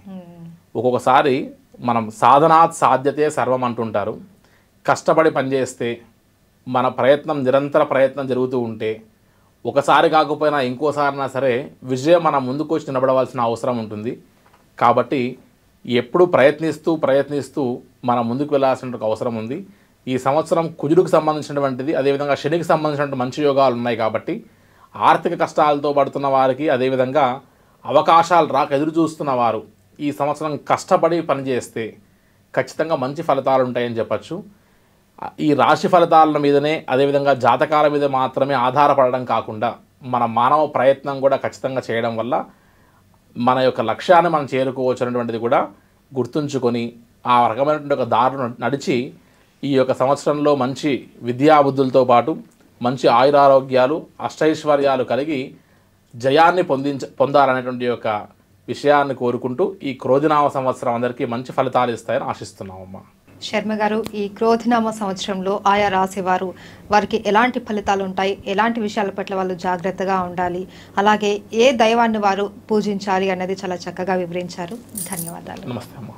ఒక్కొక్కసారి మనం సాధనాత్ సాధ్యతే సర్వం అంటుంటారు. కష్టపడి పనిచేస్తే మన ప్రయత్నం నిరంతర ప్రయత్నం జరుగుతూ ఉంటే ఒకసారి కాకపోయినా ఇంకోసారైనా సరే విజయం మన ముందుకు వచ్చి నిలబడవలసిన అవసరం ఉంటుంది. కాబట్టి ఎప్పుడు ప్రయత్నిస్తూ ప్రయత్నిస్తూ మనం ముందుకు వెళ్ళాల్సిన అవసరం ఉంది. ఈ సంవత్సరం కుజుడికి సంబంధించినటువంటిది అదేవిధంగా శనికి సంబంధించినటువంటి మంచి యోగాలు ఉన్నాయి కాబట్టి ఆర్థిక కష్టాలతో పడుతున్న వారికి అదేవిధంగా అవకాశాలు రాక ఎదురు చూస్తున్న వారు ఈ సంవత్సరం కష్టపడి పనిచేస్తే ఖచ్చితంగా మంచి ఫలితాలు ఉంటాయని చెప్పచ్చు. ఈ రాశి ఫలితాల మీదనే అదేవిధంగా జాతకాల మీద మాత్రమే ఆధారపడడం కాకుండా మన మానవ ప్రయత్నం కూడా ఖచ్చితంగా చేయడం వల్ల మన యొక్క లక్ష్యాన్ని మనం చేరుకోవచ్చు అనేటువంటిది కూడా గుర్తుంచుకొని ఆ రకమైనటువంటి ఒక దారులు నడిచి ఈ యొక్క సంవత్సరంలో మంచి విద్యాబుద్ధులతో పాటు మంచి ఆయురారోగ్యాలు అష్టైశ్వర్యాలు కలిగి జయాన్ని పొందించ పొందాలనేటువంటి యొక్క విషయాన్ని కోరుకుంటూ ఈ క్రోధినామ సంవత్సరం అందరికీ మంచి ఫలితాలు ఇస్తాయని ఆశిస్తున్నామమ్మా. శర్మ గారు ఈ క్రోధినామ సంవత్సరంలో ఆయా రాశి వారు వారికి ఎలాంటి ఫలితాలు ఉంటాయి? ఎలాంటి విషయాల పట్ల వాళ్ళు జాగ్రత్తగా ఉండాలి? అలాగే ఏ దైవాన్ని వారు పూజించాలి అనేది చాలా చక్కగా వివరించారు. ధన్యవాదాలు. నమస్తే అమ్మా.